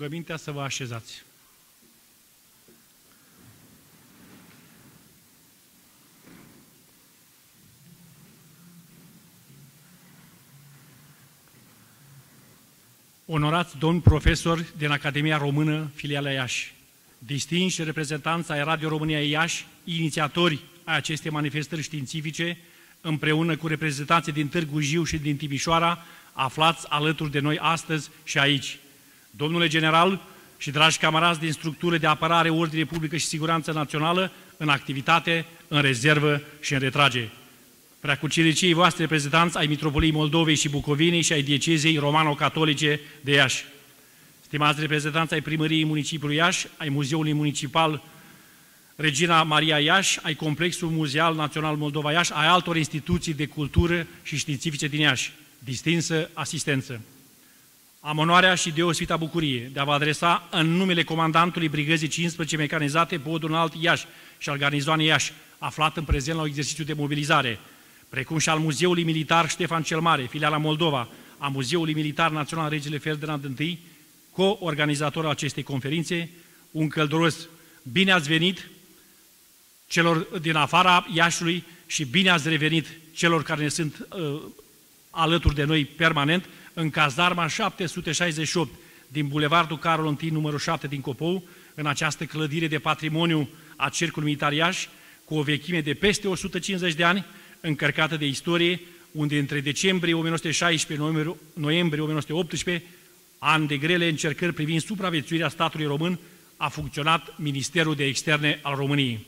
adresăm rugămintea să vă așezați. Onorați domn profesor din Academia Română, filiala Iași, distinși reprezentanța ai Radio România Iași, inițiatori ai acestei manifestări științifice, împreună cu reprezentanții din Târgu Jiu și din Timișoara, aflați alături de noi astăzi și aici. Domnule general și dragi camarazi din structură de apărare, ordine publică și siguranță națională, în activitate, în rezervă și în retrage. Preacucericii voastre reprezentanți ai Mitropoliei Moldovei și Bucovinei și ai diecezei romano-catolice de Iași. Stimați reprezentanți ai primăriei municipiului Iași, ai Muzeului Municipal Regina Maria Iași, ai Complexul Muzeal Național Moldova Iași, ai altor instituții de cultură și științifice din Iași, distinsă asistență. Am onoarea și deosebită bucurie de a vă adresa în numele comandantului Brigăzii 15 mecanizate Podul Înalt Iași și al garnizoanei Iași, aflat în prezent la un exercițiu de mobilizare, precum și al Muzeului Militar Ștefan cel Mare, filiala Moldova, a Muzeului Militar Național Regele Ferdinand I, co-organizator al acestei conferințe, un călduros. Bine ați venit celor din afara Iașului și bine ați revenit celor care ne sunt uh, alături de noi permanent în cazarma 768 din Bulevardul Carol I, numărul 7 din Copou, în această clădire de patrimoniu a Cercului Militar Iași, cu o vechime de peste 150 de ani, încărcată de istorie, unde între decembrie 1916 noiembrie, noiembrie 1918, ani de grele încercări privind supraviețuirea statului român, a funcționat Ministerul de Externe al României.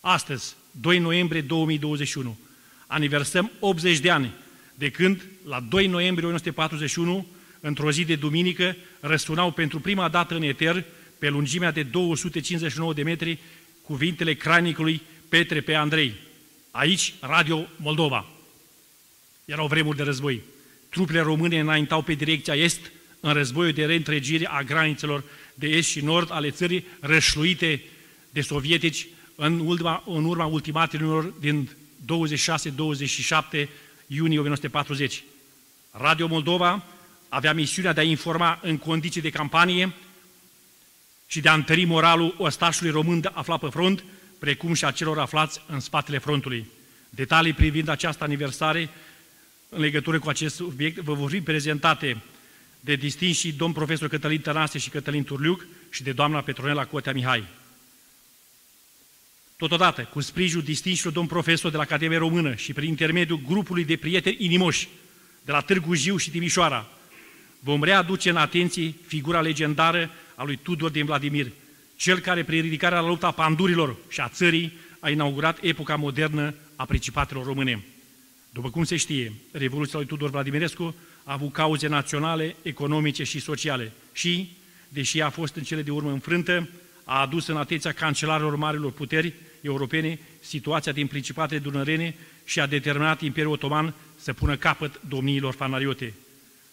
Astăzi, 2 noiembrie 2021, aniversăm 80 de ani de când, la 2 noiembrie 1941, într-o zi de duminică, răsunau pentru prima dată în eter, pe lungimea de 259 de metri, cuvintele crainicului Petre P. Andrei. Aici, Radio Moldova. Erau vremuri de război. Trupele române înaintau pe direcția est, în războiul de reîntregire a granițelor de est și nord ale țării, rășluite de sovietici în, ultima, în urma ultimatelor din 26-27 iunie 1940. Radio Moldova avea misiunea de a informa în condiții de campanie și de a întări moralul ostașului român aflat pe front, precum și a celor aflați în spatele frontului. Detalii privind această aniversare în legătură cu acest subiect vă vor fi prezentate de distinși domn profesor Cătălin Tănase și Cătălin Turliuc și de doamna Petronela Cotea Mihai. Totodată, cu sprijinul distinșilor domn profesor de la Academia Română și prin intermediul grupului de prieteni inimoși de la Târgu Jiu și Timișoara, vom readuce în atenție figura legendară a lui Tudor din Vladimir, cel care, prin ridicarea la lupta pandurilor și a țării, a inaugurat epoca modernă a principatelor române. După cum se știe, Revoluția lui Tudor Vladimirescu a avut cauze naționale, economice și sociale și, deși a fost în cele de urmă înfrântă, a adus în atenția cancelarilor marilor puteri europene situația din Principatele Dunărene și a determinat Imperiul Otoman să pună capăt domniilor fanariote.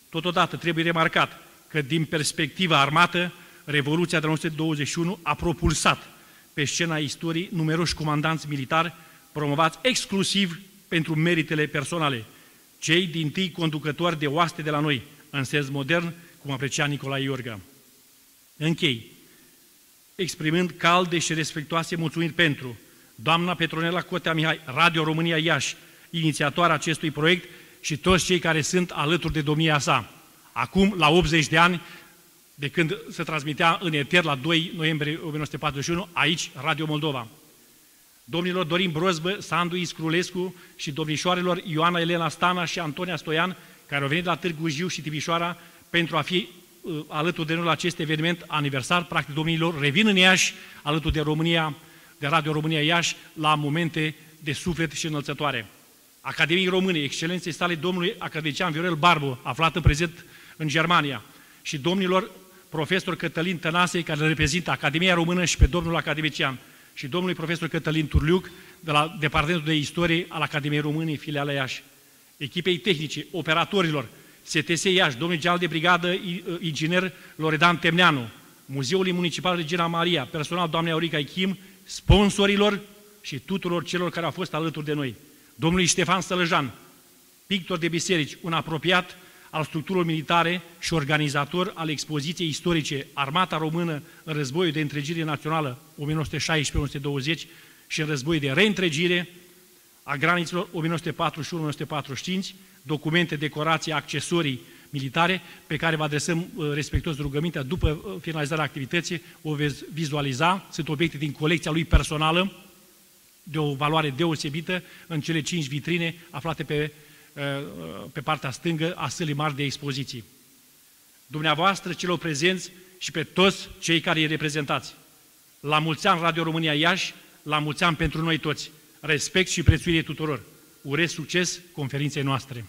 Totodată trebuie remarcat că din perspectiva armată, Revoluția de 1921 a propulsat pe scena istoriei numeroși comandanți militari promovați exclusiv pentru meritele personale, cei din tâi conducători de oaste de la noi, în sens modern, cum aprecia Nicolae Iorga. Închei, exprimând calde și respectoase mulțumiri pentru doamna Petronela Cotea Mihai, Radio România Iași, inițiatoarea acestui proiect și toți cei care sunt alături de domnia sa. Acum, la 80 de ani, de când se transmitea în eter la 2 noiembrie 1941, aici, Radio Moldova. Domnilor Dorin Brozbă, Sandu Iscrulescu și domnișoarelor Ioana Elena Stana și Antonia Stoian, care au venit la Târgu Jiu și Timișoara pentru a fi uh, alături de noi la acest eveniment aniversar, practic domnilor, revin în Iași, alături de România, de Radio România Iași, la momente de suflet și înălțătoare. Academiei Române, excelenței sale domnului academician Viorel Barbu, aflat în prezent în Germania, și domnilor profesor Cătălin Tănase, care îl reprezintă Academia Română și pe domnul academician, și domnului profesor Cătălin Turliuc, de la Departamentul de Istorie al Academiei Române, filiala Iași, echipei tehnice, operatorilor, STS Iași, domnul general de brigadă, inginer Loredan Temneanu, Muzeului Municipal Regina Maria, personal doamnei Aurica Ichim, sponsorilor și tuturor celor care au fost alături de noi. Domnului Ștefan Sălăjan, pictor de biserici, un apropiat al structurilor militare și organizator al expoziției istorice Armata Română în războiul de întregire națională 1916-1920 și în războiul de reîntregire a granițelor 1941-1945, documente, decorații, accesorii militare, pe care vă adresăm uh, respectuos rugămintea. După uh, finalizarea activității, o veți vizualiza, sunt obiecte din colecția lui personală, de o valoare deosebită în cele cinci vitrine aflate pe, uh, pe partea stângă a sălii mari de expoziții. Dumneavoastră, celor prezenți și pe toți cei care îi reprezentați. La mulți ani Radio România Iași, la mulți ani pentru noi toți. Respect și prețuire tuturor. Urez succes conferinței noastre.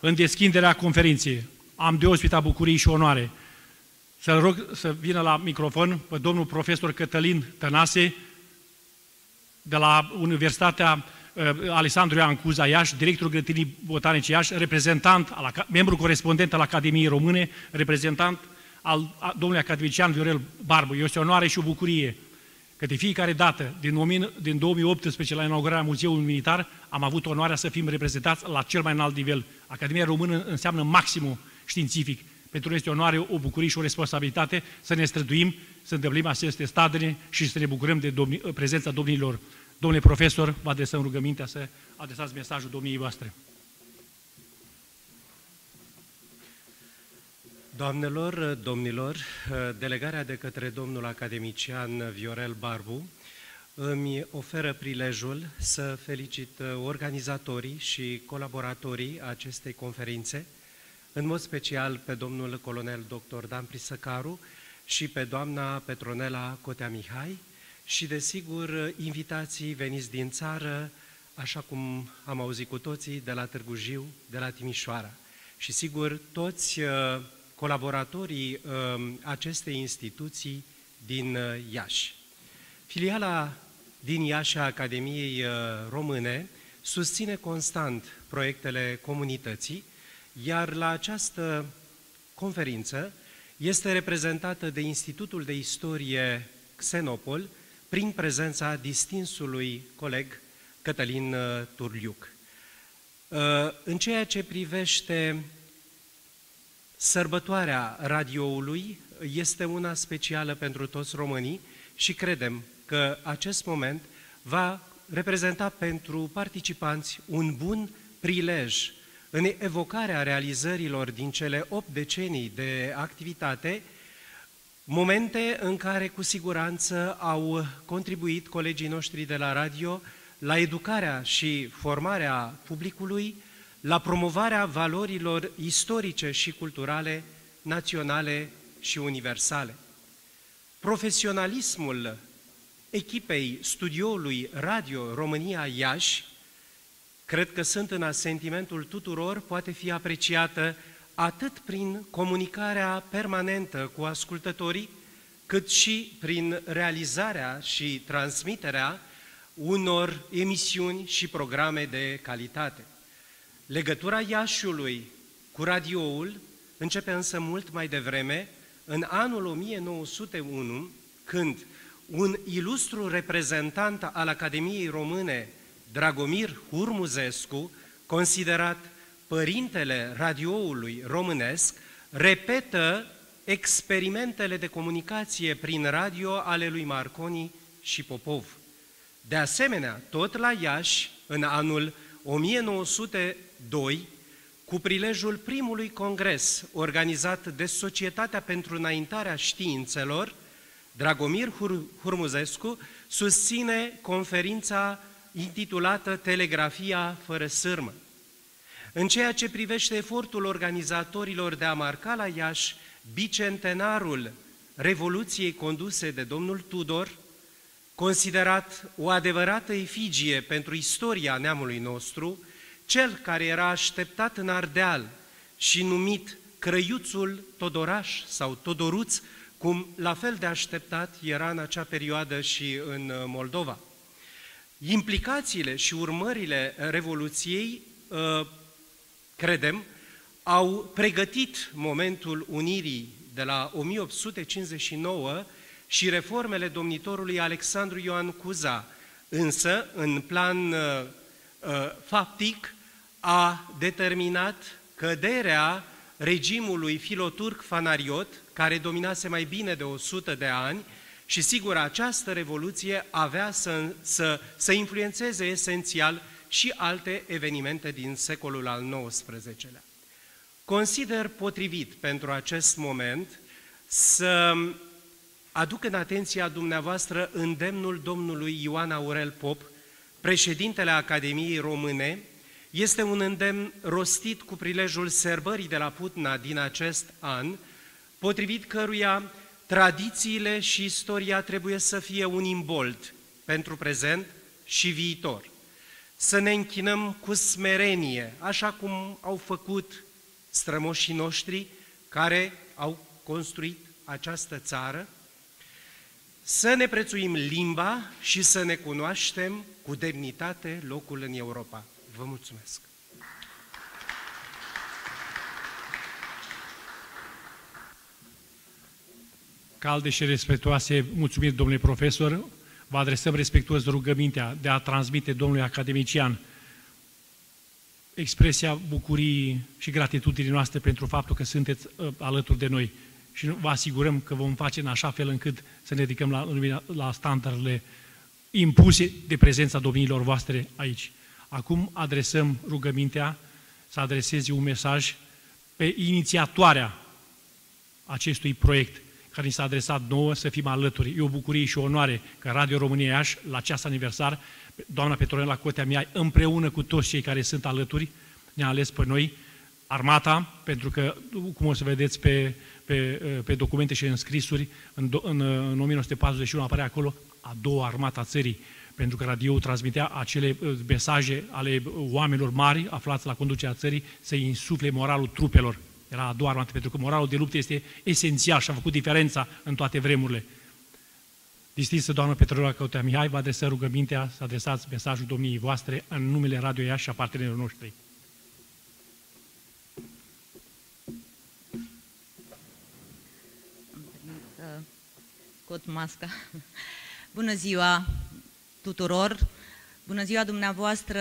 În deschiderea conferinței am deosebită bucurie și onoare să rog să vină la microfon pe domnul profesor Cătălin Tănase de la Universitatea uh, Alessandru Ioan Cuza Iași, directorul grădinii botanice Iași, reprezentant, al, membru corespondent al Academiei Române, reprezentant al a, domnului academician Viorel Barbu. Este o onoare și o bucurie că de fiecare dată, din, din 2018, la inaugurarea Muzeului Militar, am avut onoarea să fim reprezentați la cel mai înalt nivel. Academia Română înseamnă maximul științific. Pentru noi este o onoare, o bucurie și o responsabilitate să ne străduim, să îndeplinim aceste stadene și să ne bucurăm de domni, prezența domnilor. Domnule profesor, vă adresăm rugămintea să adresați mesajul domniei voastre. Doamnelor, domnilor, delegarea de către domnul academician Viorel Barbu îmi oferă prilejul să felicit organizatorii și colaboratorii acestei conferințe, în mod special pe domnul colonel dr. Dan Prisăcaru și pe doamna Petronela Cotea Mihai și, desigur, invitații veniți din țară, așa cum am auzit cu toții, de la Târgu Jiu, de la Timișoara. Și, sigur, toți uh, colaboratorii uh, acestei instituții din uh, Iași. Filiala din Iași a Academiei Române susține constant proiectele comunității, iar la această conferință este reprezentată de Institutul de Istorie Xenopol prin prezența distinsului coleg Cătălin uh, Turliuc. Uh, în ceea ce privește sărbătoarea radioului, este una specială pentru toți românii și credem că acest moment va reprezenta pentru participanți un bun prilej în evocarea realizărilor din cele opt decenii de activitate, momente în care cu siguranță au contribuit colegii noștri de la radio la educarea și formarea publicului, la promovarea valorilor istorice și culturale, naționale și universale. Profesionalismul echipei studioului Radio România Iași cred că sunt în asentimentul tuturor, poate fi apreciată atât prin comunicarea permanentă cu ascultătorii, cât și prin realizarea și transmiterea unor emisiuni și programe de calitate. Legătura Iașiului cu radioul începe însă mult mai devreme, în anul 1901, când un ilustru reprezentant al Academiei Române Dragomir Hurmuzescu, considerat părintele radioului românesc, repetă experimentele de comunicație prin radio ale lui Marconi și Popov. De asemenea, tot la Iași, în anul 1902, cu prilejul primului congres organizat de Societatea pentru Înaintarea Științelor, Dragomir Hurmuzescu susține conferința intitulată Telegrafia fără sârmă. În ceea ce privește efortul organizatorilor de a marca la Iași bicentenarul Revoluției conduse de domnul Tudor, considerat o adevărată efigie pentru istoria neamului nostru, cel care era așteptat în Ardeal și numit Crăiuțul Todoraș sau Todoruț, cum la fel de așteptat era în acea perioadă și în Moldova. Implicațiile și urmările Revoluției, uh, credem, au pregătit momentul unirii de la 1859 și reformele domnitorului Alexandru Ioan Cuza, însă, în plan uh, faptic a determinat căderea regimului filoturc fanariot, care dominase mai bine de 100 de ani, și sigur, această revoluție avea să, să, să influențeze esențial și alte evenimente din secolul al XIX-lea. Consider potrivit pentru acest moment să aduc în atenția dumneavoastră îndemnul domnului Ioan Aurel Pop, președintele Academiei Române, este un îndemn rostit cu prilejul serbării de la Putna din acest an, potrivit căruia tradițiile și istoria trebuie să fie un imbold pentru prezent și viitor. Să ne închinăm cu smerenie, așa cum au făcut strămoșii noștri care au construit această țară, să ne prețuim limba și să ne cunoaștem cu demnitate locul în Europa. Vă mulțumesc! Calde și respectuoase, mulțumiri domnule profesor, vă adresăm respectuos rugămintea de a transmite domnului academician expresia bucuriei și gratitudinii noastre pentru faptul că sunteți uh, alături de noi. Și vă asigurăm că vom face în așa fel încât să ne ridicăm la, la standardele impuse de prezența domnilor voastre aici. Acum adresăm rugămintea să adreseze un mesaj pe inițiatoarea acestui proiect care ni s-a adresat nouă să fim alături. E o bucurie și o onoare că Radio România Iași, la ceas aniversar, doamna Petronela Cotea Miai, împreună cu toți cei care sunt alături, ne-a ales pe noi, armata, pentru că, cum o să vedeți pe, pe, pe documente și în scrisuri, în, în, în 1941 apare acolo a doua armata țării, pentru că radio transmitea acele uh, mesaje ale oamenilor mari aflați la conducerea țării să insufle moralul trupelor. Era a doua armată, pentru că moralul de luptă este esențial și a făcut diferența în toate vremurile. Distinsă doamnă Petrolea Căutea Mihai, vă adresă rugămintea să adresați mesajul domniei voastre în numele Radio Iași și a partenerilor noștri. Scot masca. Bună ziua tuturor! Bună ziua dumneavoastră,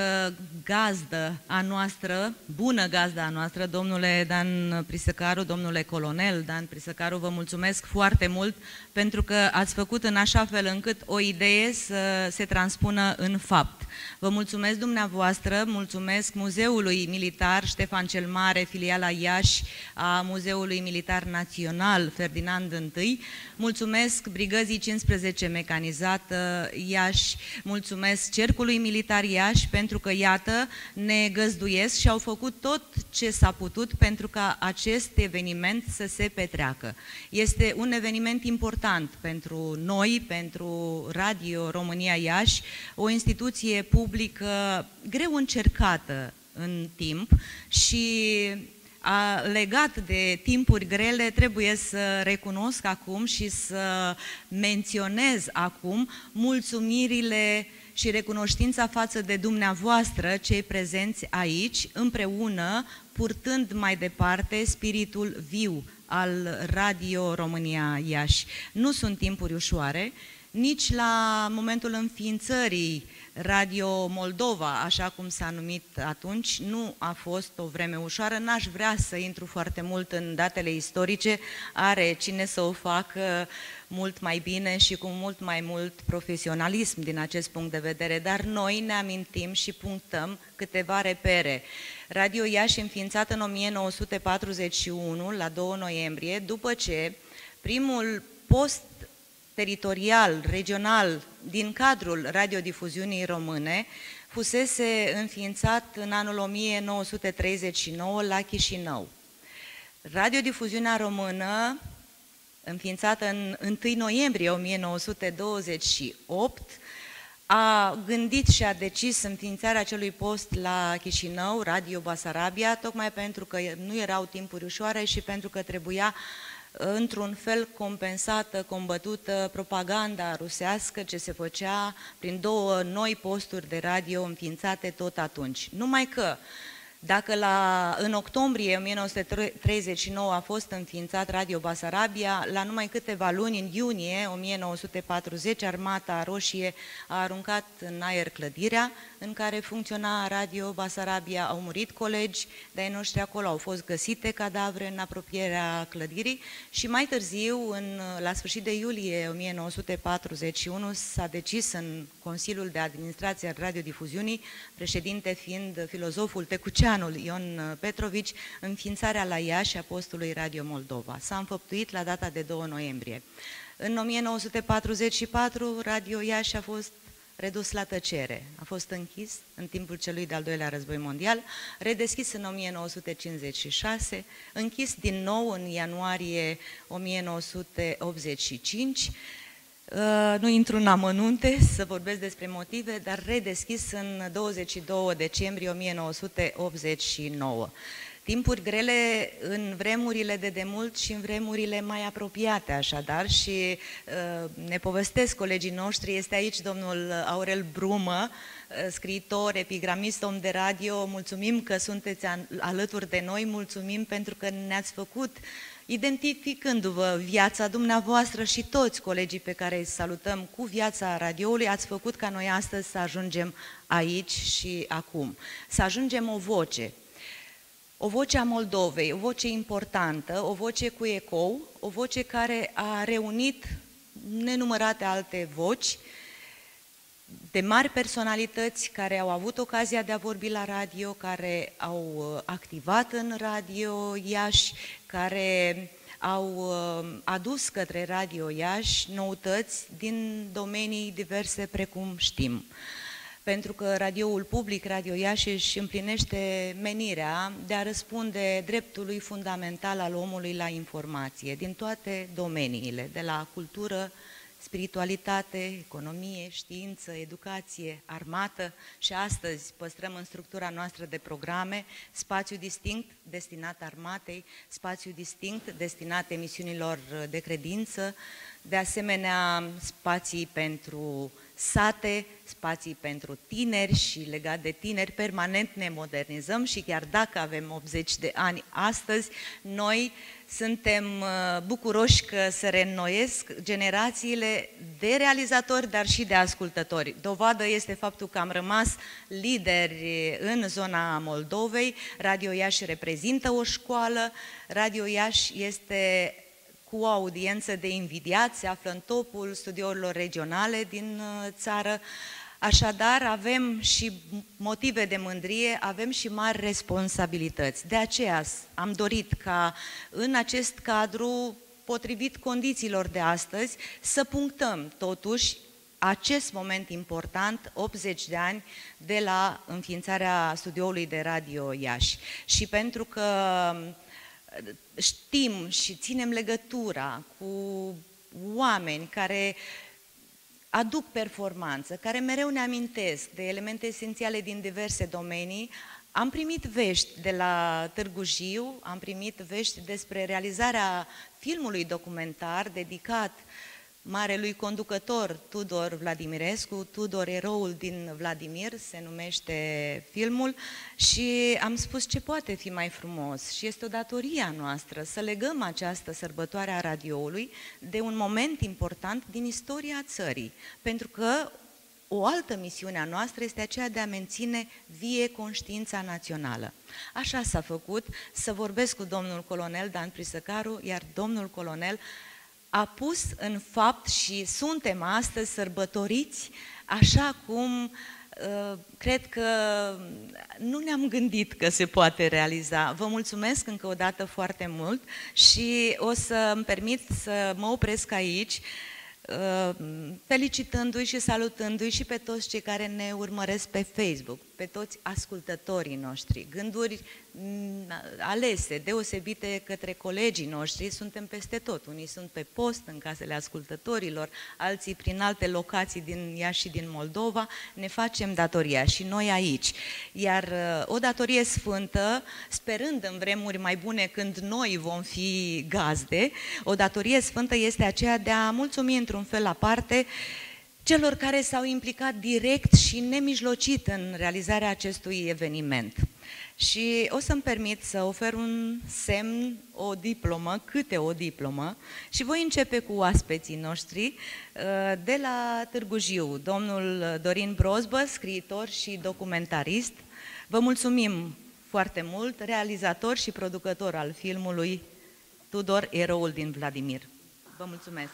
gazdă a noastră, bună gazdă a noastră, domnule Dan Prisăcaru, domnule colonel Dan Prisăcaru, vă mulțumesc foarte mult pentru că ați făcut în așa fel încât o idee să se transpună în fapt. Vă mulțumesc dumneavoastră, mulțumesc Muzeului Militar Ștefan cel Mare, filiala Iași a Muzeului Militar Național Ferdinand I, mulțumesc Brigăzii 15 Mecanizată Iași, mulțumesc Cercului Militar Iași pentru că, iată, ne găzduiesc și au făcut tot ce s-a putut pentru ca acest eveniment să se petreacă. Este un eveniment important pentru noi, pentru Radio România Iași, o instituție publică greu încercată în timp și a, legat de timpuri grele, trebuie să recunosc acum și să menționez acum mulțumirile și recunoștința față de dumneavoastră, cei prezenți aici, împreună, purtând mai departe spiritul viu al Radio România Iași. Nu sunt timpuri ușoare, nici la momentul înființării Radio Moldova, așa cum s-a numit atunci, nu a fost o vreme ușoară. N-aș vrea să intru foarte mult în datele istorice, are cine să o facă mult mai bine și cu mult mai mult profesionalism din acest punct de vedere, dar noi ne amintim și punctăm câteva repere. Radio Iași înființat în 1941, la 2 noiembrie, după ce primul post teritorial, regional, din cadrul radiodifuziunii române, fusese înființat în anul 1939 la Chișinău. Radiodifuziunea română, înființată în 1 noiembrie 1928, a gândit și a decis înființarea acelui post la Chișinău, Radio Basarabia, tocmai pentru că nu erau timpuri ușoare și pentru că trebuia într-un fel compensată, combătută propaganda rusească ce se făcea prin două noi posturi de radio înființate tot atunci. Numai că Dacă la, în octombrie 1939 a fost înființat Radio Basarabia, la numai câteva luni, în iunie 1940, Armata Roșie a aruncat în aer clădirea în care funcționa Radio Basarabia. Au murit colegi de-ai noștri acolo, au fost găsite cadavre în apropierea clădirii și mai târziu, în, la sfârșit de iulie 1941, s-a decis în Consiliul de Administrație al Radiodifuziunii, președinte fiind filozoful Tecucean, Tecuceanul Ion Petrovici înființarea la Iași a postului Radio Moldova. S-a înfăptuit la data de 2 noiembrie. În 1944, Radio Iași a fost redus la tăcere. A fost închis în timpul celui de-al doilea război mondial, redeschis în 1956, închis din nou în ianuarie 1985, Uh, nu intru în amănunte să vorbesc despre motive, dar redeschis în 22 decembrie 1989. Timpuri grele în vremurile de demult și în vremurile mai apropiate, așadar, și uh, ne povestesc colegii noștri, este aici domnul Aurel Brumă, uh, scriitor, epigramist, om de radio, mulțumim că sunteți alături de noi, mulțumim pentru că ne-ați făcut uh, identificându-vă viața dumneavoastră și toți colegii pe care îi salutăm cu viața radioului, ați făcut ca noi astăzi să ajungem aici și acum. Să ajungem o voce, o voce a Moldovei, o voce importantă, o voce cu ecou, o voce care a reunit nenumărate alte voci, de mari personalități care au avut ocazia de a vorbi la radio, care au uh, activat în radio Iași, care au uh, adus către Radio Iași noutăți din domenii diverse precum știm. Pentru că radioul public, Radio Iași, își împlinește menirea de a răspunde dreptului fundamental al omului la informație, din toate domeniile, de la cultură, spiritualitate, economie, știință, educație, armată și astăzi păstrăm în structura noastră de programe spațiu distinct destinat armatei, spațiu distinct destinat emisiunilor de credință, de asemenea spații pentru sate, spații pentru tineri și legat de tineri, permanent ne modernizăm și chiar dacă avem 80 de ani astăzi, noi suntem uh, bucuroși că se reînnoiesc generațiile de realizatori, dar și de ascultători. Dovadă este faptul că am rămas lideri în zona Moldovei. Radio Iași reprezintă o școală, Radio Iași este cu o audiență de invidiați, se află în topul studiourilor regionale din uh, țară. Așadar, avem și motive de mândrie, avem și mari responsabilități. De aceea am dorit ca în acest cadru, potrivit condițiilor de astăzi, să punctăm totuși acest moment important, 80 de ani de la înființarea studioului de radio Iași. Și pentru că știm și ținem legătura cu oameni care aduc performanță, care mereu ne amintesc de elemente esențiale din diverse domenii, am primit vești de la Târgu Jiu, am primit vești despre realizarea filmului documentar dedicat marelui conducător Tudor Vladimirescu, Tudor eroul din Vladimir, se numește filmul, și am spus ce poate fi mai frumos și este o datoria noastră să legăm această sărbătoare a radioului de un moment important din istoria țării, pentru că o altă misiune a noastră este aceea de a menține vie conștiința națională. Așa s-a făcut să vorbesc cu domnul colonel Dan Prisăcaru, iar domnul colonel a pus în fapt și suntem astăzi sărbătoriți așa cum uh, cred că nu ne-am gândit că se poate realiza. Vă mulțumesc încă o dată foarte mult și o să îmi permit să mă opresc aici uh, felicitându-i și salutându-i și pe toți cei care ne urmăresc pe Facebook, pe toți ascultătorii noștri, gânduri mm, alese, deosebite către colegii noștri, suntem peste tot. Unii sunt pe post în casele ascultătorilor, alții prin alte locații din Iași și din Moldova, ne facem datoria și noi aici. Iar uh, o datorie sfântă, sperând în vremuri mai bune când noi vom fi gazde, o datorie sfântă este aceea de a mulțumi într-un fel aparte celor care s-au implicat direct și nemijlocit în realizarea acestui eveniment. Și o să-mi permit să ofer un semn, o diplomă, câte o diplomă, și voi începe cu aspeții noștri uh, de la Târgu Jiu, domnul Dorin Brozbă, scriitor și documentarist. Vă mulțumim foarte mult, realizator și producător al filmului Tudor, eroul din Vladimir. Vă mulțumesc!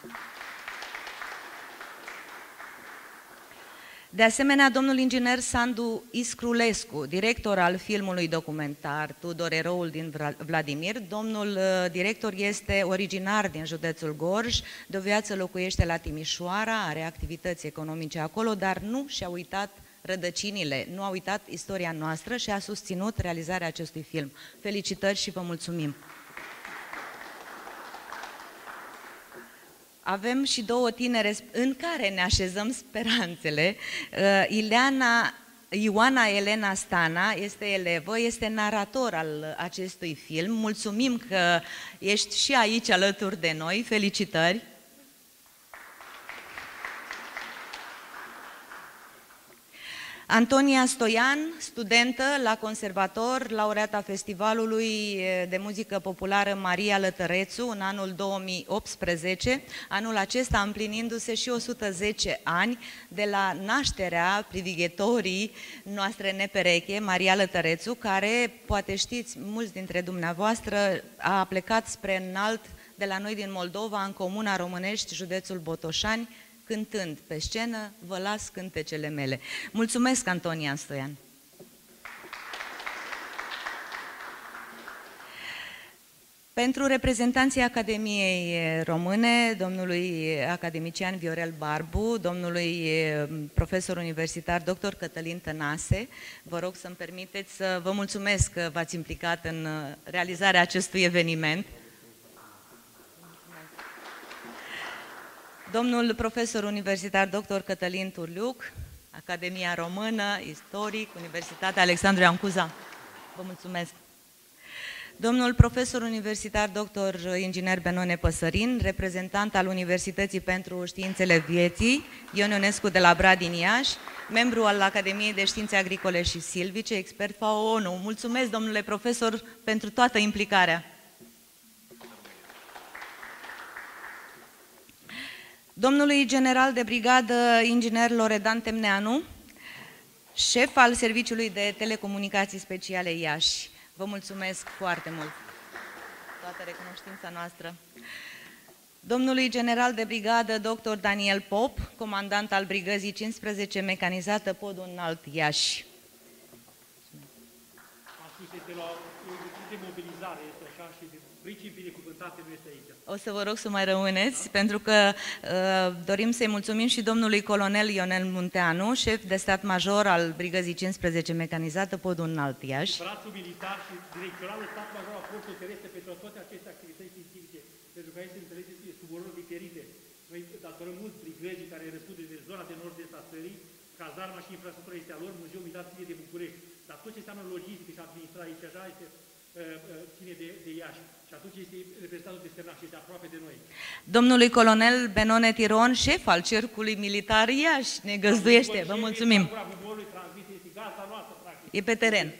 De asemenea, domnul inginer Sandu Iscrulescu, director al filmului documentar Tudor, eroul din Vladimir. Domnul uh, director este originar din județul Gorj, de o viață locuiește la Timișoara, are activități economice acolo, dar nu și-a uitat rădăcinile, nu a uitat istoria noastră și a susținut realizarea acestui film. Felicitări și vă mulțumim! Avem și două tinere în care ne așezăm speranțele. Uh, Ileana Ioana Elena Stana este elevă, este narator al acestui film. Mulțumim că ești și aici alături de noi. Felicitări! Antonia Stoian, studentă la conservator, laureata Festivalului de Muzică Populară Maria Lătărețu în anul 2018, anul acesta împlinindu-se și 110 ani de la nașterea privighetorii noastre nepereche, Maria Lătărețu, care, poate știți, mulți dintre dumneavoastră, a plecat spre înalt de la noi din Moldova, în Comuna Românești, județul Botoșani, cântând pe scenă, vă las cântecele mele. Mulțumesc, Antonia Stoian! Pentru reprezentanții Academiei Române, domnului academician Viorel Barbu, domnului profesor universitar dr. Cătălin Tănase, vă rog să-mi permiteți să vă mulțumesc că v-ați implicat în realizarea acestui eveniment. Domnul profesor universitar dr. Cătălin Turliuc, Academia Română, Istoric, Universitatea Alexandru Iancuza. Vă mulțumesc. Domnul profesor universitar dr. inginer Benone Păsărin, reprezentant al Universității pentru Științele Vieții, Ion Ionescu de la Brad din Iași, membru al Academiei de Științe Agricole și Silvice, expert FAO ONU. Mulțumesc, domnule profesor, pentru toată implicarea. Domnului general de brigadă inginer Loredan Temneanu, șef al Serviciului de Telecomunicații Speciale Iași. Vă mulțumesc foarte mult. Toată recunoștința noastră. Domnului general de brigadă dr. Daniel Pop, comandant al brigăzii 15 mecanizată Podul Înalt Iași. Am spus, este la o de mobilizare, este așa, și de principii binecuvântate nu este aici. O să vă rog să mai rămâneți, pentru că uh, dorim să-i mulțumim și domnului colonel Ionel Munteanu, șef de stat major al Brigăzii 15 mecanizată Podul Înalt Iași. Brațul militar și direcționalul stat major a forței terestre pentru toate aceste activități științifice, pentru că aici se înțelegeți sub oruri diferite. Noi datorăm mult brigăzii care răspunde de zona de nord-est a țării, cazarma și infrastructura este a lor, Muzeul Militar ține de București. Dar tot ce înseamnă logistică și administrare aici așa este, uh, uh, ține de, de Iași atunci este reprezentantul desemnat și este aproape de noi. Domnului colonel Benone Tiron, șef al Cercului Militar Iași, ne găzduiește. Vă mulțumim. E pe teren.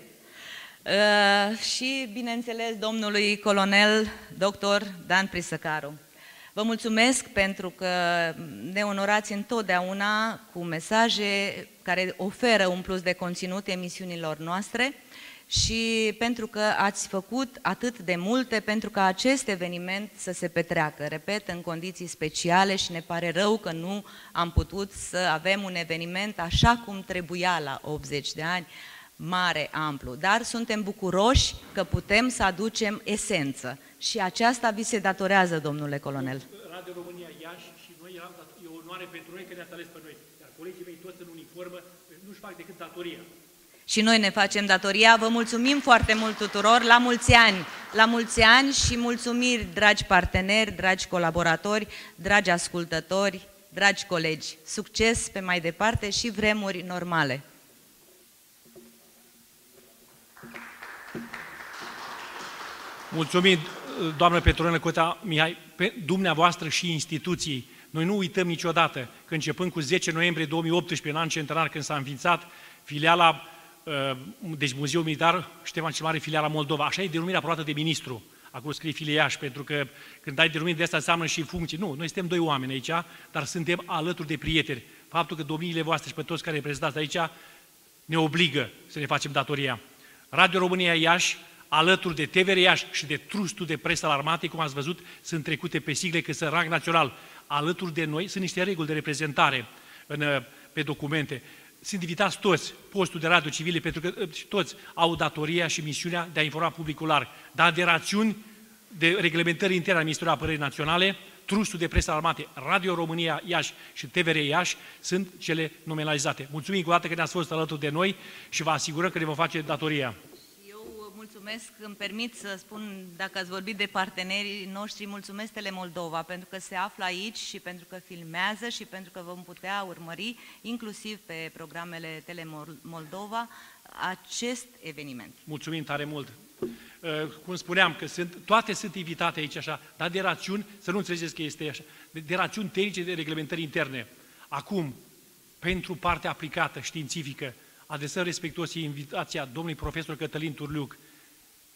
Uh, și, bineînțeles, domnului colonel dr. Dan Prisăcaru. Vă mulțumesc pentru că ne onorați întotdeauna cu mesaje care oferă un plus de conținut emisiunilor noastre și pentru că ați făcut atât de multe pentru ca acest eveniment să se petreacă, repet, în condiții speciale și ne pare rău că nu am putut să avem un eveniment așa cum trebuia la 80 de ani, mare, amplu, dar suntem bucuroși că putem să aducem esență și aceasta vi se datorează, domnule colonel. Radio România Iași și noi e o onoare pentru noi că ne-ați ales pe noi, iar colegii mei toți în uniformă nu-și fac decât datoria. Și noi ne facem datoria. Vă mulțumim foarte mult tuturor. La mulți ani! La mulți ani și mulțumiri, dragi parteneri, dragi colaboratori, dragi ascultători, dragi colegi. Succes pe mai departe și vremuri normale. Mulțumim, doamnă Petronă Cota Mihai, pe dumneavoastră și instituții. Noi nu uităm niciodată că începând cu 10 noiembrie 2018, în an centenar, când s-a înființat filiala deci Muzeul Militar Ștefan cel Mare, filiala Moldova. Așa e denumirea aprobată de ministru. Acolo scrie filiaș, pentru că când ai denumiri de asta înseamnă și funcții. Nu, noi suntem doi oameni aici, dar suntem alături de prieteni. Faptul că domniile voastre și pe toți care reprezentați aici ne obligă să ne facem datoria. Radio România Iași, alături de TVR Iași și de Trustul de Presă al Armatei, cum ați văzut, sunt trecute pe sigle că sunt rang național. Alături de noi sunt niște reguli de reprezentare în, pe documente. Sunt invitați toți postul de radio civile, pentru că toți au datoria și misiunea de a informa publicul larg. Dar de rațiuni de reglementări interne a Ministerului Apărării Naționale, Trustul de Presă Armate, Radio România Iași și TVR Iași sunt cele nominalizate. Mulțumim cu dată că ne-ați fost alături de noi și vă asigurăm că ne vom face datoria. Eu mulțumesc, îmi permit să spun, dacă ați vorbit de partenerii noștri, mulțumesc Tele Moldova pentru că se află aici și pentru că filmează și pentru că vom putea urmări, inclusiv pe programele Tele Moldova, acest eveniment. Mulțumim tare mult! Uh, cum spuneam, că sunt, toate sunt invitate aici așa, dar de rațiuni, să nu înțelegeți că este așa, de, de rațiuni tehnice de reglementări interne. Acum, pentru partea aplicată, științifică, adresăm respectuos invitația domnului profesor Cătălin Turliuc,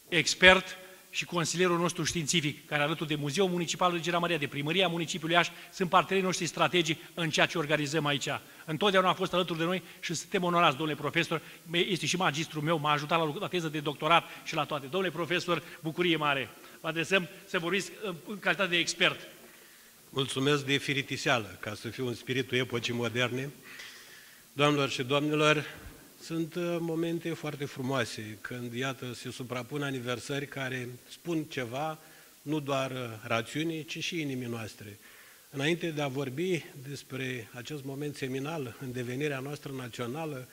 expert și consilierul nostru științific, care alături de Muzeul Municipal Regirea Maria, de Primăria Municipiului Iași, sunt partenerii noștri strategii în ceea ce organizăm aici. Întotdeauna a fost alături de noi și suntem onorați, domnule profesor, este și magistrul meu, m-a ajutat la, la teză de doctorat și la toate. Domnule profesor, bucurie mare. Vă adresăm să vorbiți în calitate de expert. Mulțumesc de firitiseală, ca să fiu în spiritul epocii moderne. Doamnelor și domnilor, sunt uh, momente foarte frumoase când, iată, se suprapun aniversări care spun ceva, nu doar uh, rațiunii, ci și inimii noastre. Înainte de a vorbi despre acest moment seminal în devenirea noastră națională,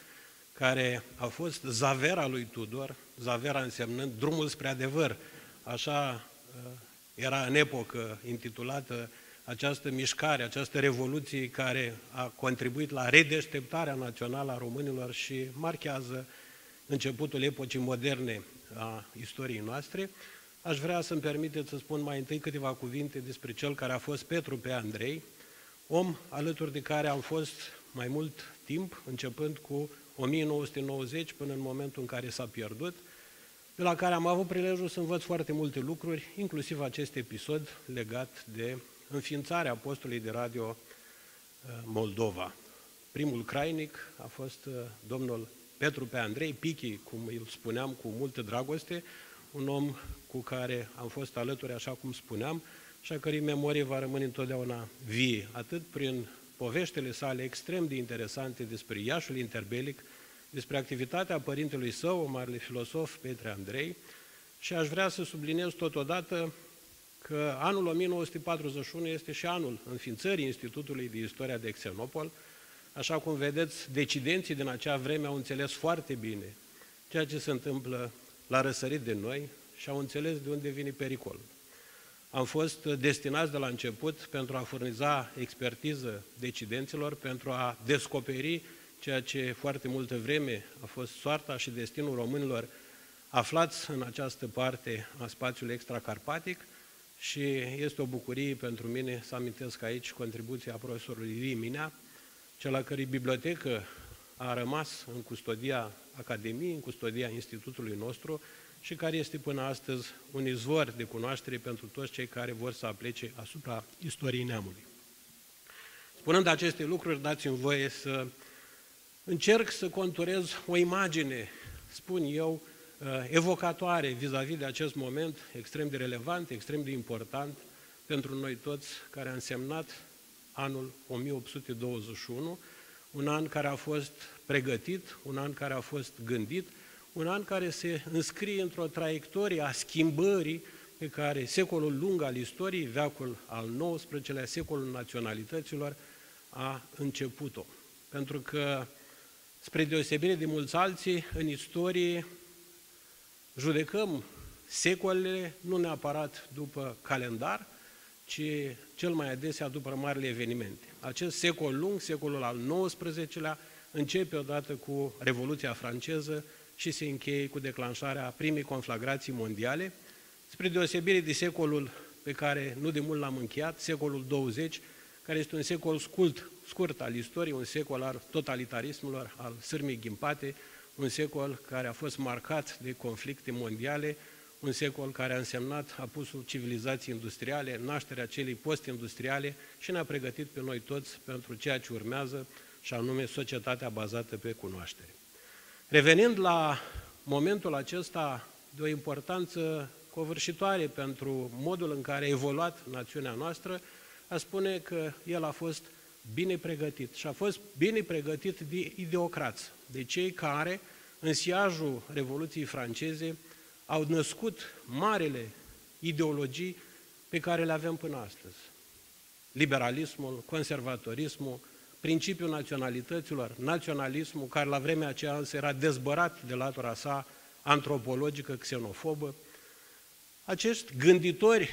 care a fost zavera lui Tudor, zavera însemnând drumul spre adevăr, așa uh, era în epocă intitulată această mișcare, această revoluție care a contribuit la redeșteptarea națională a românilor și marchează începutul epocii moderne a istoriei noastre, aș vrea să-mi permiteți să spun mai întâi câteva cuvinte despre cel care a fost Petru pe Andrei, om alături de care am fost mai mult timp, începând cu 1990 până în momentul în care s-a pierdut, de la care am avut prilejul să învăț foarte multe lucruri, inclusiv acest episod legat de înființarea postului de radio uh, Moldova. Primul crainic a fost uh, domnul Petru pe Andrei Pichi, cum îl spuneam cu multă dragoste, un om cu care am fost alături, așa cum spuneam, și a cărei memorie va rămâne întotdeauna vie, atât prin poveștile sale extrem de interesante despre Iașul interbelic, despre activitatea părintelui său, marele filosof Petre Andrei, și aș vrea să subliniez totodată că anul 1941 este și anul înființării Institutului de Istoria de Xenopol. Așa cum vedeți, decidenții din acea vreme au înțeles foarte bine ceea ce se întâmplă la răsărit de noi și au înțeles de unde vine pericolul. Am fost destinați de la început pentru a furniza expertiză decidenților, pentru a descoperi ceea ce foarte multă vreme a fost soarta și destinul românilor aflați în această parte a spațiului extracarpatic, și este o bucurie pentru mine să amintesc aici contribuția profesorului Lee Minea, cel la cărei bibliotecă a rămas în custodia Academiei, în custodia institutului nostru și care este până astăzi un izvor de cunoaștere pentru toți cei care vor să aplece asupra istoriei neamului. Spunând aceste lucruri, dați-mi voie să încerc să conturez o imagine, spun eu, Uh, evocatoare vis-a-vis -vis de acest moment extrem de relevant, extrem de important pentru noi toți, care a însemnat anul 1821, un an care a fost pregătit, un an care a fost gândit, un an care se înscrie într-o traiectorie a schimbării pe care secolul lung al istoriei, veacul al XIX-lea, secolul naționalităților, a început-o. Pentru că, spre deosebire de mulți alții, în istorie judecăm secolele nu neapărat după calendar, ci cel mai adesea după marile evenimente. Acest secol lung, secolul al XIX-lea, începe odată cu Revoluția franceză și se încheie cu declanșarea primei conflagrații mondiale, spre deosebire de secolul pe care nu de mult l-am încheiat, secolul 20, care este un secol scurt, scurt al istoriei, un secol al totalitarismelor, al sârmii ghimpate, un secol care a fost marcat de conflicte mondiale, un secol care a însemnat apusul civilizației industriale, nașterea celei post-industriale și ne-a pregătit pe noi toți pentru ceea ce urmează, și anume societatea bazată pe cunoaștere. Revenind la momentul acesta de o importanță covârșitoare pentru modul în care a evoluat națiunea noastră, aș spune că el a fost bine pregătit și a fost bine pregătit de ideocrați, de cei care, în siajul Revoluției franceze, au născut marele ideologii pe care le avem până astăzi. Liberalismul, conservatorismul, principiul naționalităților, naționalismul, care la vremea aceea însă era dezbărat de latura sa antropologică, xenofobă. Acești gânditori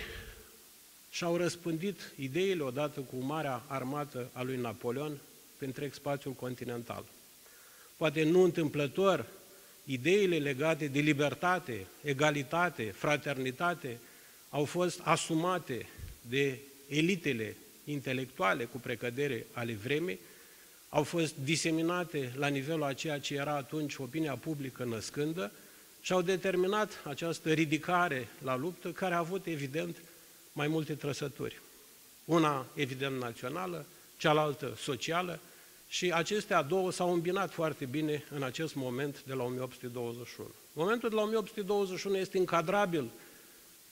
și-au răspândit ideile odată cu marea armată a lui Napoleon pe întreg spațiul continental. Poate nu întâmplător, ideile legate de libertate, egalitate, fraternitate au fost asumate de elitele intelectuale cu precădere ale vremii, au fost diseminate la nivelul a ceea ce era atunci opinia publică născândă și au determinat această ridicare la luptă, care a avut, evident, mai multe trăsături. Una, evident, națională, cealaltă socială și acestea două s-au îmbinat foarte bine în acest moment de la 1821. Momentul de la 1821 este încadrabil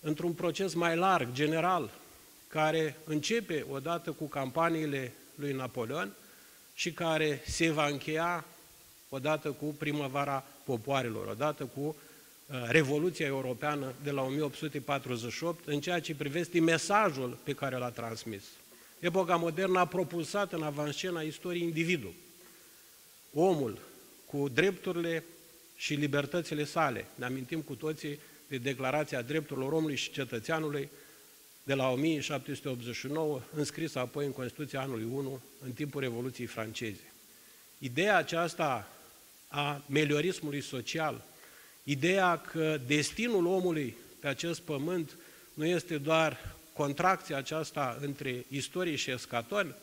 într-un proces mai larg, general, care începe odată cu campaniile lui Napoleon și care se va încheia odată cu primăvara popoarelor, odată cu uh, Revoluția Europeană de la 1848, în ceea ce privește mesajul pe care l-a transmis. Epoca modernă a propulsat în avanscena istoriei individul, omul, cu drepturile și libertățile sale. Ne amintim cu toții de Declarația Drepturilor Omului și Cetățeanului de la 1789, înscrisă apoi în Constituția anului 1, în timpul Revoluției franceze. Ideea aceasta a meliorismului social, ideea că destinul omului pe acest pământ nu este doar contracția aceasta între istorie și escaton,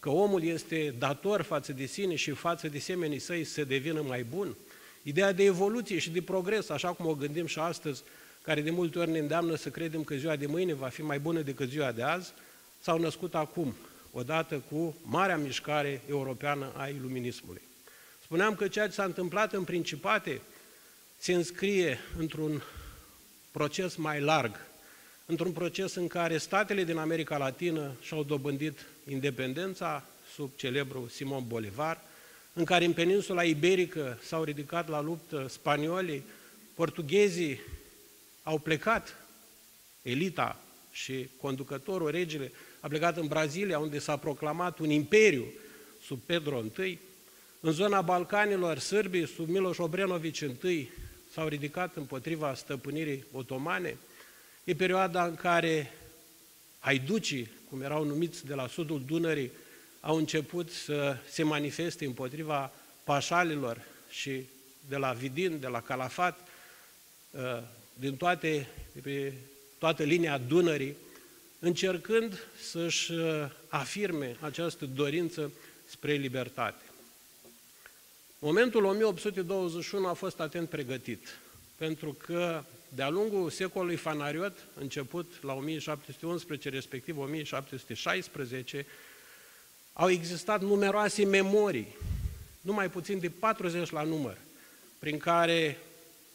că omul este dator față de sine și față de semenii săi să devină mai bun, ideea de evoluție și de progres, așa cum o gândim și astăzi, care de multe ori ne îndeamnă să credem că ziua de mâine va fi mai bună decât ziua de azi, s-au născut acum, odată cu marea mișcare europeană a iluminismului. Spuneam că ceea ce s-a întâmplat în Principate se înscrie într-un proces mai larg, într-un proces în care statele din America Latină și-au dobândit independența sub celebrul Simon Bolivar, în care în peninsula iberică s-au ridicat la luptă spaniolii, portughezii au plecat, elita și conducătorul, regele, a plecat în Brazilia, unde s-a proclamat un imperiu sub Pedro I, în zona Balcanilor, sârbii, sub Miloș Obrenovici I, s-au ridicat împotriva stăpânirii otomane. E perioada în care haiducii, cum erau numiți de la sudul Dunării, au început să se manifeste împotriva pașalilor și de la Vidin, de la Calafat, ă, din toate, pe toată linia Dunării, încercând să-și ă, afirme această dorință spre libertate. Momentul 1821 a fost atent pregătit, pentru că de-a lungul secolului Fanariot, început la 1711, respectiv 1716, au existat numeroase memorii, numai puțin de 40 la număr, prin care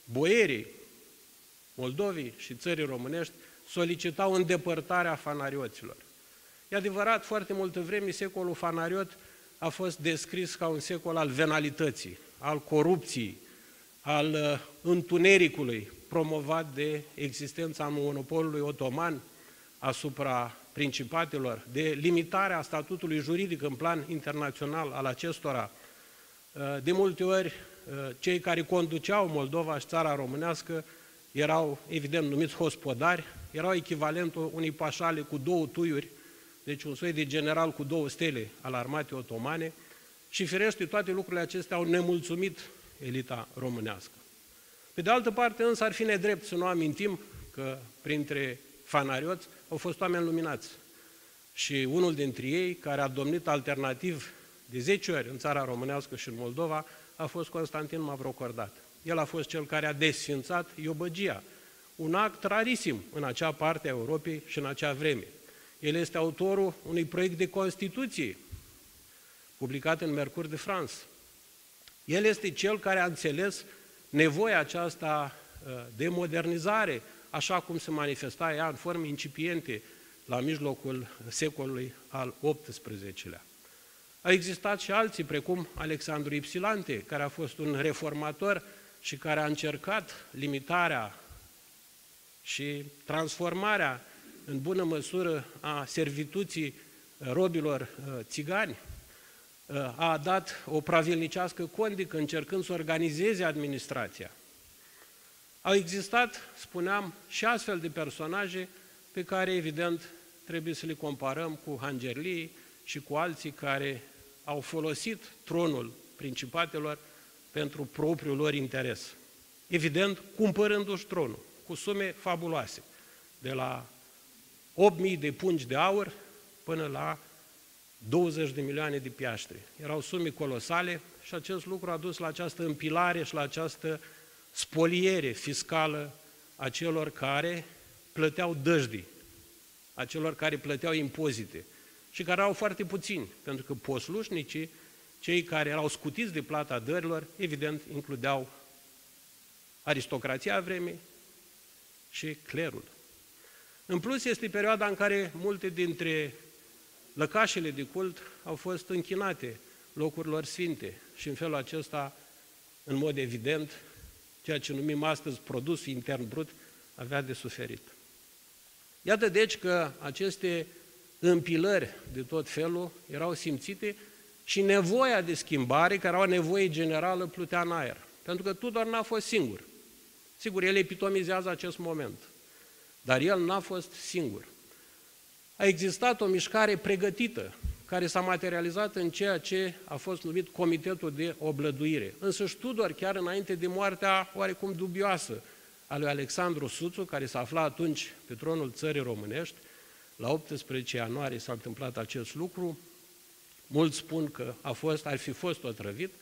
boierii Moldovii și țării românești solicitau îndepărtarea fanarioților. E adevărat, foarte multă vreme secolul fanariot a fost descris ca un secol al venalității, al corupției, al uh, întunericului promovat de existența monopolului otoman asupra principatelor, de limitarea statutului juridic în plan internațional al acestora. Uh, de multe ori, uh, cei care conduceau Moldova și țara românească erau, evident, numiți hospodari, erau echivalentul unei pașale cu două tuiuri deci un soi de general cu două stele al armatei otomane și firește toate lucrurile acestea au nemulțumit elita românească. Pe de altă parte însă ar fi nedrept să nu amintim că printre fanarioți au fost oameni luminați și unul dintre ei, care a domnit alternativ de 10 ori în țara românească și în Moldova, a fost Constantin Mavrocordat. El a fost cel care a desfințat Iobăgia, un act rarisim în acea parte a Europei și în acea vreme. El este autorul unui proiect de Constituție publicat în Mercur de France. El este cel care a înțeles nevoia aceasta uh, de modernizare, așa cum se manifesta ea în forme incipiente la mijlocul secolului al XVIII-lea. Au existat și alții, precum Alexandru Ipsilante, care a fost un reformator și care a încercat limitarea și transformarea în bună măsură a servituții robilor uh, țigani, uh, a dat o pravilnicească condică încercând să organizeze administrația. Au existat, spuneam, și astfel de personaje pe care, evident, trebuie să le comparăm cu Hangerlii și cu alții care au folosit tronul principatelor pentru propriul lor interes. Evident, cumpărându-și tronul cu sume fabuloase, de la 8.000 de pungi de aur până la 20 de milioane de piaștri. Erau sume colosale și acest lucru a dus la această împilare și la această spoliere fiscală a celor care plăteau dăjdii, a celor care plăteau impozite și care erau foarte puțini, pentru că poslușnicii, cei care erau scutiți de plata dărilor, evident, includeau aristocrația vremei și clerul. În plus, este perioada în care multe dintre lăcașele de cult au fost închinate locurilor sfinte și în felul acesta, în mod evident, ceea ce numim astăzi produs intern brut, avea de suferit. Iată deci că aceste împilări de tot felul erau simțite și nevoia de schimbare, care era o nevoie generală, plutea în aer. Pentru că Tudor n-a fost singur. Sigur, el epitomizează acest moment, dar el n-a fost singur. A existat o mișcare pregătită, care s-a materializat în ceea ce a fost numit Comitetul de Oblăduire. Însă Tudor, chiar înainte de moartea oarecum dubioasă a lui Alexandru Suțu, care s-a aflat atunci pe tronul țării românești, la 18 ianuarie s-a întâmplat acest lucru, mulți spun că a fost, ar fi fost otrăvit,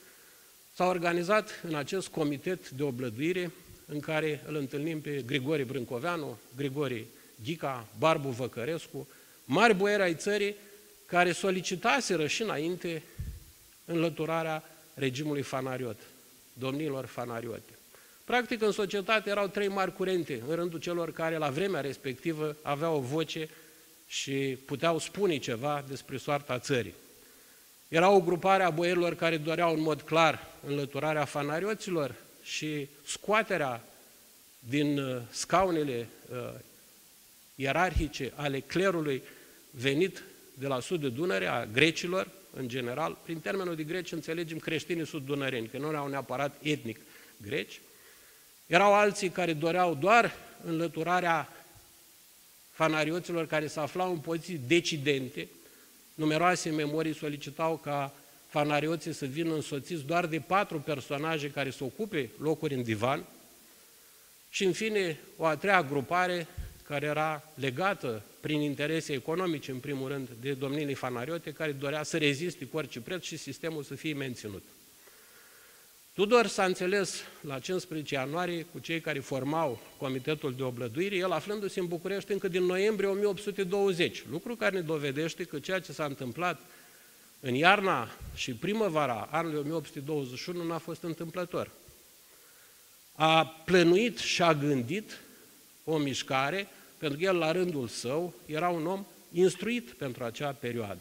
s-a organizat în acest comitet de oblăduire în care îl întâlnim pe Grigori Brâncoveanu, Grigori Ghica, Barbu Văcărescu, mari boieri ai țării care solicitaseră și înainte înlăturarea regimului fanariot, domnilor fanariote. Practic, în societate erau trei mari curente în rândul celor care la vremea respectivă aveau o voce și puteau spune ceva despre soarta țării. Era o grupare a boierilor care doreau în mod clar înlăturarea fanarioților și scoaterea din uh, scaunele uh, ierarhice ale clerului venit de la sud de Dunăre, a grecilor, în general, prin termenul de greci înțelegem creștinii sud-dunăreni, că nu erau neapărat etnic greci. Erau alții care doreau doar înlăturarea fanarioților care se aflau în poziții decidente, numeroase memorii solicitau ca fanarioții să vină însoțiți doar de patru personaje care să ocupe locuri în divan și, în fine, o a treia grupare care era legată prin interese economice, în primul rând, de domnile fanariote, care dorea să reziste cu orice preț și sistemul să fie menținut. Tudor s-a înțeles la 15 ianuarie cu cei care formau Comitetul de Oblăduire, el aflându-se în București încă din noiembrie 1820, lucru care ne dovedește că ceea ce s-a întâmplat în iarna și primăvara anului 1821 n-a fost întâmplător. A plănuit și a gândit o mișcare, pentru că el la rândul său era un om instruit pentru acea perioadă.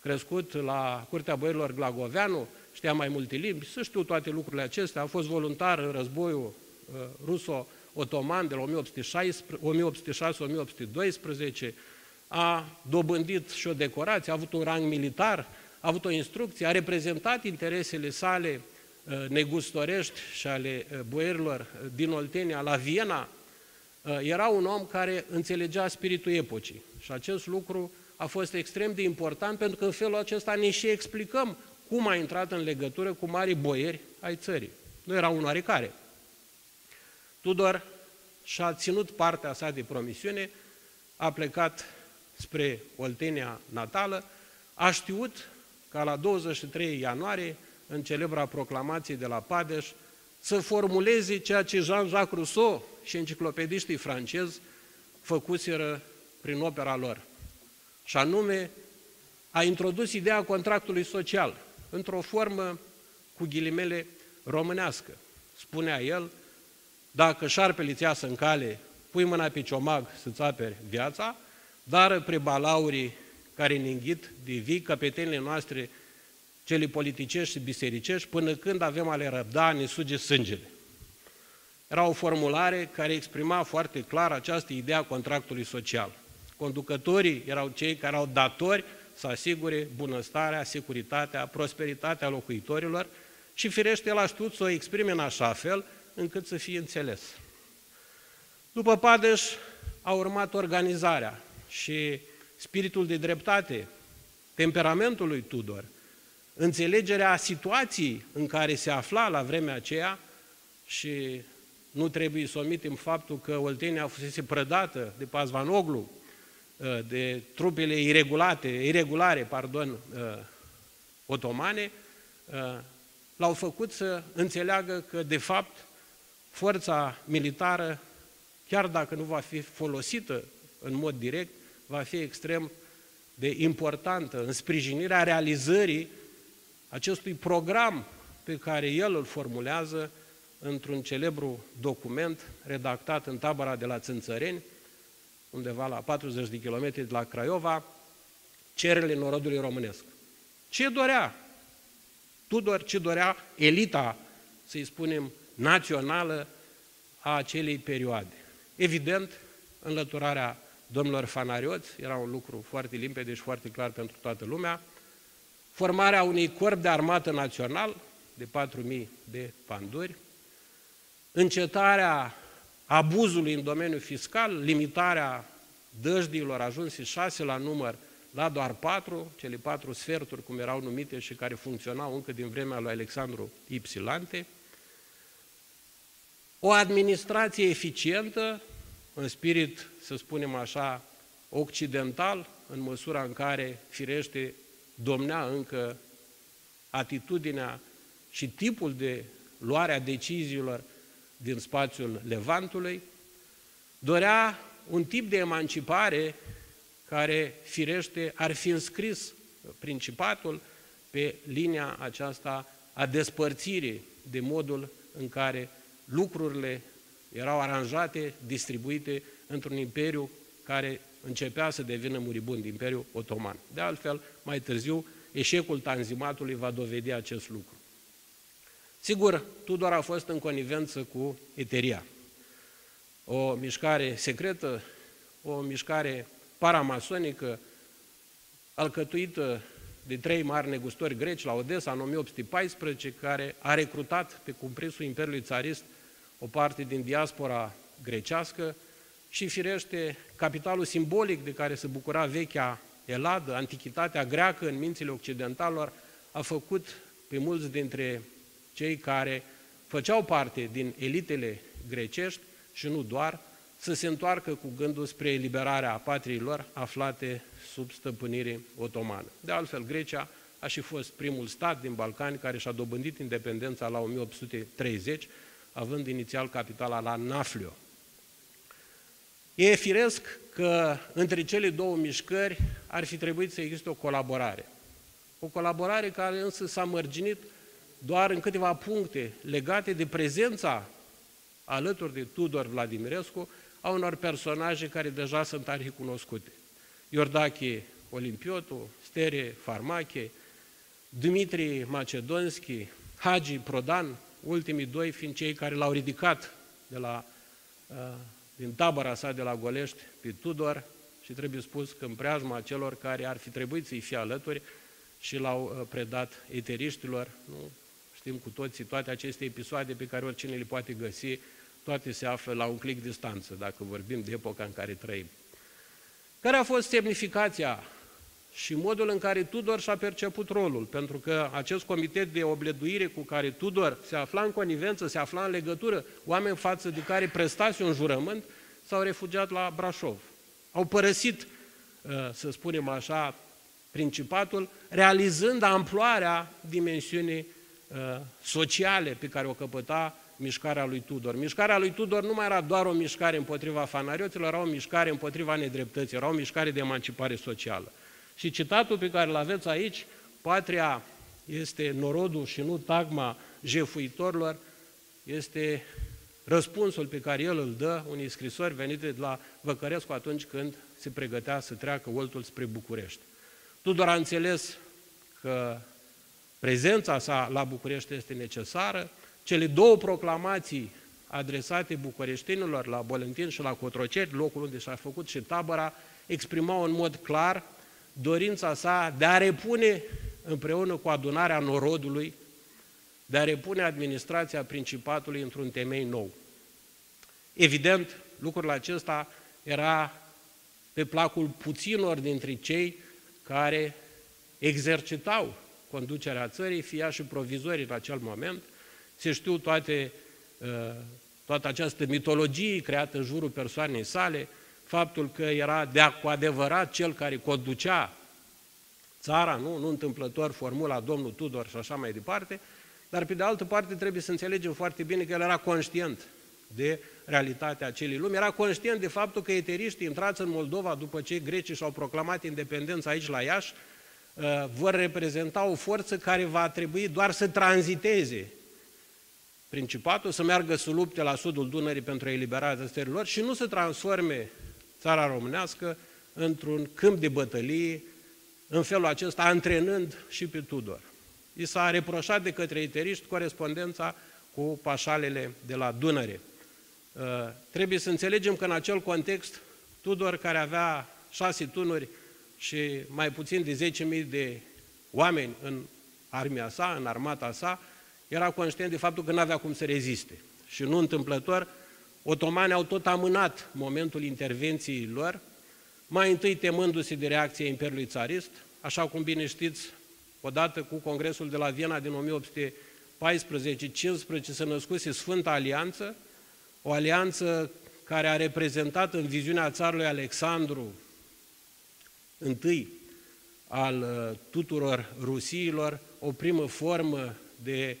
Crescut la Curtea Băierilor Glagoveanu, știa mai multe limbi, să știu toate lucrurile acestea, a fost voluntar în războiul uh, ruso-otoman de la 1806-1812, a dobândit și o decorație, a avut un rang militar, a avut o instrucție, a reprezentat interesele sale uh, negustorești și ale uh, boierilor din Oltenia la Viena, era un om care înțelegea spiritul epocii și acest lucru a fost extrem de important pentru că în felul acesta ne și explicăm cum a intrat în legătură cu mari boieri ai țării. Nu era un oarecare. Tudor și-a ținut partea sa de promisiune, a plecat spre Oltenia natală, a știut ca la 23 ianuarie în celebra proclamație de la Padeș, să formuleze ceea ce Jean-Jacques Rousseau și enciclopediștii francezi făcuseră prin opera lor. Și anume, a introdus ideea contractului social într-o formă, cu ghilimele, românească. Spunea el, dacă șarpele îți iasă în cale, pui mâna pe ciomag să-ți aperi viața, dar pre balaurii care ne înghit de vii căpetenile noastre, cele politicești și bisericești, până când avem ale răbda, ne suge sângele. Era o formulare care exprima foarte clar această idee a contractului social. Conducătorii erau cei care au datori să asigure bunăstarea, securitatea, prosperitatea locuitorilor și firește el a știut să o exprime în așa fel încât să fie înțeles. După Padeș a urmat organizarea și spiritul de dreptate, temperamentul lui Tudor, înțelegerea situației în care se afla la vremea aceea și nu trebuie să omitem faptul că Oltenia fusese prădată de Pazvanoglu, uh, de trupele iregulate, iregulare, pardon, uh, otomane, uh, l-au făcut să înțeleagă că, de fapt, forța militară, chiar dacă nu va fi folosită în mod direct, va fi extrem de importantă în sprijinirea realizării acestui program pe care el îl formulează într-un celebru document redactat în tabăra de la Țânțăreni, undeva la 40 de kilometri de la Craiova, cererile norodului românesc. Ce dorea Tudor, ce dorea elita, să-i spunem, națională a acelei perioade? Evident, înlăturarea domnilor fanarioți, era un lucru foarte limpede și foarte clar pentru toată lumea, formarea unui corp de armată național de 4.000 de panduri, încetarea abuzului în domeniul fiscal, limitarea dăjdiilor ajunse șase la număr la doar patru, cele patru sferturi, cum erau numite și care funcționau încă din vremea lui Alexandru Ipsilante, o administrație eficientă, în spirit, să spunem așa, occidental, în măsura în care, firește, domnea încă atitudinea și tipul de luarea deciziilor din spațiul Levantului, dorea un tip de emancipare care, firește, ar fi înscris Principatul pe linia aceasta a despărțirii de modul în care lucrurile erau aranjate, distribuite într-un imperiu care începea să devină muribund, Imperiul Otoman. De altfel, mai târziu, eșecul tanzimatului va dovedi acest lucru. Sigur, Tudor a fost în conivență cu Eteria. O mișcare secretă, o mișcare paramasonică, alcătuită de trei mari negustori greci la Odessa în 1814, care a recrutat pe cumprisul Imperiului Țarist o parte din diaspora grecească și, firește, capitalul simbolic de care se bucura vechea Eladă, antichitatea greacă în mințile occidentalilor, a făcut pe mulți dintre cei care făceau parte din elitele grecești și nu doar, să se întoarcă cu gândul spre eliberarea patriilor aflate sub stăpânire otomană. De altfel, Grecia a și fost primul stat din Balcani care și-a dobândit independența la 1830, având inițial capitala la Naflio. E firesc că între cele două mișcări ar fi trebuit să existe o colaborare. O colaborare care însă s-a mărginit doar în câteva puncte legate de prezența alături de Tudor Vladimirescu a unor personaje care deja sunt cunoscute. Iordache Olimpiotu, Stere Farmache, Dmitri Macedonski, Hagi Prodan, ultimii doi fiind cei care l-au ridicat de la, uh, din tabăra sa de la Golești pe Tudor și trebuie spus că în preajma celor care ar fi trebuit să-i fie alături și l-au uh, predat eteriștilor, nu? știm cu toții toate aceste episoade pe care oricine le poate găsi, toate se află la un clic distanță, dacă vorbim de epoca în care trăim. Care a fost semnificația și modul în care Tudor și-a perceput rolul, pentru că acest comitet de obleduire cu care Tudor se afla în conivență, se afla în legătură, oameni față de care prestase un jurământ, s-au refugiat la Brașov. Au părăsit, uh, să spunem așa, principatul, realizând amploarea dimensiunii uh, sociale pe care o căpăta mișcarea lui Tudor. Mișcarea lui Tudor nu mai era doar o mișcare împotriva fanarioților, era o mișcare împotriva nedreptății, era o mișcare de emancipare socială. Și citatul pe care îl aveți aici, patria este norodul și nu tagma jefuitorilor, este răspunsul pe care el îl dă unei scrisori venite de la Văcărescu atunci când se pregătea să treacă oltul spre București. Tudor a înțeles că prezența sa la București este necesară, cele două proclamații adresate bucureștinilor la Bolentin și la Cotroceri, locul unde și-a făcut și tabăra, exprimau în mod clar dorința sa de a repune împreună cu adunarea norodului, de a repune administrația Principatului într-un temei nou. Evident, lucrul acesta era pe placul puținor dintre cei care exercitau conducerea țării, fie și provizorii în acel moment, se știu toate, uh, toată această mitologie creată în jurul persoanei sale, faptul că era de cu adevărat cel care conducea țara, nu, nu întâmplător formula domnul Tudor și așa mai departe, dar pe de altă parte trebuie să înțelegem foarte bine că el era conștient de realitatea acelei lumi, era conștient de faptul că eteriștii intrați în Moldova după ce grecii și-au proclamat independența aici la Iași, uh, vor reprezenta o forță care va trebui doar să tranziteze Principatul, să meargă să lupte la sudul Dunării pentru eliberarea țărilor și nu să transforme țara românească într-un câmp de bătălie, în felul acesta antrenând și pe Tudor. I s-a reproșat de către iteriști corespondența cu pașalele de la Dunăre. Uh, trebuie să înțelegem că în acel context, Tudor, care avea șase tunuri și mai puțin de 10.000 de oameni în armia sa, în armata sa, era conștient de faptul că nu avea cum să reziste. Și nu întâmplător, otomanii au tot amânat momentul intervenției lor, mai întâi temându-se de reacția Imperiului Țarist, așa cum bine știți, odată cu Congresul de la Viena din 1814-15 se născuse Sfânta Alianță, o alianță care a reprezentat în viziunea țarului Alexandru I al uh, tuturor Rusiilor o primă formă de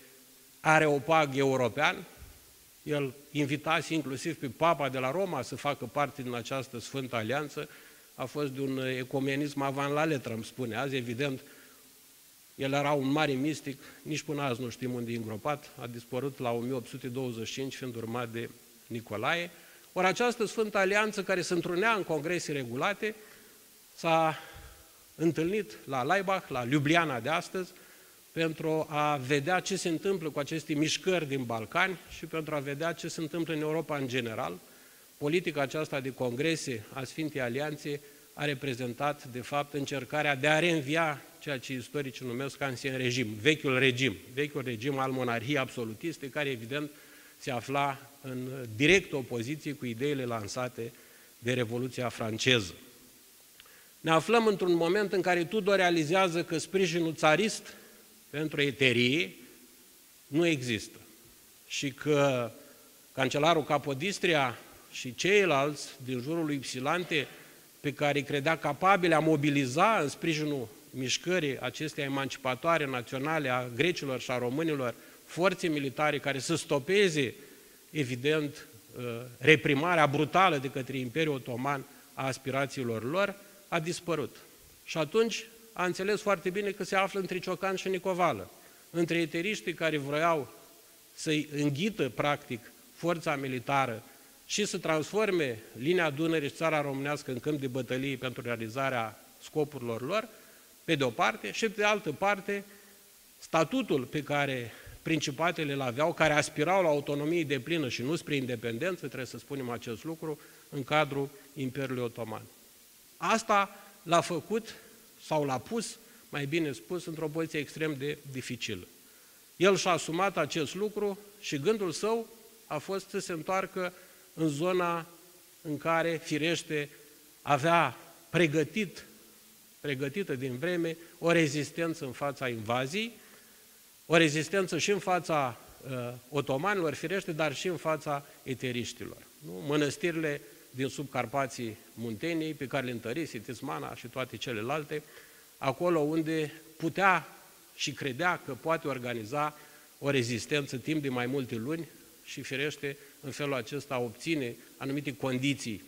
areopag european, el invitase inclusiv pe Papa de la Roma să facă parte din această Sfântă Alianță, a fost de un ecumenism avant la letră, îmi spune. Azi, evident, el era un mare mistic, nici până azi nu știm unde e îngropat, a dispărut la 1825, fiind urmat de Nicolae. Ori această Sfântă Alianță, care se întrunea în congrese regulate, s-a întâlnit la Laibach, la Ljubljana de astăzi, pentru a vedea ce se întâmplă cu aceste mișcări din Balcani și pentru a vedea ce se întâmplă în Europa în general. Politica aceasta de congrese a Sfintei Alianțe a reprezentat, de fapt, încercarea de a reînvia ceea ce istoricii numesc ancien regim, vechiul regim, vechiul regim al monarhiei absolutiste, care, evident, se afla în direct opoziție cu ideile lansate de Revoluția franceză. Ne aflăm într-un moment în care Tudor realizează că sprijinul țarist pentru eterie nu există. Și că cancelarul Capodistria și ceilalți din jurul lui Psilante, pe care îi credea capabile a mobiliza în sprijinul mișcării acestei emancipatoare naționale a grecilor și a românilor, forțe militare care să stopeze, evident, uh, reprimarea brutală de către Imperiul Otoman a aspirațiilor lor, a dispărut. Și atunci a înțeles foarte bine că se află între Ciocan și Nicovală, între eteriștii care vroiau să-i înghită, practic, forța militară și să transforme linia Dunării și țara românească în câmp de bătălie pentru realizarea scopurilor lor, pe de o parte, și pe de altă parte, statutul pe care principatele îl aveau, care aspirau la autonomie de plină și nu spre independență, trebuie să spunem acest lucru, în cadrul Imperiului Otoman. Asta l-a făcut sau l-a pus, mai bine spus, într-o poziție extrem de dificilă. El și-a asumat acest lucru și gândul său a fost să se întoarcă în zona în care, firește, avea pregătit, pregătită din vreme o rezistență în fața invazii, o rezistență și în fața uh, otomanilor, firește, dar și în fața eteriștilor. Nu? Mănăstirile din subcarpații Munteniei, pe care le întărise Tismana și toate celelalte, acolo unde putea și credea că poate organiza o rezistență timp de mai multe luni și firește în felul acesta obține anumite condiții,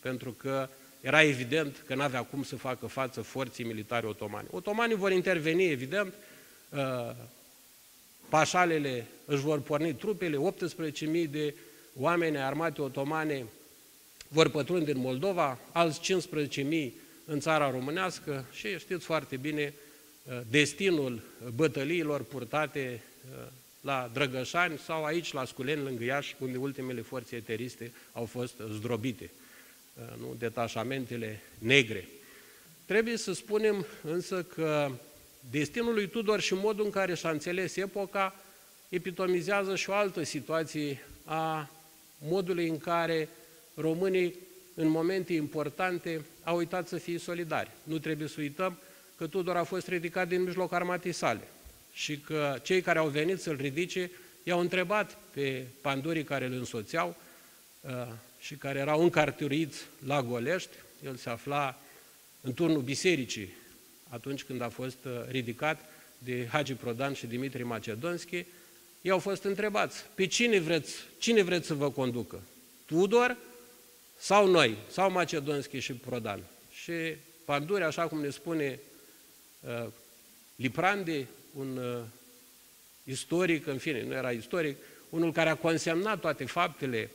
pentru că era evident că n-avea cum să facă față forții militare otomane. Otomanii vor interveni, evident, uh, pașalele își vor porni trupele, 18.000 de oameni armate otomane vor pătrunde în Moldova, alți 15.000 în țara românească și știți foarte bine uh, destinul bătăliilor purtate uh, la Drăgășani sau aici la Sculeni, lângă Iași, unde ultimele forțe eteriste au fost zdrobite, uh, nu? detașamentele negre. Trebuie să spunem însă că destinul lui Tudor și modul în care și-a înțeles epoca epitomizează și o altă situație a modului în care românii în momente importante au uitat să fie solidari. Nu trebuie să uităm că Tudor a fost ridicat din mijloc armatei sale și că cei care au venit să-l ridice i-au întrebat pe pandurii care îl însoțeau uh, și care erau încarturiți la Golești, el se afla în turnul bisericii atunci când a fost uh, ridicat de Hagi Prodan și Dimitri Macedonski, ei au fost întrebați, pe cine vreți, cine vreți să vă conducă? Tudor sau noi, sau Macedonski și Prodan? Și Panduri, așa cum ne spune uh, Liprandi, un uh, istoric, în fine, nu era istoric, unul care a consemnat toate faptele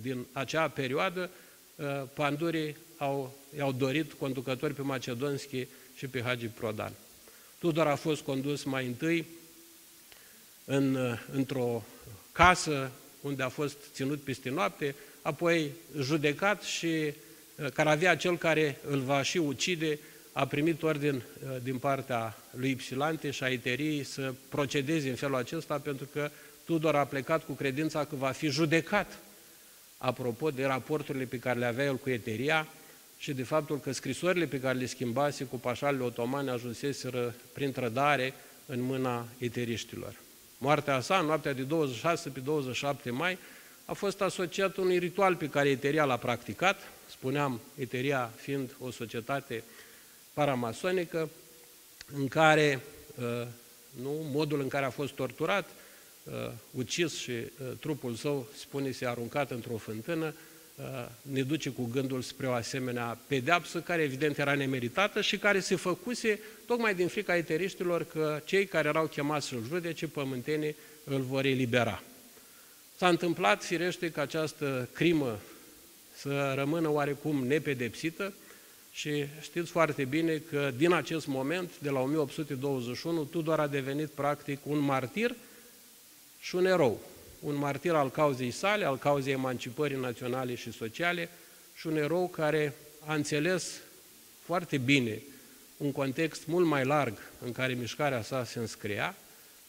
din acea perioadă, uh, Pandurii au, i-au dorit conducători pe Macedonski și pe Hagi Prodan. Tudor a fost condus mai întâi în, uh, într-o casă unde a fost ținut peste noapte, apoi judecat și uh, care avea cel care îl va și ucide, a primit ordin uh, din partea lui Ipsilante și a Eteriei să procedeze în felul acesta, pentru că Tudor a plecat cu credința că va fi judecat, apropo de raporturile pe care le avea el cu Eteria și de faptul că scrisorile pe care le schimbase cu pașalele otomane ajunseseră prin trădare în mâna eteriștilor. Moartea sa, noaptea de 26 pe 27 mai, a fost asociat unui ritual pe care Eteria l-a practicat, spuneam, Eteria fiind o societate paramasonică, în care, uh, nu, modul în care a fost torturat, uh, ucis și uh, trupul său, spune, se aruncat într-o fântână, ne duce cu gândul spre o asemenea pedeapsă, care evident era nemeritată și care se făcuse tocmai din frica eteriștilor că cei care erau chemați să-l judece, pământenii, îl vor elibera. S-a întâmplat, firește, că această crimă să rămână oarecum nepedepsită și știți foarte bine că din acest moment, de la 1821, Tudor a devenit practic un martir și un erou. Un martir al cauzei sale, al cauzei emancipării naționale și sociale și un erou care a înțeles foarte bine un context mult mai larg în care mișcarea sa se înscria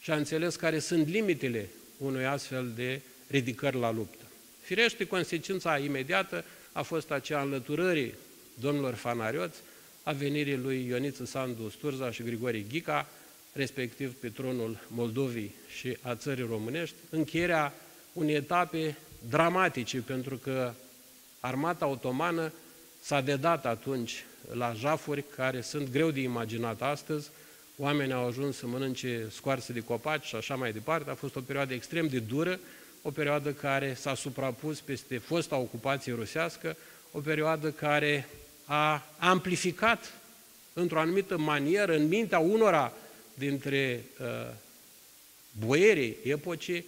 și a înțeles care sunt limitele unui astfel de ridicări la luptă. Firește, consecința imediată a fost aceea înlăturării domnilor fanarioți, a venirii lui Ioniță Sandu Sturza și Grigori Ghica, respectiv pe tronul Moldovii și a țării românești, încheierea unei etape dramatice, pentru că armata otomană s-a dedat atunci la jafuri care sunt greu de imaginat astăzi, oamenii au ajuns să mănânce scoarțe de copaci și așa mai departe, a fost o perioadă extrem de dură, o perioadă care s-a suprapus peste fosta ocupație rusească, o perioadă care a amplificat într-o anumită manieră în mintea unora dintre uh, boierii epocii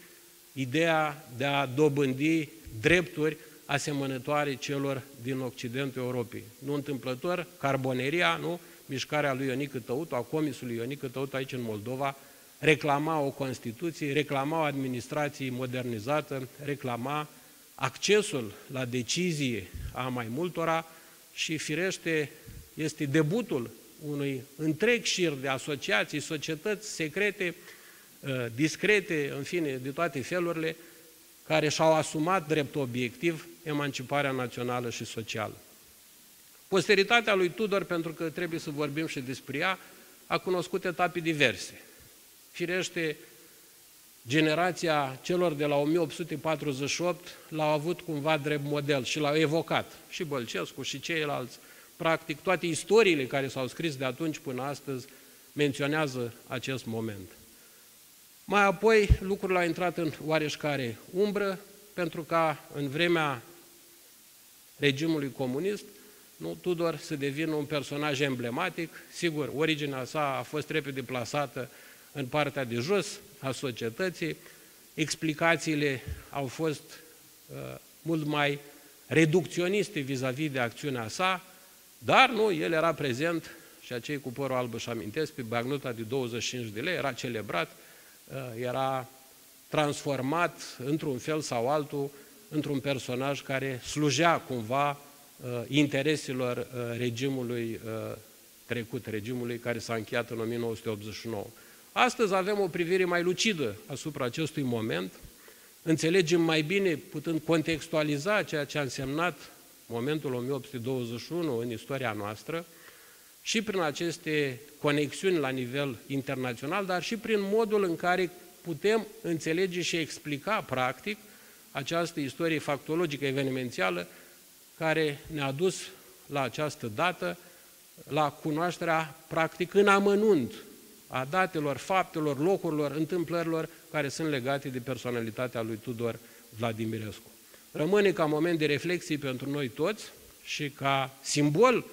ideea de a dobândi drepturi asemănătoare celor din Occidentul Europei. Nu întâmplător, carboneria, nu? mișcarea lui Ionică Tăutu, a comisului Ionică Tăutu aici în Moldova, reclama o Constituție, reclama o administrație modernizată, reclama accesul la decizie a mai multora și firește este debutul unui întreg șir de asociații, societăți secrete, uh, discrete, în fine, de toate felurile, care și-au asumat drept obiectiv emanciparea națională și socială. Posteritatea lui Tudor, pentru că trebuie să vorbim și despre ea, a cunoscut etape diverse. Firește, generația celor de la 1848 l-au avut cumva drept model și l-au evocat, și Bălcescu și ceilalți. Practic, toate istoriile care s-au scris de atunci până astăzi menționează acest moment. Mai apoi lucrurile au intrat în oareșcare umbră, pentru ca în vremea regimului comunist, nu, Tudor să devină un personaj emblematic. Sigur, originea sa a fost repede plasată în partea de jos a societății, explicațiile au fost uh, mult mai reducționiste vis-a-vis -vis de acțiunea sa, dar nu, el era prezent și acei cu părul alb își amintesc, pe bagnuta de 25 de lei, era celebrat, uh, era transformat într-un fel sau altul într-un personaj care slujea cumva uh, intereselor uh, regimului uh, trecut, regimului care s-a încheiat în 1989. Astăzi avem o privire mai lucidă asupra acestui moment, înțelegem mai bine, putând contextualiza ceea ce a însemnat momentul 1821 în istoria noastră și prin aceste conexiuni la nivel internațional, dar și prin modul în care putem înțelege și explica practic această istorie factologică evenimențială care ne-a dus la această dată, la cunoașterea practic în amănunt a datelor, faptelor, locurilor, întâmplărilor care sunt legate de personalitatea lui Tudor Vladimirescu. Rămâne ca moment de reflexie pentru noi toți și ca simbol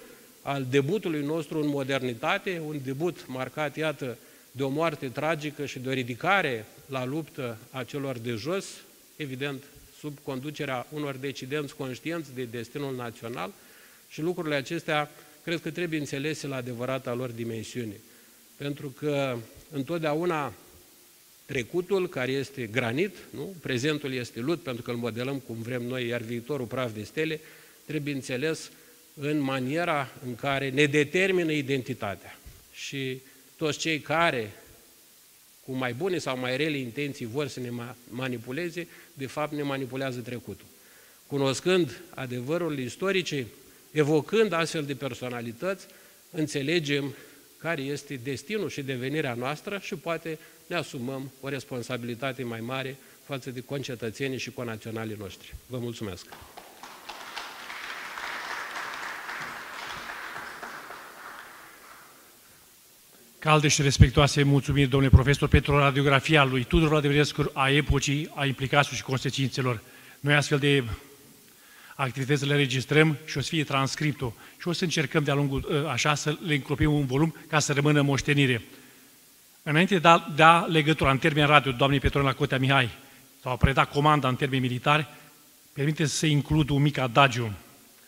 al debutului nostru în modernitate, un debut marcat, iată, de o moarte tragică și de o ridicare la luptă a celor de jos, evident, sub conducerea unor decidenți conștienți de destinul național și lucrurile acestea cred că trebuie înțelese la adevărata lor dimensiune. Pentru că întotdeauna trecutul, care este granit, nu? prezentul este lut, pentru că îl modelăm cum vrem noi, iar viitorul praf de stele, trebuie înțeles în maniera în care ne determină identitatea. Și toți cei care, cu mai bune sau mai rele intenții, vor să ne manipuleze, de fapt ne manipulează trecutul. Cunoscând adevărurile istorice, evocând astfel de personalități, înțelegem care este destinul și devenirea noastră și poate ne asumăm o responsabilitate mai mare față de concetățenii și conaționalii noștri. Vă mulțumesc! Calde și respectoase mulțumiri, domnule profesor, pentru radiografia lui Tudor Vladimirescu a epocii, a implicațiilor și consecințelor. Noi astfel de activități le registrăm și o să fie transcriptul. Și o să încercăm de-a lungul, ă, așa, să le încropim un volum ca să rămână moștenire. Înainte de da, da legătura în termeni radio, doamnei Petronila Cotea Mihai, sau a predat comanda în termeni militari, permite să includ un mic adagiu,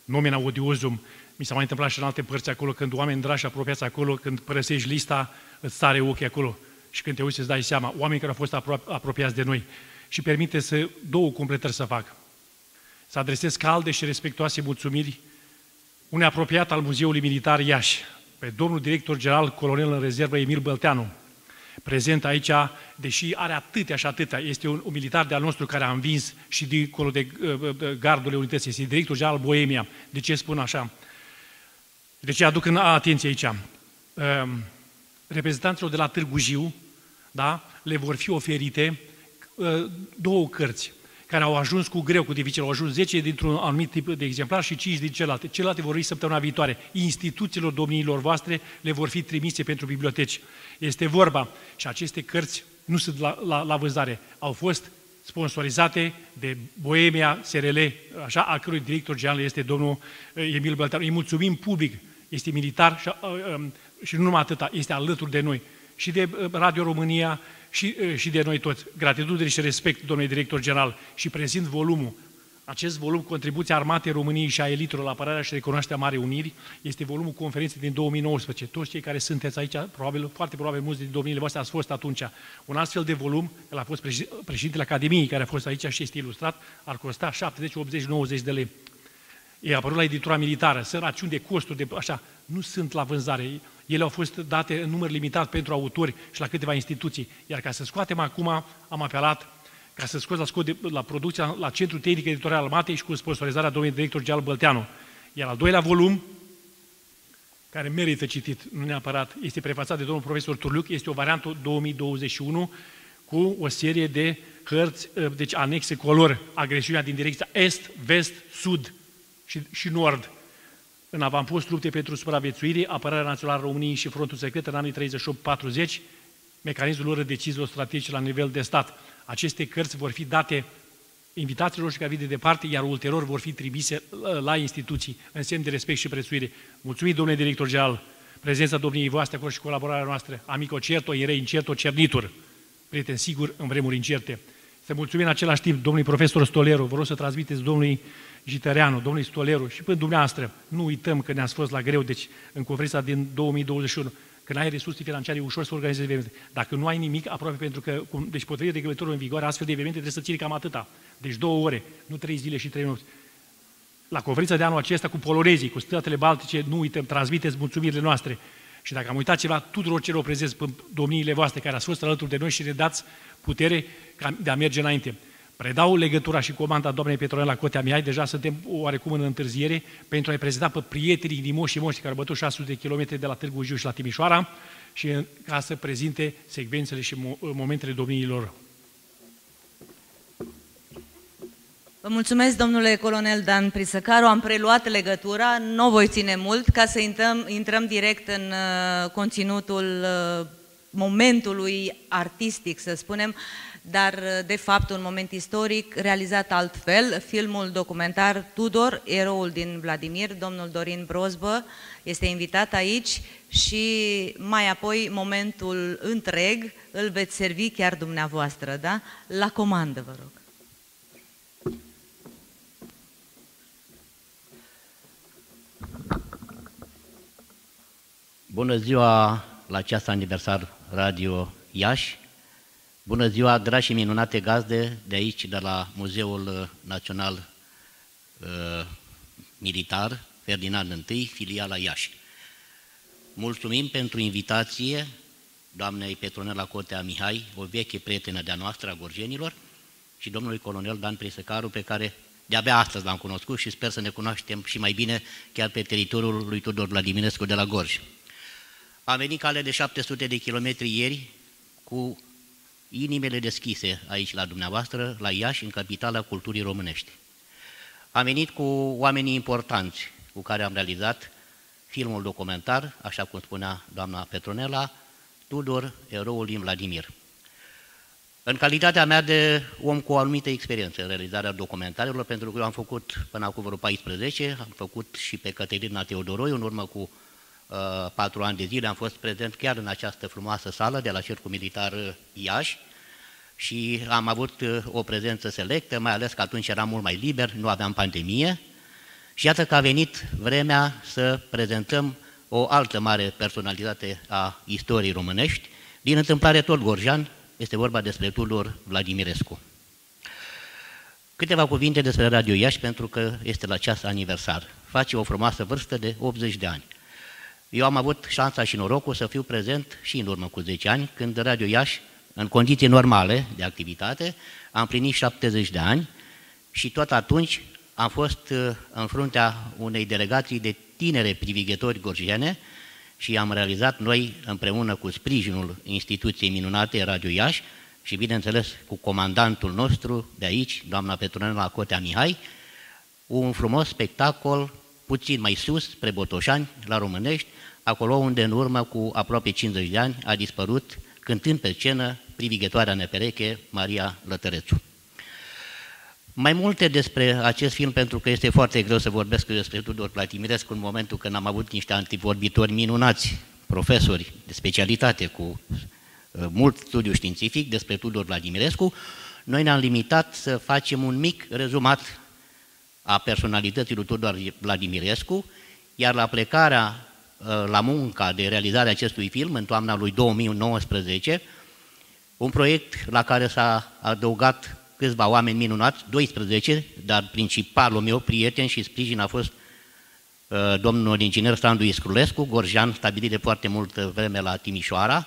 nomen audiozum, mi s-a mai întâmplat și în alte părți acolo, când oameni dragi apropiați acolo, când părăsești lista, îți sare ochii acolo și când te uiți îți dai seama, oameni care au fost apro- apropiați de noi. Și permite să două completări să fac. Să adresez calde și respectoase mulțumiri unui apropiat al Muzeului Militar Iași, pe domnul director general colonel în rezervă Emil Bălteanu, prezent aici, deși are atâtea și atâtea, este un, un militar de-al nostru care a învins și dincolo de uh, uh, gardurile unității, este director general Boemia. De ce spun așa? De ce aduc în atenție aici? Ehm, reprezentanților de la Târgu Jiu, da, le vor fi oferite ă, două cărți care au ajuns cu greu, cu dificil, au ajuns 10 dintr-un anumit tip de exemplar și 5 din celelalte. Celelalte vor fi săptămâna viitoare. Instituțiilor domniilor voastre le vor fi trimise pentru biblioteci. Este vorba și aceste cărți nu sunt la, la, la vânzare. Au fost sponsorizate de Boemia SRL, așa, a cărui director general este domnul ă, Emil Bălteanu. Îi mulțumim public este militar și, uh, um, și nu numai atâta, este alături de noi. Și de uh, Radio România și, uh, și de noi toți. Gratitudine și respect, domnule director general, și prezint volumul. Acest volum, Contribuția Armatei României și a elitelor la apărarea și recunoașterea Marei Uniri, este volumul conferinței din 2019. Toți cei care sunteți aici, probabil, foarte probabil mulți din domniile voastre ați fost atunci. Un astfel de volum, el a fost președintele Academiei care a fost aici și este ilustrat, ar costa 70, 80, 90 de lei e apărut la editura militară, sunt rațiuni de costuri, de, așa, nu sunt la vânzare. Ele au fost date în număr limitat pentru autori și la câteva instituții. Iar ca să scoatem acum, am apelat ca să scot la, scot de, la producția la Centrul Tehnic Editorial al Matei și cu sponsorizarea domnului director Geal Bălteanu. Iar al doilea volum, care merită citit, nu neapărat, este prefațat de domnul profesor Turluc, este o variantă 2021 cu o serie de cărți, deci anexe color, agresiunea din direcția est, vest, sud, și, și nord. În avampost lupte pentru supraviețuire, apărarea națională a României și frontul secret în anii 38-40, mecanismul lor de deciziilor strategice la nivel de stat. Aceste cărți vor fi date invitațiilor și care vin de departe, iar ulterior vor fi trimise la instituții în semn de respect și prețuire. Mulțumim, domnule director general, prezența domniei voastre acolo și colaborarea noastră. Amico certo, ierei incerto, cernitur. Prieten sigur în vremuri incerte. Să mulțumim în același timp domnului profesor Stoleru, vă rog să transmiteți domnului Jităreanu, domnului Stoleru și până dumneavoastră. Nu uităm că ne-ați fost la greu, deci în conferința din 2021, când ai resurse financiare, e ușor să organizezi evenimente. Dacă nu ai nimic, aproape pentru că, deci potrivit regulatorul în vigoare, astfel de evenimente trebuie să ții cam atâta. Deci două ore, nu trei zile și trei nopți. La conferința de anul acesta cu polonezii, cu statele baltice, nu uităm, transmiteți mulțumirile noastre. Și dacă am uitat ceva, tuturor celor prezenți, domniile voastre care ați fost alături de noi și ne dați putere de a merge înainte. Predau legătura și comanda doamnei Petronela Cotea Mihai, deja suntem oarecum în întârziere, pentru a-i prezenta pe prietenii din și moști care au bătut 600 de kilometri de la Târgu Jiu și la Timișoara și ca să prezinte secvențele și momentele domniilor. Vă mulțumesc, domnule colonel Dan Prisăcaru. Am preluat legătura, nu voi ține mult, ca să intrăm, intrăm direct în uh, conținutul uh, momentului artistic, să spunem, dar de fapt un moment istoric realizat altfel. Filmul documentar Tudor, eroul din Vladimir, domnul Dorin Brozbă, este invitat aici și mai apoi momentul întreg îl veți servi chiar dumneavoastră, da? La comandă, vă rog. Bună ziua la această aniversar Radio Iași. Bună ziua, dragi și minunate gazde de aici, de la Muzeul Național uh, Militar Ferdinand I, filiala Iași. Mulțumim pentru invitație doamnei Petronela Cotea Mihai, o veche prietenă de-a noastră a gorjenilor, și domnului colonel Dan Prisecaru, pe care de-abia astăzi l-am cunoscut și sper să ne cunoaștem și mai bine chiar pe teritoriul lui Tudor Vladimirescu de la Gorj. Am venit cale de 700 de kilometri ieri cu inimile deschise aici la dumneavoastră, la Iași, în capitala culturii românești. Am venit cu oamenii importanți cu care am realizat filmul documentar, așa cum spunea doamna Petronela, Tudor, eroul din Vladimir. În calitatea mea de om cu o anumită experiență în realizarea documentarelor, pentru că eu am făcut până acum vreo 14, am făcut și pe Caterina Teodoroi, în urmă cu uh, patru ani de zile am fost prezent chiar în această frumoasă sală de la Cercul Militar Iași și am avut uh, o prezență selectă, mai ales că atunci era mult mai liber, nu aveam pandemie și iată că a venit vremea să prezentăm o altă mare personalitate a istoriei românești, din întâmplare tot Gorjan, este vorba despre Tudor Vladimirescu. Câteva cuvinte despre Radio Iași, pentru că este la ceas aniversar. Face o frumoasă vârstă de 80 de ani. Eu am avut șansa și norocul să fiu prezent și în urmă cu 10 ani, când Radio Iași, în condiții normale de activitate, am plinit 70 de ani și tot atunci am fost uh, în fruntea unei delegații de tinere privighetori gorjene și am realizat noi, împreună cu sprijinul instituției minunate Radio Iași și, bineînțeles, cu comandantul nostru de aici, doamna Petronela Cotea Mihai, un frumos spectacol puțin mai sus, spre Botoșani, la Românești, acolo unde în urmă cu aproape 50 de ani a dispărut, cântând pe scenă, privighetoarea nepereche Maria Lătărețu. Mai multe despre acest film, pentru că este foarte greu să vorbesc despre Tudor Platimirescu în momentul când am avut niște antivorbitori minunați, profesori de specialitate cu uh, mult studiu științific despre Tudor Vladimirescu, noi ne-am limitat să facem un mic rezumat a personalității lui Tudor Vladimirescu, iar la plecarea uh, la munca de realizare a acestui film, în toamna lui 2019, un proiect la care s-a adăugat câțiva oameni minunați, 12, dar principalul meu prieten și sprijin a fost uh, domnul inginer Strandu Iscrulescu, gorjan, stabilit de foarte multă vreme la Timișoara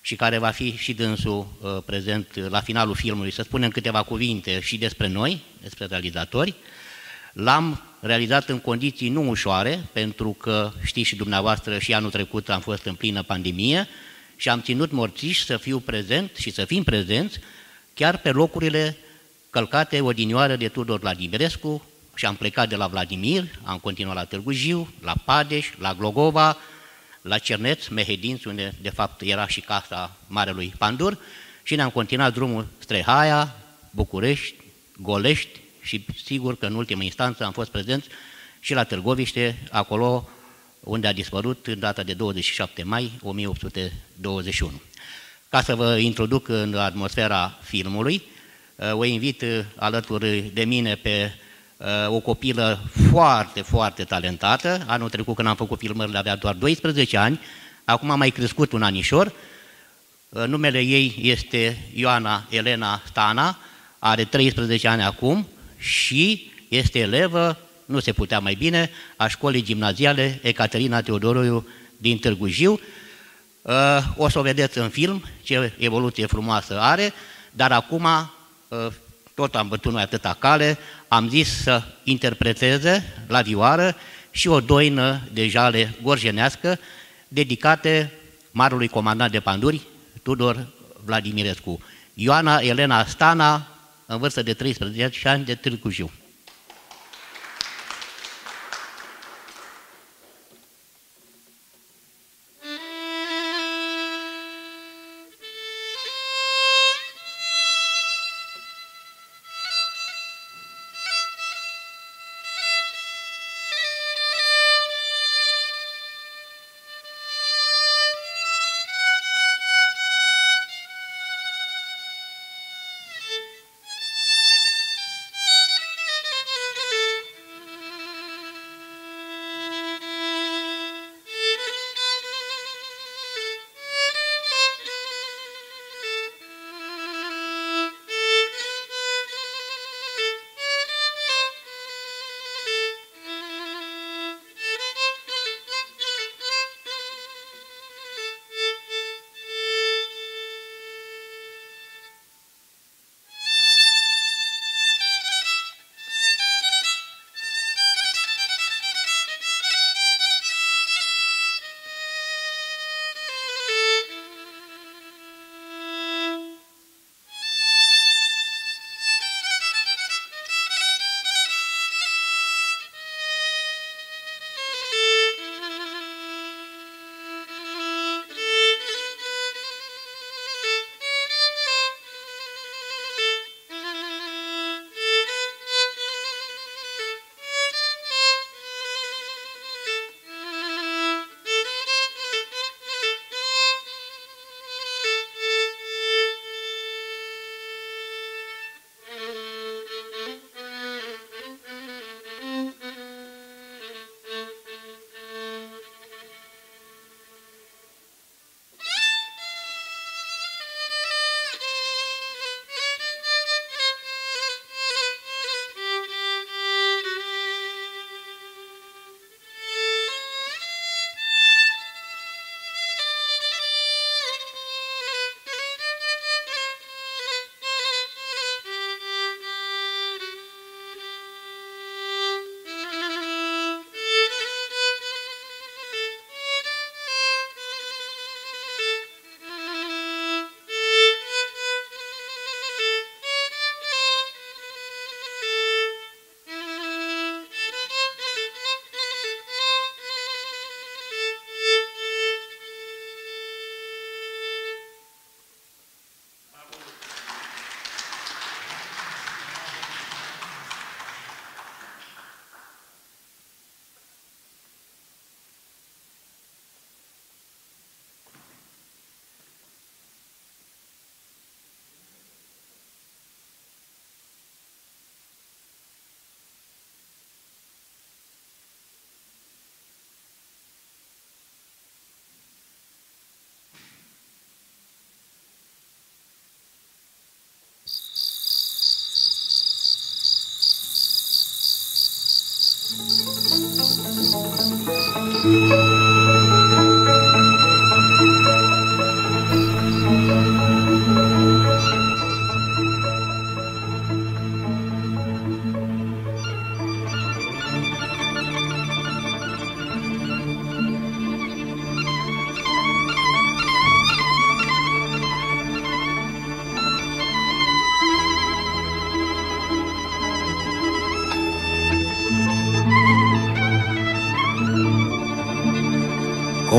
și care va fi și dânsul uh, prezent la finalul filmului, să spunem câteva cuvinte și despre noi, despre realizatori. L-am realizat în condiții nu ușoare, pentru că știți și dumneavoastră și anul trecut am fost în plină pandemie și am ținut morțiși să fiu prezent și să fim prezenți chiar pe locurile călcate odinioară de Tudor Vladimirescu și am plecat de la Vladimir, am continuat la Târgu Jiu, la Padeș, la Glogova, la Cerneț, Mehedinți, unde de fapt era și casa Marelui Pandur, și ne-am continuat drumul spre Haia, București, Golești și sigur că în ultimă instanță am fost prezenți și la Târgoviște, acolo unde a dispărut în data de 27 mai 1821. Ca să vă introduc în atmosfera filmului, o invit alături de mine pe o copilă foarte, foarte talentată. Anul trecut când am făcut filmările avea doar 12 ani, acum a mai crescut un anișor. Numele ei este Ioana Elena Stana, are 13 ani acum și este elevă, nu se putea mai bine, a școlii gimnaziale Ecaterina Teodoroiu din Târgu Jiu. O să o vedeți în film, ce evoluție frumoasă are, dar acum tot am bătut noi atâta cale, am zis să interpreteze la vioară și o doină de jale gorjenească dedicate marului comandant de panduri, Tudor Vladimirescu. Ioana Elena Stana, în vârstă de 13 ani, de Târgu Jiu.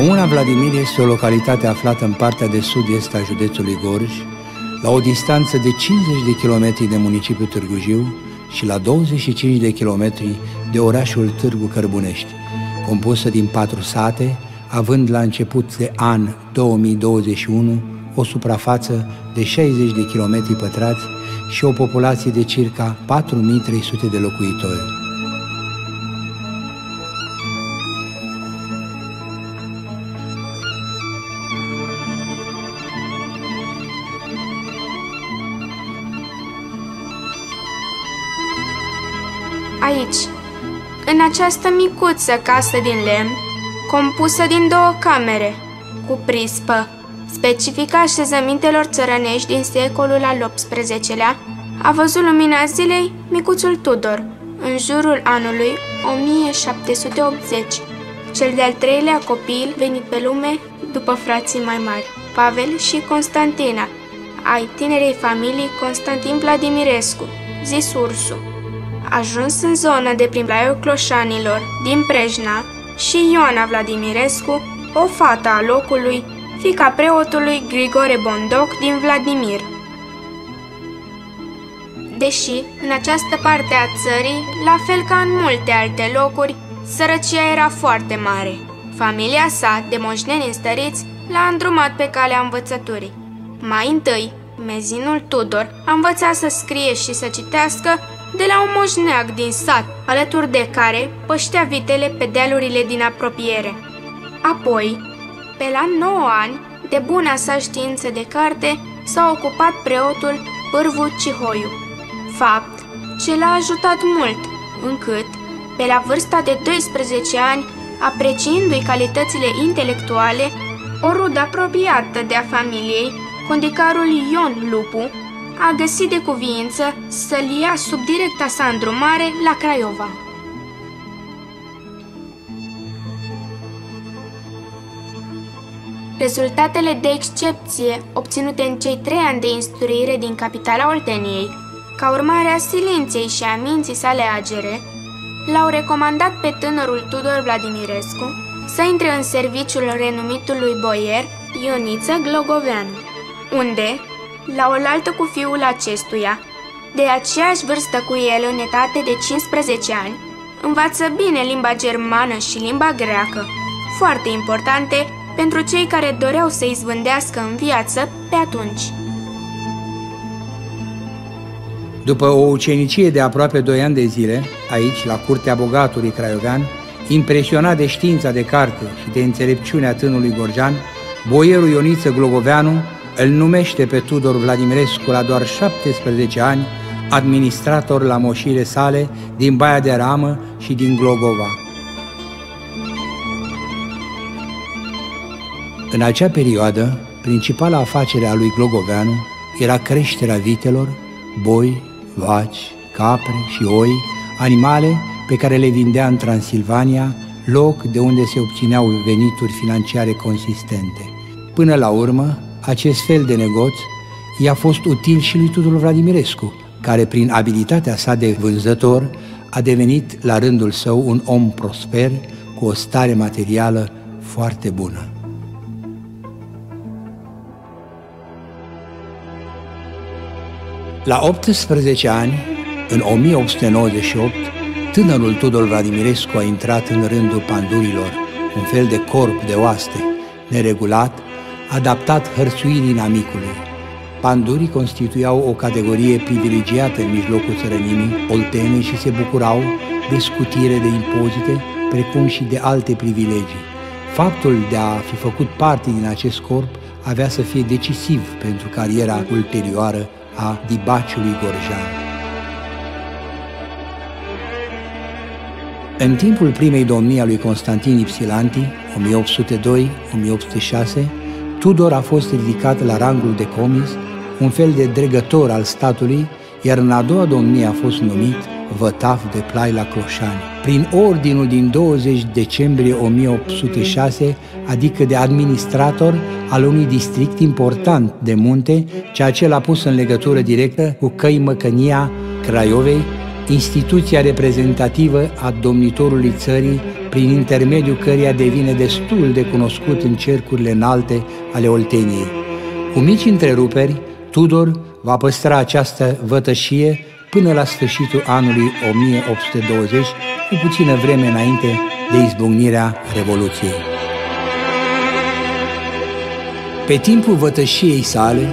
Comuna Vladimir este o localitate aflată în partea de sud-est a județului Gorj, la o distanță de 50 de kilometri de municipiul Târgu Jiu și la 25 de kilometri de orașul Târgu Cărbunești, compusă din patru sate, având la început de an 2021 o suprafață de 60 de kilometri pătrați și o populație de circa 4300 de locuitori. Aici, în această micuță casă din lemn, compusă din două camere, cu prispă, specifică așezămintelor țărănești din secolul al XVIII-lea, a văzut lumina zilei micuțul Tudor, în jurul anului 1780, cel de-al treilea copil venit pe lume după frații mai mari, Pavel și Constantina, ai tinerei familii Constantin Vladimirescu, zis Ursu ajuns în zona de prin Blaiul Cloșanilor din Prejna și Ioana Vladimirescu, o fată a locului, fica preotului Grigore Bondoc din Vladimir. Deși, în această parte a țării, la fel ca în multe alte locuri, sărăcia era foarte mare. Familia sa, de moșneni înstăriți, l-a îndrumat pe calea învățăturii. Mai întâi, mezinul Tudor a învățat să scrie și să citească de la un moșneag din sat, alături de care păștea vitele pe dealurile din apropiere. Apoi, pe la 9 ani, de buna sa știință de carte, s-a ocupat preotul Pârvu Cihoiu, fapt ce l-a ajutat mult, încât, pe la vârsta de 12 ani, apreciindu-i calitățile intelectuale, o rudă apropiată de a familiei, condicarul Ion Lupu, a găsit de cuviință să-l ia sub directa sa îndrumare la Craiova. Rezultatele de excepție obținute în cei trei ani de instruire din capitala Olteniei, ca urmare a silinței și a minții sale agere, l-au recomandat pe tânărul Tudor Vladimirescu să intre în serviciul renumitului boier Ioniță Glogoveanu, unde, la oaltă cu fiul acestuia, de aceeași vârstă cu el în etate de 15 ani, învață bine limba germană și limba greacă, foarte importante pentru cei care doreau să izvândească în viață pe atunci. După o ucenicie de aproape 2 ani de zile, aici, la curtea bogatului craiovean, impresionat de știința de carte și de înțelepciunea tânului Gorjan, boierul Ioniță Glogoveanu îl numește pe Tudor Vladimirescu la doar 17 ani administrator la moșire sale din Baia de Ramă și din Glogova. În acea perioadă, principala afacere a lui Glogoveanu era creșterea vitelor, boi, vaci, capre și oi, animale pe care le vindea în Transilvania, loc de unde se obțineau venituri financiare consistente. Până la urmă, acest fel de negoț i-a fost util și lui Tudor Vladimirescu, care prin abilitatea sa de vânzător a devenit la rândul său un om prosper cu o stare materială foarte bună. La 18 ani, în 1898, tânărul Tudor Vladimirescu a intrat în rândul pandurilor, un fel de corp de oaste, neregulat, adaptat hărțuirii inamicului. Pandurii constituiau o categorie privilegiată în mijlocul țărănimii oltene și se bucurau de scutire de impozite, precum și de alte privilegii. Faptul de a fi făcut parte din acest corp avea să fie decisiv pentru cariera ulterioară a dibaciului gorjan. În timpul primei domnii a lui Constantin Ipsilanti, 1802-1806, Tudor a fost ridicat la rangul de comis, un fel de dregător al statului, iar în a doua domnie a fost numit vătaf de plai la Cloșani. Prin ordinul din 20 decembrie 1806, adică de administrator al unui district important de munte, ceea ce l-a pus în legătură directă cu căi Măcănia Craiovei, instituția reprezentativă a domnitorului țării prin intermediul căreia devine destul de cunoscut în cercurile înalte ale Olteniei. Cu mici întreruperi, Tudor va păstra această vătășie până la sfârșitul anului 1820, cu puțină vreme înainte de izbucnirea Revoluției. Pe timpul vătășiei sale,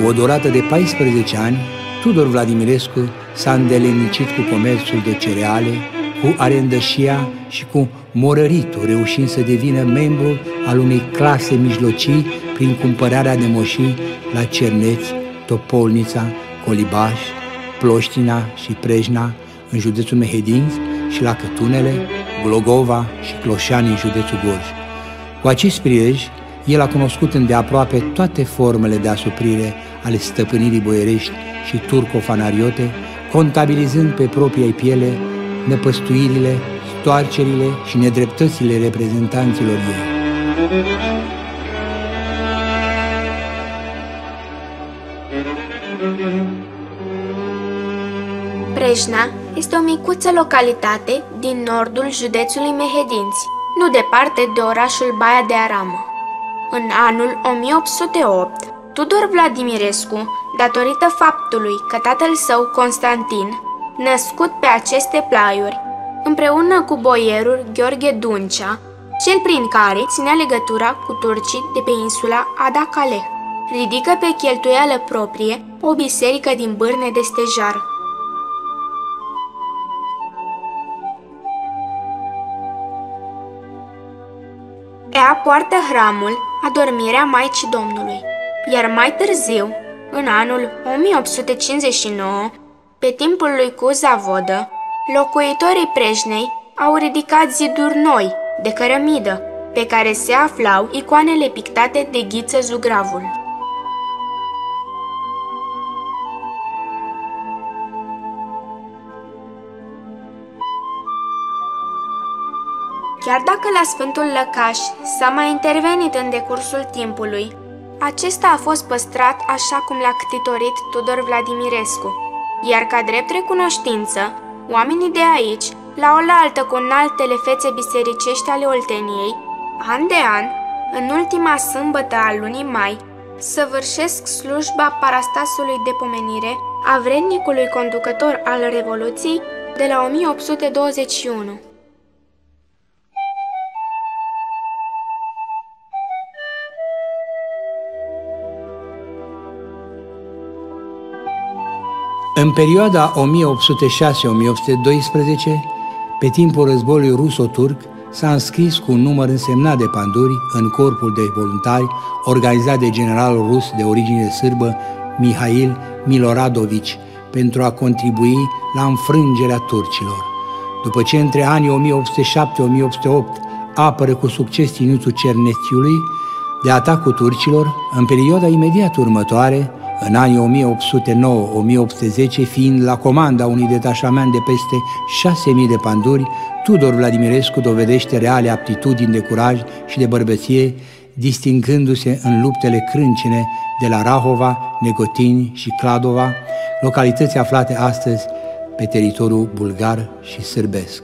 cu o durată de 14 ani, Tudor Vladimirescu s-a îndelenicit cu comerțul de cereale, cu arendășia și cu morăritul, reușind să devină membru al unei clase mijlocii prin cumpărarea de moșii la Cerneți, Topolnița, Colibaș, Ploștina și Prejna în județul Mehedinți și la Cătunele, Glogova și Cloșani în județul Gorj. Cu acest prilej, el a cunoscut îndeaproape toate formele de asuprire ale stăpânirii boierești și turcofanariote, contabilizând pe propria piele năpăstuirile, stoarcerile și nedreptățile reprezentanților ei. Preșna este o micuță localitate din nordul județului Mehedinți, nu departe de orașul Baia de Aramă. În anul 1808, Tudor Vladimirescu, datorită faptului că tatăl său, Constantin, născut pe aceste plaiuri, împreună cu boierul Gheorghe Duncea, cel prin care ținea legătura cu turcii de pe insula Adacale. Ridică pe cheltuială proprie o biserică din Bârne de Stejar. Ea poartă hramul Adormirea Maicii Domnului, iar mai târziu, în anul 1859, pe timpul lui Cuza Vodă, locuitorii Prejnei au ridicat ziduri noi, de cărămidă, pe care se aflau icoanele pictate de Ghiță Zugravul. Chiar dacă la Sfântul Lăcaș s-a mai intervenit în decursul timpului, acesta a fost păstrat așa cum l-a ctitorit Tudor Vladimirescu, iar ca drept recunoștință, oamenii de aici, la oaltă cu înaltele fețe bisericești ale Olteniei, an de an, în ultima sâmbătă a lunii mai, săvârșesc slujba parastasului de pomenire a vrednicului conducător al Revoluției de la 1821. În perioada 1806-1812, pe timpul războiului ruso-turc, s-a înscris cu un număr însemnat de panduri în corpul de voluntari organizat de generalul rus de origine sârbă Mihail Miloradovici pentru a contribui la înfrângerea turcilor. După ce între anii 1807-1808 apără cu succes ținutul Cernețiului de atacul turcilor, în perioada imediat următoare, în anii 1809-1810, fiind la comanda unui detașament de peste 6.000 de panduri, Tudor Vladimirescu dovedește reale aptitudini de curaj și de bărbăție, distingându-se în luptele crâncine de la Rahova, Negotini și Cladova, localități aflate astăzi pe teritoriul bulgar și sârbesc.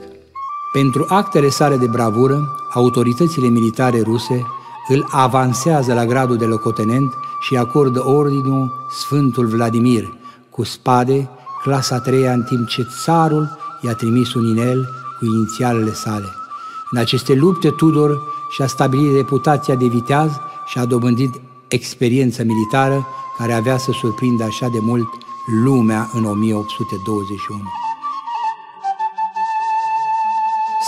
Pentru actele sale de bravură, autoritățile militare ruse îl avansează la gradul de locotenent și acordă ordinul Sfântul Vladimir cu spade, clasa 3 în timp ce țarul i-a trimis un inel cu inițialele sale. În aceste lupte, Tudor și-a stabilit reputația de viteaz și a dobândit experiență militară care avea să surprindă așa de mult lumea în 1821.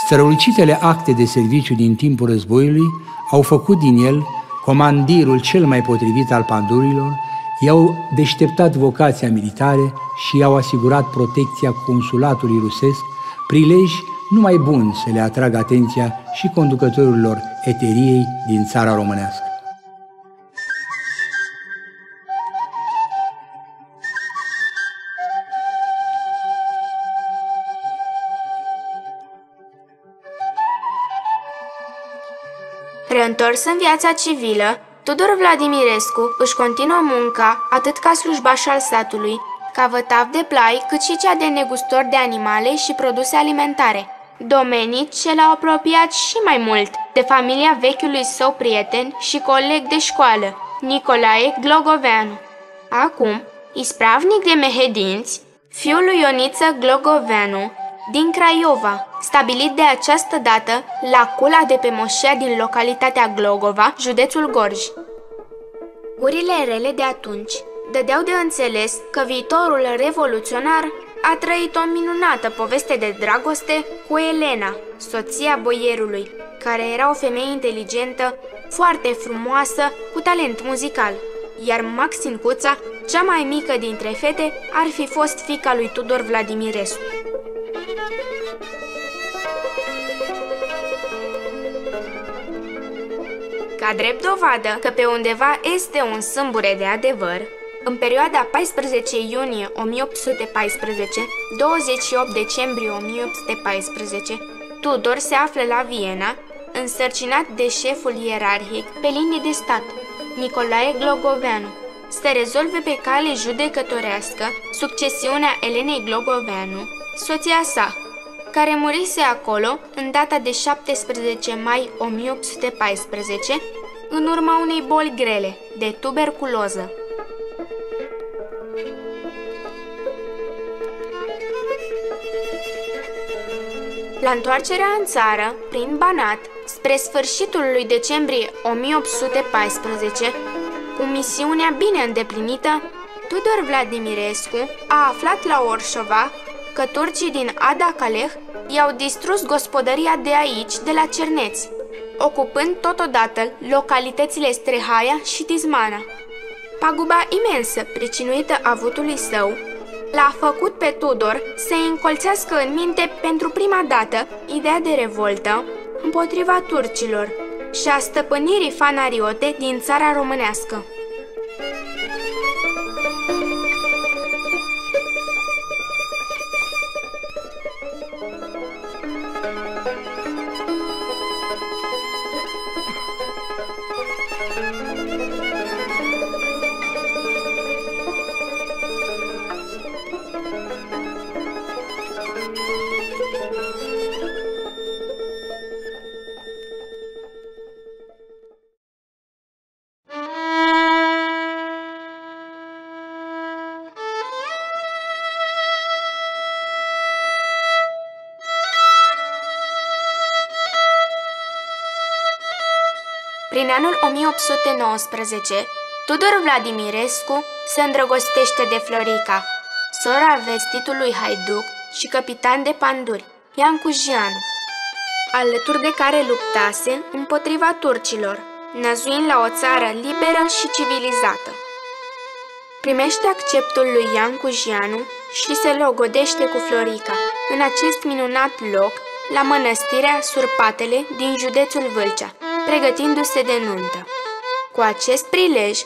Strălucitele acte de serviciu din timpul războiului au făcut din el comandirul cel mai potrivit al pandurilor, i-au deșteptat vocația militare și i-au asigurat protecția consulatului rusesc, prilej numai bun să le atragă atenția și conducătorilor eteriei din țara românească. Reîntors în viața civilă, Tudor Vladimirescu își continuă munca atât ca slujbaș al statului, ca vătav de plai, cât și cea de negustor de animale și produse alimentare. domenii ce l-au apropiat și mai mult de familia vechiului său prieten și coleg de școală, Nicolae Glogoveanu. Acum, ispravnic de mehedinți, fiul lui Ioniță Glogoveanu, din Craiova, stabilit de această dată la cula de pe moșea din localitatea Glogova, județul Gorj. Urile rele de atunci dădeau de înțeles că viitorul revoluționar a trăit o minunată poveste de dragoste cu Elena, soția boierului, care era o femeie inteligentă, foarte frumoasă, cu talent muzical, iar Maxin Cuța, cea mai mică dintre fete, ar fi fost fica lui Tudor Vladimirescu. Ca drept dovadă că pe undeva este un sâmbure de adevăr, în perioada 14 iunie 1814, 28 decembrie 1814, Tudor se află la Viena, însărcinat de șeful ierarhic pe linie de stat, Nicolae Glogoveanu, să rezolve pe cale judecătorească succesiunea Elenei Glogoveanu, soția sa, care murise acolo în data de 17 mai 1814, în urma unei boli grele, de tuberculoză. La întoarcerea în țară, prin Banat, spre sfârșitul lui decembrie 1814, cu misiunea bine îndeplinită, Tudor Vladimirescu a aflat la Orșova că turcii din Ada Caleh i-au distrus gospodăria de aici, de la Cerneți, ocupând totodată localitățile Strehaia și Tizmana. Paguba imensă pricinuită avutului său l-a făcut pe Tudor să încolțească în minte pentru prima dată ideea de revoltă împotriva turcilor și a stăpânirii fanariote din țara românească. Anul 1819, Tudor Vladimirescu se îndrăgostește de Florica, sora vestitului haiduc și capitan de panduri, Ian Cujianu, alături de care luptase împotriva turcilor, năzuind la o țară liberă și civilizată. Primește acceptul lui Ian Cujianu și se logodește cu Florica, în acest minunat loc, la mănăstirea Surpatele din județul Vâlcea, pregătindu-se de nuntă. Cu acest prilej,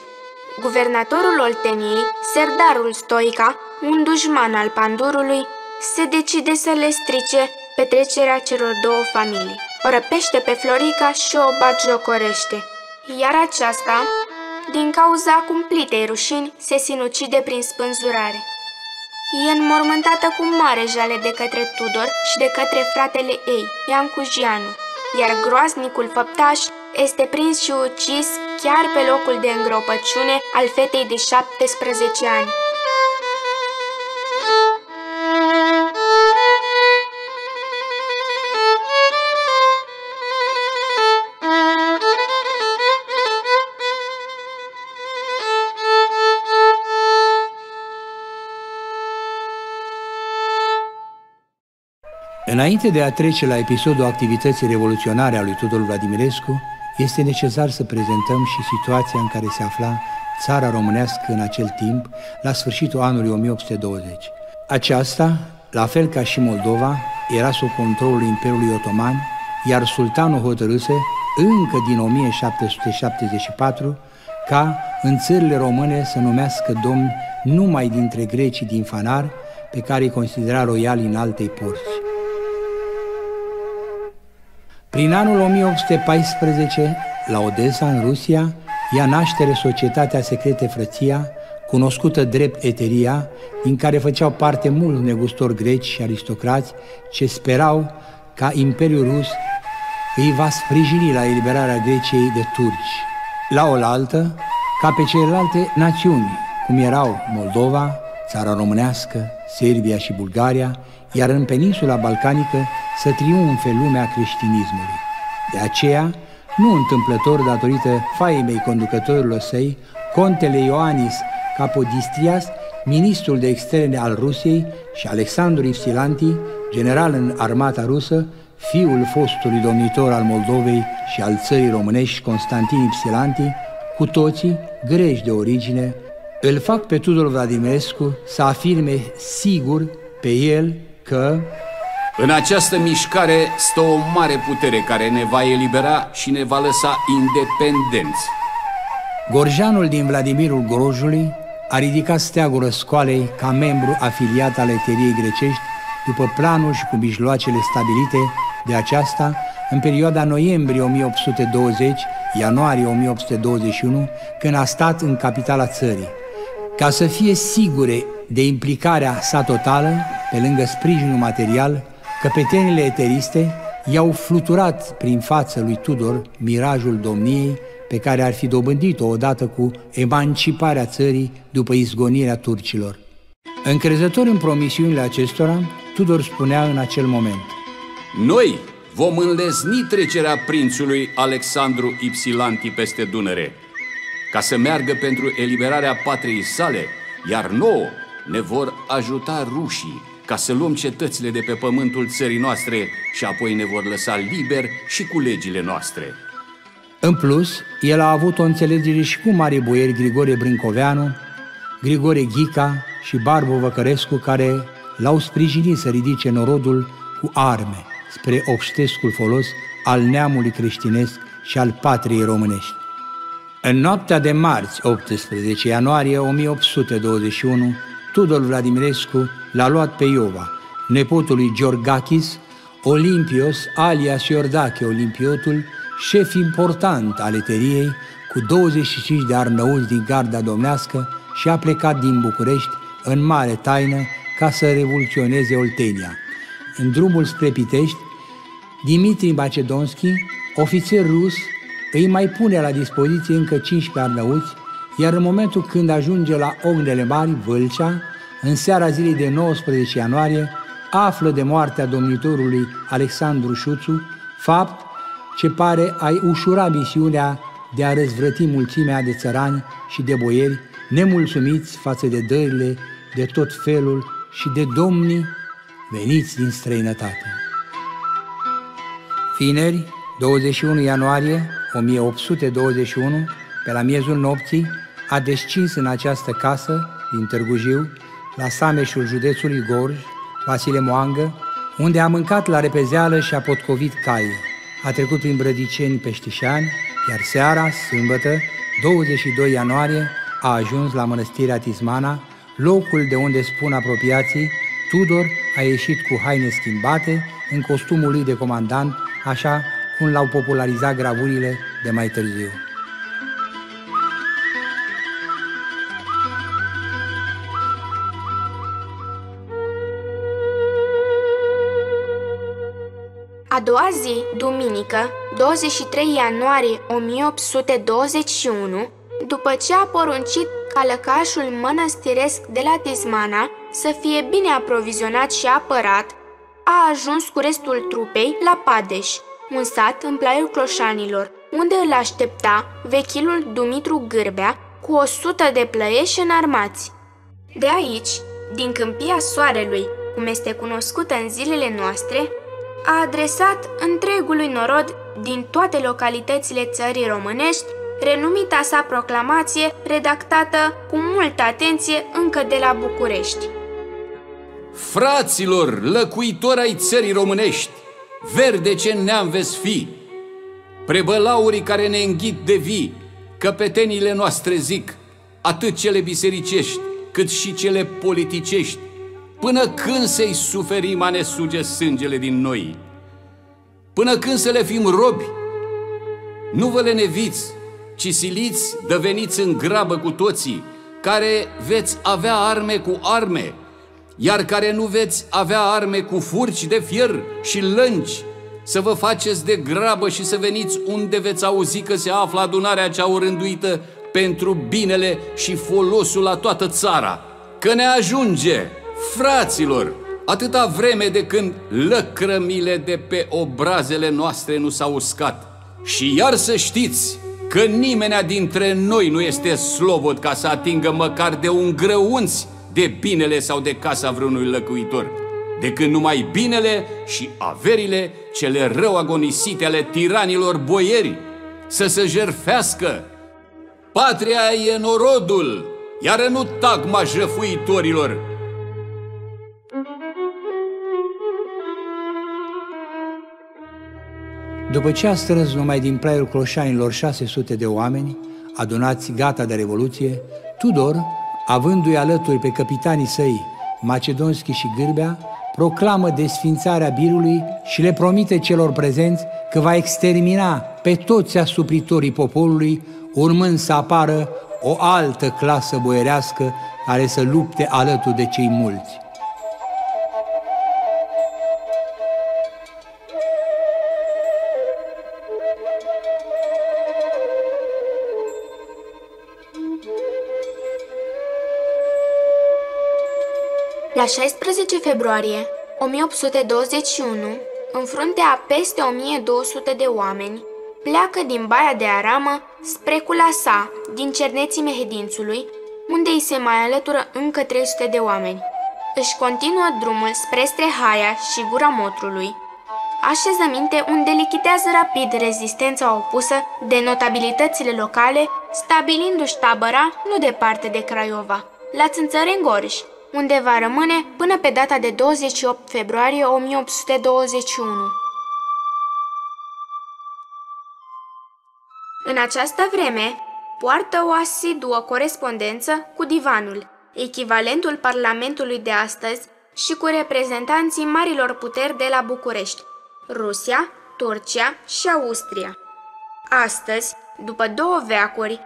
guvernatorul Olteniei, Serdarul Stoica, un dușman al Pandurului, se decide să le strice petrecerea celor două familii. O răpește pe Florica și o batjocorește, iar aceasta, din cauza cumplitei rușini, se sinucide prin spânzurare. E înmormântată cu mare jale de către Tudor și de către fratele ei, Ian Cujianu, iar groaznicul făptaș este prins și ucis chiar pe locul de îngropăciune al fetei de 17 ani. Înainte de a trece la episodul activității revoluționare a lui Tudor Vladimirescu, este necesar să prezentăm și situația în care se afla țara românească în acel timp, la sfârșitul anului 1820. Aceasta, la fel ca și Moldova, era sub controlul Imperiului Otoman, iar sultanul hotărâse, încă din 1774, ca în țările române să numească domni numai dintre grecii din Fanar, pe care îi considera royali în altei porți. Prin anul 1814, la Odessa, în Rusia, ia naștere Societatea Secrete Frăția, cunoscută drept Eteria, din care făceau parte mulți negustori greci și aristocrați ce sperau ca Imperiul Rus îi va sprijini la eliberarea Greciei de turci. La oaltă, ca pe celelalte națiuni, cum erau Moldova, țara românească, Serbia și Bulgaria, iar în peninsula balcanică să triumfe lumea creștinismului. De aceea, nu întâmplător datorită faimei conducătorilor săi, contele Ioanis Capodistrias, ministrul de externe al Rusiei și Alexandru Ipsilanti, general în armata rusă, fiul fostului domnitor al Moldovei și al țării românești Constantin Ipsilanti, cu toții greși de origine, îl fac pe Tudor Vladimirescu să afirme sigur pe el că în această mișcare stă o mare putere care ne va elibera și ne va lăsa independenți. Gorjanul din Vladimirul Grojului a ridicat steagul răscoalei ca membru afiliat al eteriei grecești după planul și cu mijloacele stabilite de aceasta în perioada noiembrie 1820-ianuarie 1821, când a stat în capitala țării. Ca să fie sigure de implicarea sa totală, pe lângă sprijinul material, căpetenile eteriste i-au fluturat prin față lui Tudor mirajul domniei pe care ar fi dobândit-o odată cu emanciparea țării după izgonirea turcilor. Încrezător în promisiunile acestora, Tudor spunea în acel moment Noi vom înlezni trecerea prințului Alexandru Ipsilanti peste Dunăre, ca să meargă pentru eliberarea patriei sale, iar nouă ne vor ajuta rușii ca să luăm cetățile de pe pământul țării noastre și apoi ne vor lăsa liber și cu legile noastre. În plus, el a avut o înțelegere și cu mari boieri Grigore Brâncoveanu, Grigore Ghica și Barbu Văcărescu, care l-au sprijinit să ridice norodul cu arme spre obștescul folos al neamului creștinesc și al patriei românești. În noaptea de marți, 18 ianuarie 1821, Tudor Vladimirescu l-a luat pe Iova, nepotul lui Georgakis, Olimpios, alias Iordache Olimpiotul, șef important al eteriei, cu 25 de arnăuți din garda domnească și a plecat din București în mare taină ca să revoluționeze Oltenia. În drumul spre Pitești, Dimitri Macedonski, ofițer rus, îi mai pune la dispoziție încă 15 arnăuți, iar în momentul când ajunge la Ognele Mari, Vâlcea, în seara zilei de 19 ianuarie, află de moartea domnitorului Alexandru Șuțu, fapt ce pare a ușura misiunea de a răzvrăti mulțimea de țărani și de boieri nemulțumiți față de dările de tot felul și de domnii veniți din străinătate. Vineri, 21 ianuarie 1821, pe la miezul nopții, a descins în această casă din Târgu Jiu, la Sameșul județului Gorj, Vasile Moangă, unde a mâncat la repezeală și a potcovit caie. A trecut prin Brădiceni Peștișani, iar seara, sâmbătă, 22 ianuarie, a ajuns la mănăstirea Tismana, locul de unde spun apropiații, Tudor a ieșit cu haine schimbate, în costumul lui de comandant, așa cum l-au popularizat gravurile de mai târziu. Doua zi, duminică, 23 ianuarie 1821, după ce a poruncit ca lăcașul mănăstiresc de la Tismana să fie bine aprovizionat și apărat, a ajuns cu restul trupei la Padeș, un sat în plaiul Cloșanilor, unde îl aștepta vechilul Dumitru Gârbea cu o sută de plăieși înarmați. De aici, din câmpia soarelui, cum este cunoscută în zilele noastre, a adresat întregului norod din toate localitățile țării românești renumita sa proclamație redactată cu multă atenție încă de la București. Fraților, lăcuitori ai țării românești, verde ce neam veți fi, prebălaurii care ne înghit de vii, căpetenile noastre zic, atât cele bisericești, cât și cele politicești, până când să-i suferim a ne suge sângele din noi? Până când să le fim robi? Nu vă leneviți, ci siliți, deveniți în grabă cu toții, care veți avea arme cu arme, iar care nu veți avea arme cu furci de fier și lângi să vă faceți de grabă și să veniți unde veți auzi că se află adunarea cea orânduită pentru binele și folosul la toată țara. Că ne ajunge, fraților, atâta vreme de când lăcrămile de pe obrazele noastre nu s-au uscat. Și iar să știți că nimenea dintre noi nu este slobod ca să atingă măcar de un grăunț de binele sau de casa vreunui lăcuitor, decât numai binele și averile cele rău agonisite ale tiranilor boieri să se jerfească. Patria e norodul, iar nu tagma jăfuitorilor. După ce a strâns numai din plaiul cloșanilor 600 de oameni, adunați gata de revoluție, Tudor, avându-i alături pe capitanii săi, Macedonski și Gârbea, proclamă desfințarea birului și le promite celor prezenți că va extermina pe toți asupritorii poporului, urmând să apară o altă clasă boierească care să lupte alături de cei mulți. La 16 februarie 1821, în fruntea a peste 1200 de oameni, pleacă din Baia de Aramă spre Culasa, din cerneții Mehedințului, unde îi se mai alătură încă 300 de oameni. Își continuă drumul spre Strehaia și Gura Motrului, așezăminte unde lichidează rapid rezistența opusă de notabilitățile locale, stabilindu-și tabăra nu departe de Craiova, la Țânțăreni Gorj, unde va rămâne până pe data de 28 februarie 1821. În această vreme, poartă o asiduă corespondență cu divanul, echivalentul Parlamentului de astăzi și cu reprezentanții marilor puteri de la București, Rusia, Turcia și Austria. Astăzi, după două veacuri,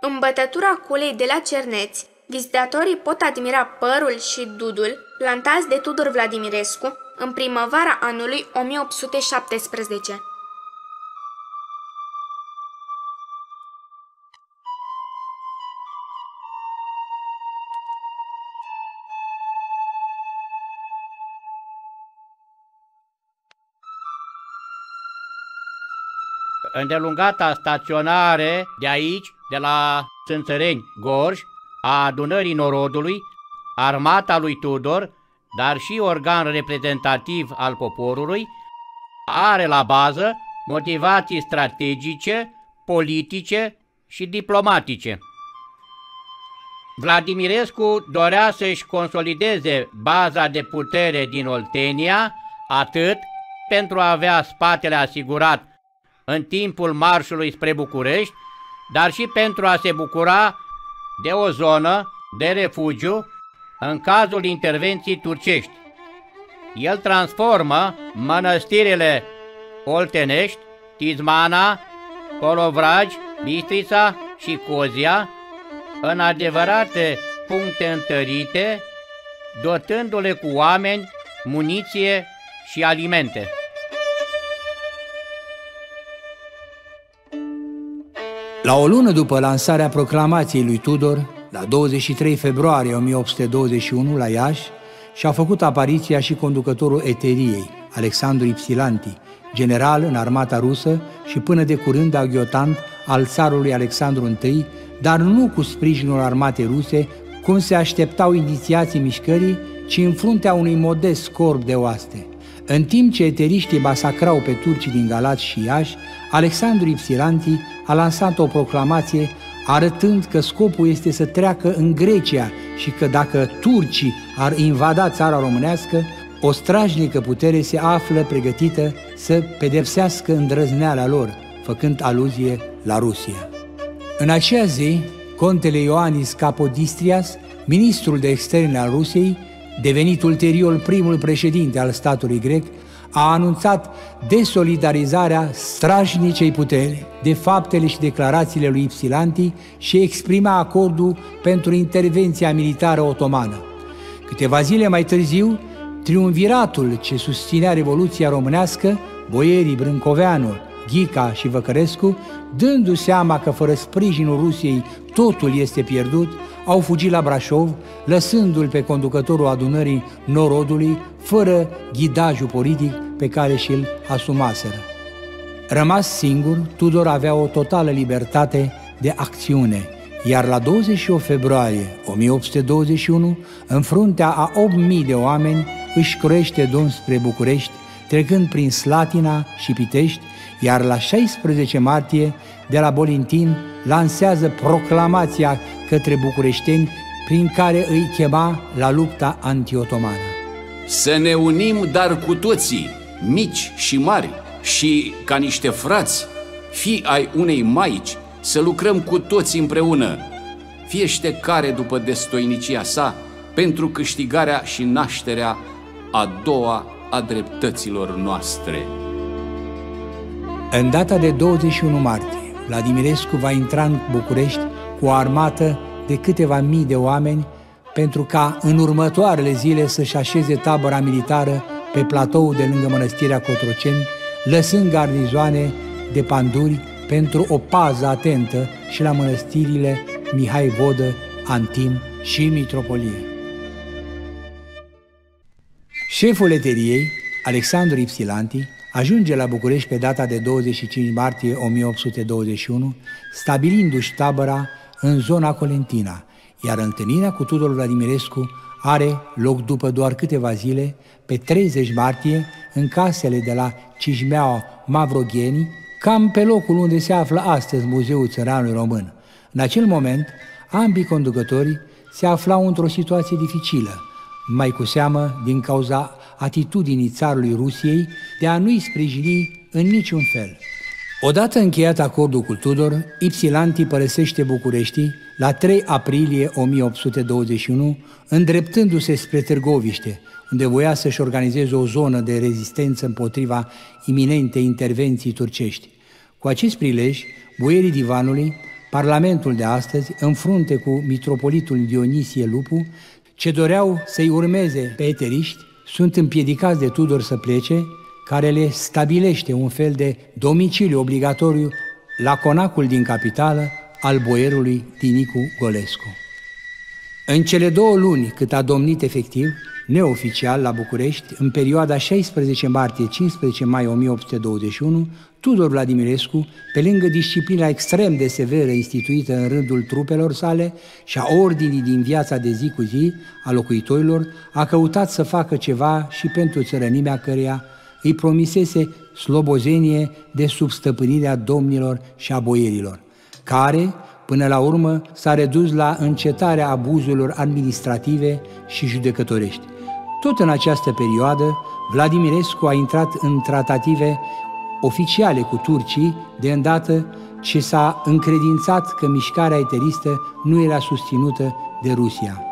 în bătătura culei de la Cerneți, Vizitatorii pot admira părul și dudul plantați de Tudor Vladimirescu în primăvara anului 1817. Îndelungata staționare de aici, de la Țânțăreni, Gorj, a adunării norodului, armata lui Tudor, dar și organ reprezentativ al poporului, are la bază motivații strategice, politice și diplomatice. Vladimirescu dorea să-și consolideze baza de putere din Oltenia, atât pentru a avea spatele asigurat în timpul marșului spre București, dar și pentru a se bucura de o zonă de refugiu în cazul intervenției turcești. El transformă mănăstirile Oltenești, Tizmana, Colovragi, Bistrița și Cozia în adevărate puncte întărite, dotându-le cu oameni, muniție și alimente. La o lună după lansarea proclamației lui Tudor, la 23 februarie 1821 la Iași, și-a făcut apariția și conducătorul Eteriei, Alexandru Ipsilanti, general în armata rusă și până de curând aghiotant al țarului Alexandru I, dar nu cu sprijinul armatei ruse, cum se așteptau inițiații mișcării, ci în fruntea unui modest corp de oaste. În timp ce eteriștii masacrau pe turcii din Galați și Iași, Alexandru Ipsilanti a lansat o proclamație arătând că scopul este să treacă în Grecia și că dacă turcii ar invada țara românească, o strajnică putere se află pregătită să pedepsească îndrăzneala lor, făcând aluzie la Rusia. În aceea zi, contele Ioanis Capodistrias, ministrul de externe al Rusiei, devenit ulterior primul președinte al statului grec, a anunțat desolidarizarea strașnicei puteri de faptele și declarațiile lui Ipsilanti și exprima acordul pentru intervenția militară otomană. Câteva zile mai târziu, triumviratul ce susținea Revoluția românească boierii Brâncoveanu, Ghica și Văcărescu, dându seama că fără sprijinul Rusiei totul este pierdut, au fugit la Brașov, lăsându-l pe conducătorul adunării norodului, fără ghidajul politic pe care și-l asumaseră. Rămas singur, Tudor avea o totală libertate de acțiune, iar la 28 februarie 1821, în fruntea a 8.000 de oameni, își croiește drum spre București, trecând prin Slatina și Pitești, iar la 16 martie, de la Bolintin, lansează proclamația către bucureșteni prin care îi chema la lupta antiotomană. Să ne unim, dar cu toții, mici și mari, și ca niște frați, fii ai unei maici, să lucrăm cu toți împreună, fiește care după destoinicia sa, pentru câștigarea și nașterea a doua a dreptăților noastre. În data de 21 martie, Vladimirescu va intra în București cu o armată de câteva mii de oameni pentru ca în următoarele zile să-și așeze tabăra militară pe platou de lângă mănăstirea Cotroceni, lăsând garnizoane de panduri pentru o pază atentă și la mănăstirile Mihai Vodă, Antim și Mitropolie. Șeful eteriei, Alexandru Ipsilanti, ajunge la București pe data de 25 martie 1821, stabilindu-și tabăra în zona Colentina, iar întâlnirea cu Tudor Vladimirescu are loc după doar câteva zile, pe 30 martie, în casele de la Cijmeaua Mavrogheni, cam pe locul unde se află astăzi Muzeul Țăranului Român. În acel moment, ambii conducători se aflau într-o situație dificilă, mai cu seamă din cauza atitudinii țarului Rusiei de a nu-i sprijini în niciun fel. Odată încheiat acordul cu Tudor, Ipsilanti părăsește Bucureștii la 3 aprilie 1821, îndreptându-se spre Târgoviște, unde voia să-și organizeze o zonă de rezistență împotriva iminentei intervenții turcești. Cu acest prilej, boierii divanului, Parlamentul de astăzi, în frunte cu mitropolitul Dionisie Lupu, ce doreau să-i urmeze pe eteriști, sunt împiedicați de Tudor să plece, care le stabilește un fel de domiciliu obligatoriu la conacul din capitală al boierului Tinicu Golescu. În cele două luni cât a domnit efectiv, neoficial la București, în perioada 16 martie-15 mai 1821, Tudor Vladimirescu, pe lângă disciplina extrem de severă instituită în rândul trupelor sale și a ordinii din viața de zi cu zi a locuitorilor, a căutat să facă ceva și pentru țărănimea căreia îi promisese slobozenie de substăpânirea domnilor și a boierilor, care, până la urmă, s-a redus la încetarea abuzurilor administrative și judecătorești. Tot în această perioadă, Vladimirescu a intrat în tratative oficiale cu turcii, de îndată ce s-a încredințat că mișcarea eteristă nu era susținută de Rusia.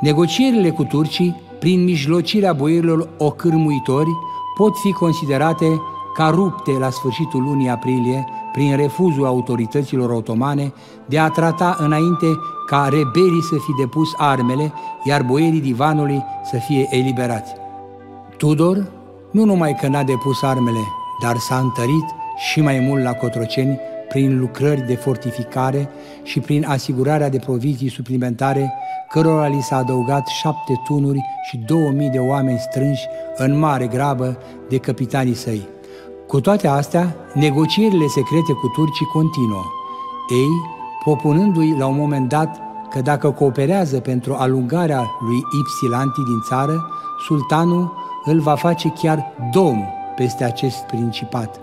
Negocierile cu turcii, prin mijlocirea boierilor ocârmuitori, pot fi considerate ca rupte la sfârșitul lunii aprilie prin refuzul autorităților otomane de a trata înainte ca rebelii să fi depus armele, iar boierii divanului să fie eliberați. Tudor nu numai că n-a depus armele, dar s-a întărit și mai mult la Cotroceni prin lucrări de fortificare și prin asigurarea de provizii suplimentare, cărora li s-a adăugat șapte tunuri și două mii de oameni strânși în mare grabă de capitanii săi. Cu toate astea, negocierile secrete cu turcii continuă. Ei, propunându-i la un moment dat că dacă cooperează pentru alungarea lui Ipsilanti din țară, sultanul îl va face chiar domn peste acest principat.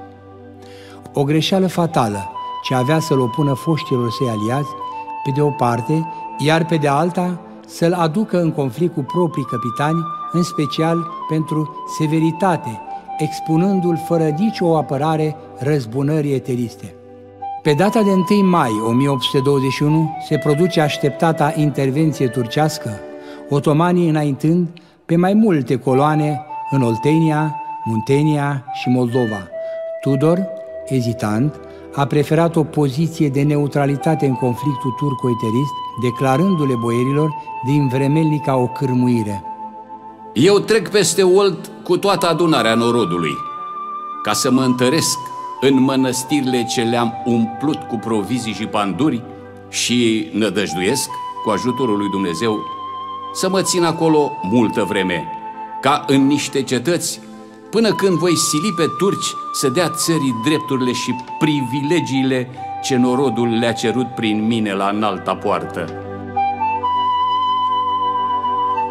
O greșeală fatală ce avea să-l opună foștilor săi aliați, pe de o parte, iar pe de alta să-l aducă în conflict cu proprii capitani, în special pentru severitate, expunându-l fără nicio apărare răzbunării eteriste. Pe data de 1 mai 1821 se produce așteptata intervenție turcească, otomanii înaintând pe mai multe coloane în Oltenia, Muntenia și Moldova. Tudor, ezitant, a preferat o poziție de neutralitate în conflictul turco-eterist, declarându-le boierilor din vremelnica o cârmuire. Eu trec peste Olt cu toată adunarea norodului, ca să mă întăresc în mănăstirile ce le-am umplut cu provizii și panduri și nădăjduiesc, cu ajutorul lui Dumnezeu, să mă țin acolo multă vreme, ca în niște cetăți, până când voi sili pe turci să dea țării drepturile și privilegiile ce norodul le-a cerut prin mine la înalta poartă.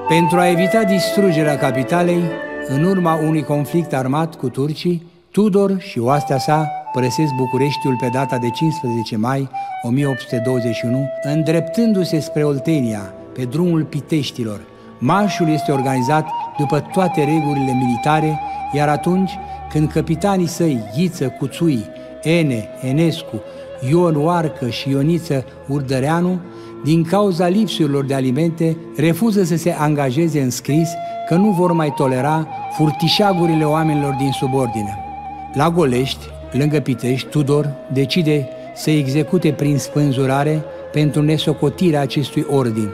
Pentru a evita distrugerea capitalei, în urma unui conflict armat cu turcii, Tudor și oastea sa părăsesc Bucureștiul pe data de 15 mai 1821, îndreptându-se spre Oltenia, pe drumul Piteștilor. Marșul este organizat după toate regulile militare, iar atunci când capitanii săi, Ghiță, Cuțui, Ene, Enescu, Ion Oarcă și Ioniță Urdăreanu, din cauza lipsurilor de alimente, refuză să se angajeze în scris că nu vor mai tolera furtișagurile oamenilor din subordine. La Golești, lângă Pitești, Tudor decide să execute prin spânzurare pentru nesocotirea acestui ordin.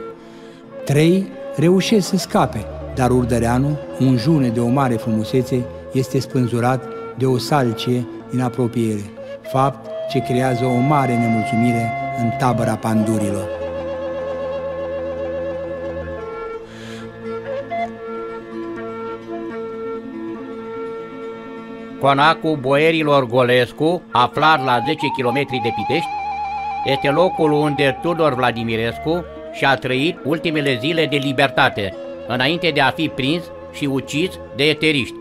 Trei reușesc să scape, dar Urdăreanu, un june de o mare frumusețe, este spânzurat de o salcie din apropiere, fapt ce creează o mare nemulțumire în tabăra pandurilor. Conacul boierilor Golescu, aflat la 10 km de Pitești, este locul unde Tudor Vladimirescu și-a trăit ultimele zile de libertate, înainte de a fi prins și ucis de eteriști.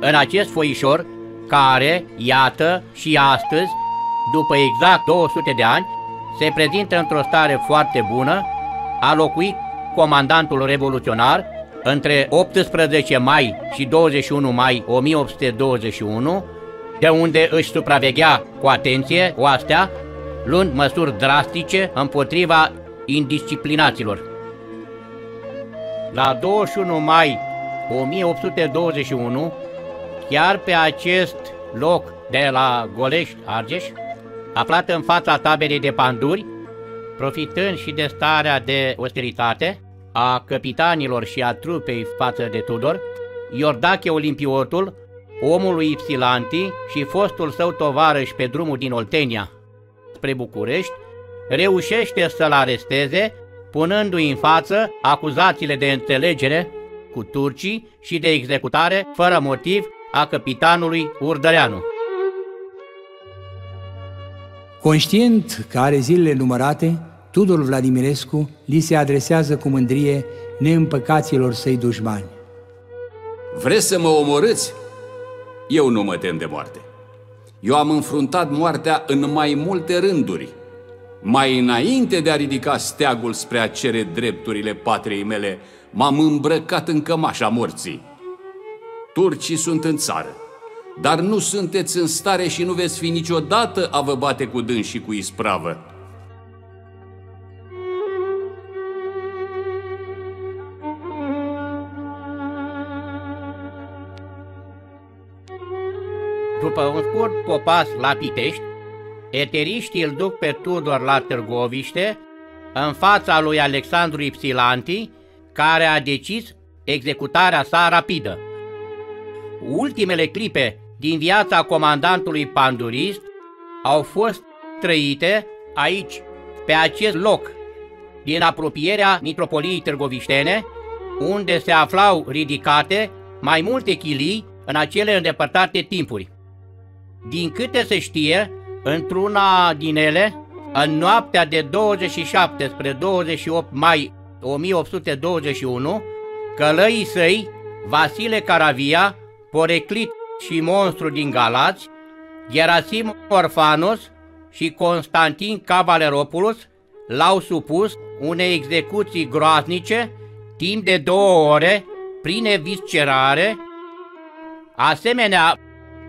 În acest foișor, care, iată și astăzi, după exact 200 de ani, se prezintă într-o stare foarte bună, a locuit comandantul revoluționar între 18 mai și 21 mai 1821, de unde își supraveghea cu atenție oastea, luând măsuri drastice împotriva indisciplinaților. La 21 mai 1821, chiar pe acest loc de la Golești, Argeș, aflat în fața taberei de panduri, profitând și de starea de ostilitate, a capitanilor și a trupei față de Tudor, Iordache Olimpiotul, omul lui Ipsilanti și fostul său tovarăș pe drumul din Oltenia spre București, reușește să-l aresteze, punându-i în față acuzațiile de înțelegere cu turcii și de executare fără motiv a capitanului Urdăreanu. Conștient că are zilele numărate, Tudor Vladimirescu li se adresează cu mândrie neîmpăcaților săi dușmani. Vreți să mă omorâți? Eu nu mă tem de moarte. Eu am înfruntat moartea în mai multe rânduri. Mai înainte de a ridica steagul spre a cere drepturile patriei mele, m-am îmbrăcat în cămașa morții. Turcii sunt în țară, dar nu sunteți în stare și nu veți fi niciodată a vă bate cu dâns și cu ispravă. După un scurt popas la Pitești, eteriștii îl duc pe Tudor la Târgoviște, în fața lui Alexandru Ipsilanti, care a decis executarea sa rapidă. Ultimele clipe din viața comandantului pandurist au fost trăite aici, pe acest loc, din apropierea mitropoliei târgoviștene, unde se aflau ridicate mai multe chilii în acele îndepărtate timpuri. Din câte se știe, într-una din ele, în noaptea de 27 spre 28 mai 1821, călăii săi, Vasile Caravia, Poreclit și monstru din Galați, Gerasim Orfanos și Constantin Cavaleropoulos l-au supus unei execuții groaznice timp de două ore prin eviscerare. Asemenea,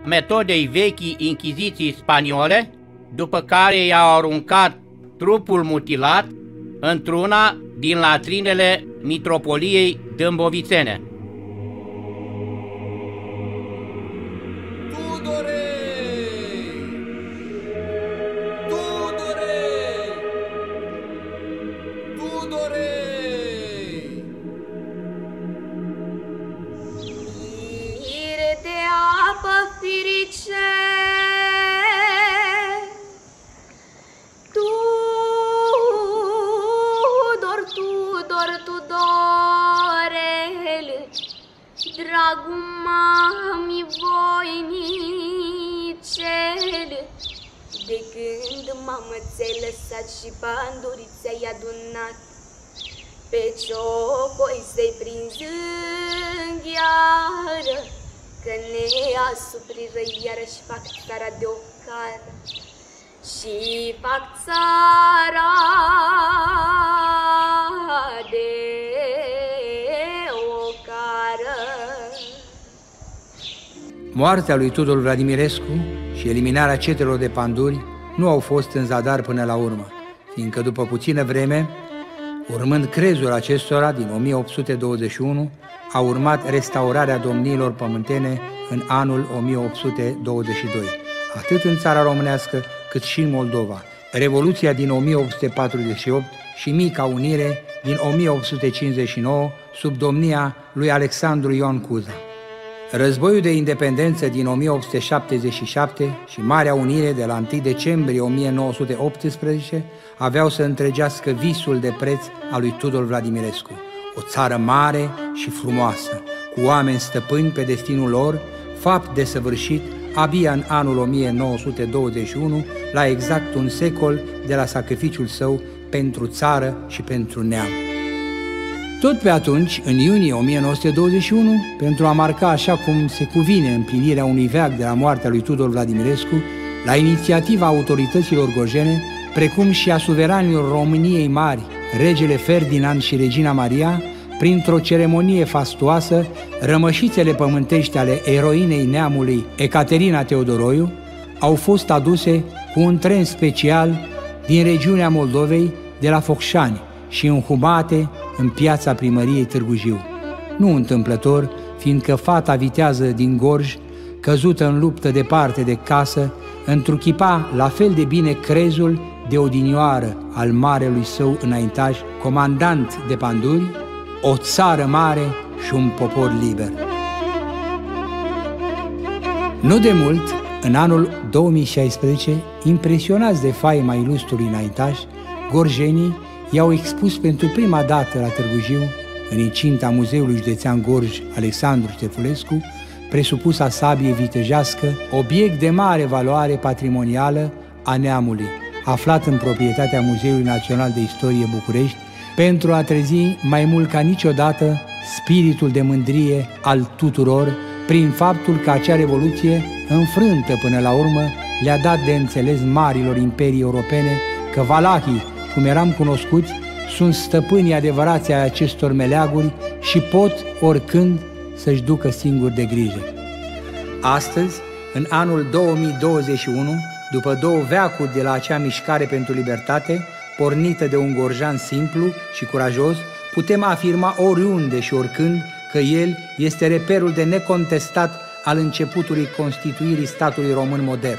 metodei vechii inchiziții spaniole, după care i-au aruncat trupul mutilat într-una din latrinele mitropoliei Dâmbovițene. Și panduri ți-ai adunat Pe ciocoi să-i prinzi în gheară Că ne asupriră iarăși fac țara de o cară Și fac țara de o cară. Moartea lui Tudor Vladimirescu și eliminarea cetelor de panduri nu au fost în zadar până la urmă, fiindcă după puțină vreme, urmând crezul acestora din 1821, a urmat restaurarea domniilor pământene în anul 1822, atât în țara românească cât și în Moldova, Revoluția din 1848 și Mica Unire din 1859 sub domnia lui Alexandru Ion Cuza. Războiul de independență din 1877 și Marea Unire de la 1 decembrie 1918 aveau să întregească visul de preț al lui Tudor Vladimirescu. O țară mare și frumoasă, cu oameni stăpâni pe destinul lor, fapt desăvârșit abia în anul 1921, la exact un secol de la sacrificiul său pentru țară și pentru neam. Tot pe atunci, în iunie 1921, pentru a marca așa cum se cuvine împlinirea unui veac de la moartea lui Tudor Vladimirescu, la inițiativa autorităților gojene, precum și a suveranilor României Mari, regele Ferdinand și regina Maria, printr-o ceremonie fastuoasă, rămășițele pământești ale eroinei neamului Ecaterina Teodoroiu au fost aduse cu un tren special din regiunea Moldovei de la Focșani și înhumate în piața primăriei Târgu Jiu. Nu întâmplător, fiindcă fata vitează din Gorj, căzută în luptă departe de casă, întruchipa la fel de bine crezul de odinioară al marelui său înaintaș, comandant de panduri, o țară mare și un popor liber. Nu de mult, în anul 2016, impresionați de faima ilustrului înaintaș, gorjenii i-au expus pentru prima dată la Târgu Jiu, în incinta Muzeului Județean Gorj Alexandru Ștefulescu, presupusa sabie vitejească, obiect de mare valoare patrimonială a neamului, aflat în proprietatea Muzeului Național de Istorie București, pentru a trezi mai mult ca niciodată spiritul de mândrie al tuturor prin faptul că acea revoluție, înfrântă până la urmă, le-a dat de înțeles marilor imperii europene că valahii, cum eram cunoscuți, sunt stăpânii adevărați ai acestor meleaguri și pot oricând să-și ducă singuri de grijă. Astăzi, în anul 2021, după două veacuri de la acea mișcare pentru libertate, pornită de un gorjan simplu și curajos, putem afirma oriunde și oricând că el este reperul de necontestat al începutului constituirii statului român modern.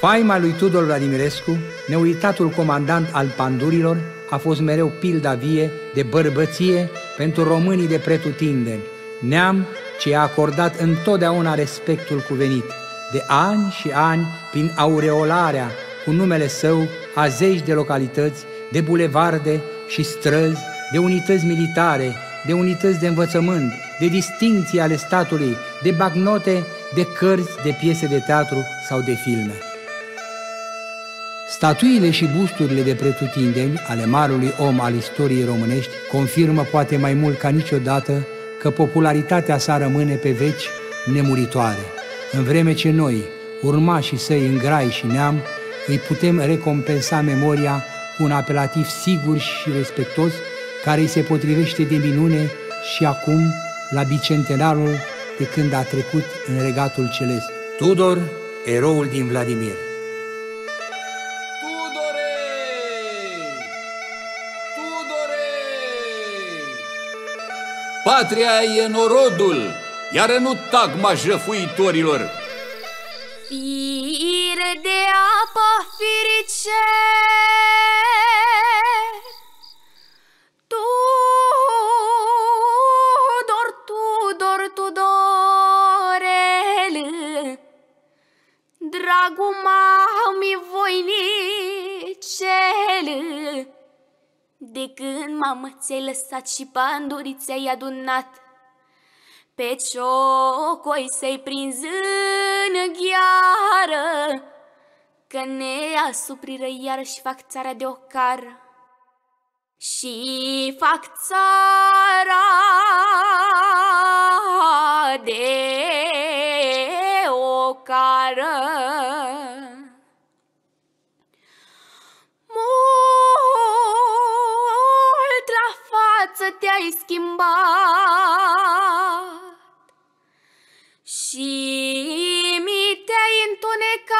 Faima lui Tudor Vladimirescu, neuitatul comandant al pandurilor, a fost mereu pilda vie de bărbăție pentru românii de pretutindeni, neam ce a acordat întotdeauna respectul cuvenit. De ani și ani, prin aureolarea cu numele său a zeci de localități, de bulevarde și străzi, de unități militare, de unități de învățământ, de distinții ale statului, de bagnote, de cărți, de piese de teatru sau de filme. Statuile și busturile de pretutindeni ale marului om al istoriei românești confirmă poate mai mult ca niciodată că popularitatea sa rămâne pe veci nemuritoare, în vreme ce noi, urmașii săi în grai și neam, îi putem recompensa memoria cu un apelativ sigur și respectos care îi se potrivește de minune și acum la bicentenarul de când a trecut în regatul celest. Tudor, eroul din Vladimir. Tudore! Tudore! Patria e norodul, iar nu tagma jăfuitorilor. Fire de apă firice Tudor, Tudor, Tudorel Dragul mami voinicel De când mamă ți-ai lăsat și pandurii ți-ai adunat pe ciocoi să-i prinzi în gheară, Că că ne asupriră iarăși fac țara de ocară. Și fac țara de ocară. Mult la față te-ai schimbat și mi te-ai întunecat.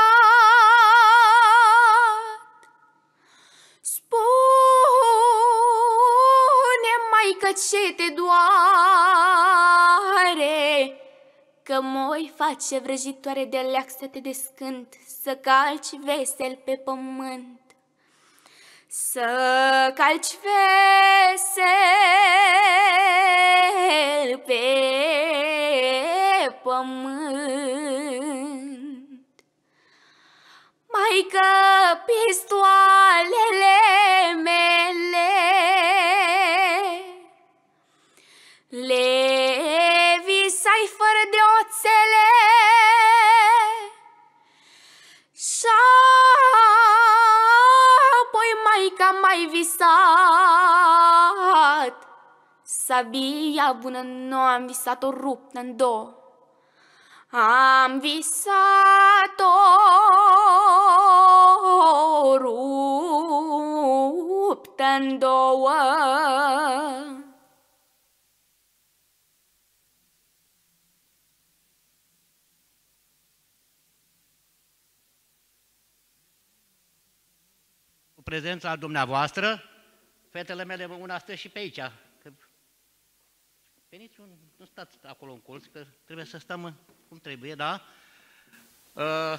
Spune, mai că ce te doare, că moi face vrăjitoare de leac să te descânt, să calci vesel pe pământ. Să calci vesel pe pământ. Mai că pistoalele mele le visai fără de oțele și apoi mai ca mai visat. Sabia bună nu am visat-o ruptă în două am visat-o ruptă în două. Cu prezența dumneavoastră, fetele mele, una stă și pe aici. Că... Veniți, un, nu stați acolo în colț, că trebuie să stăm cum trebuie, da? Uh,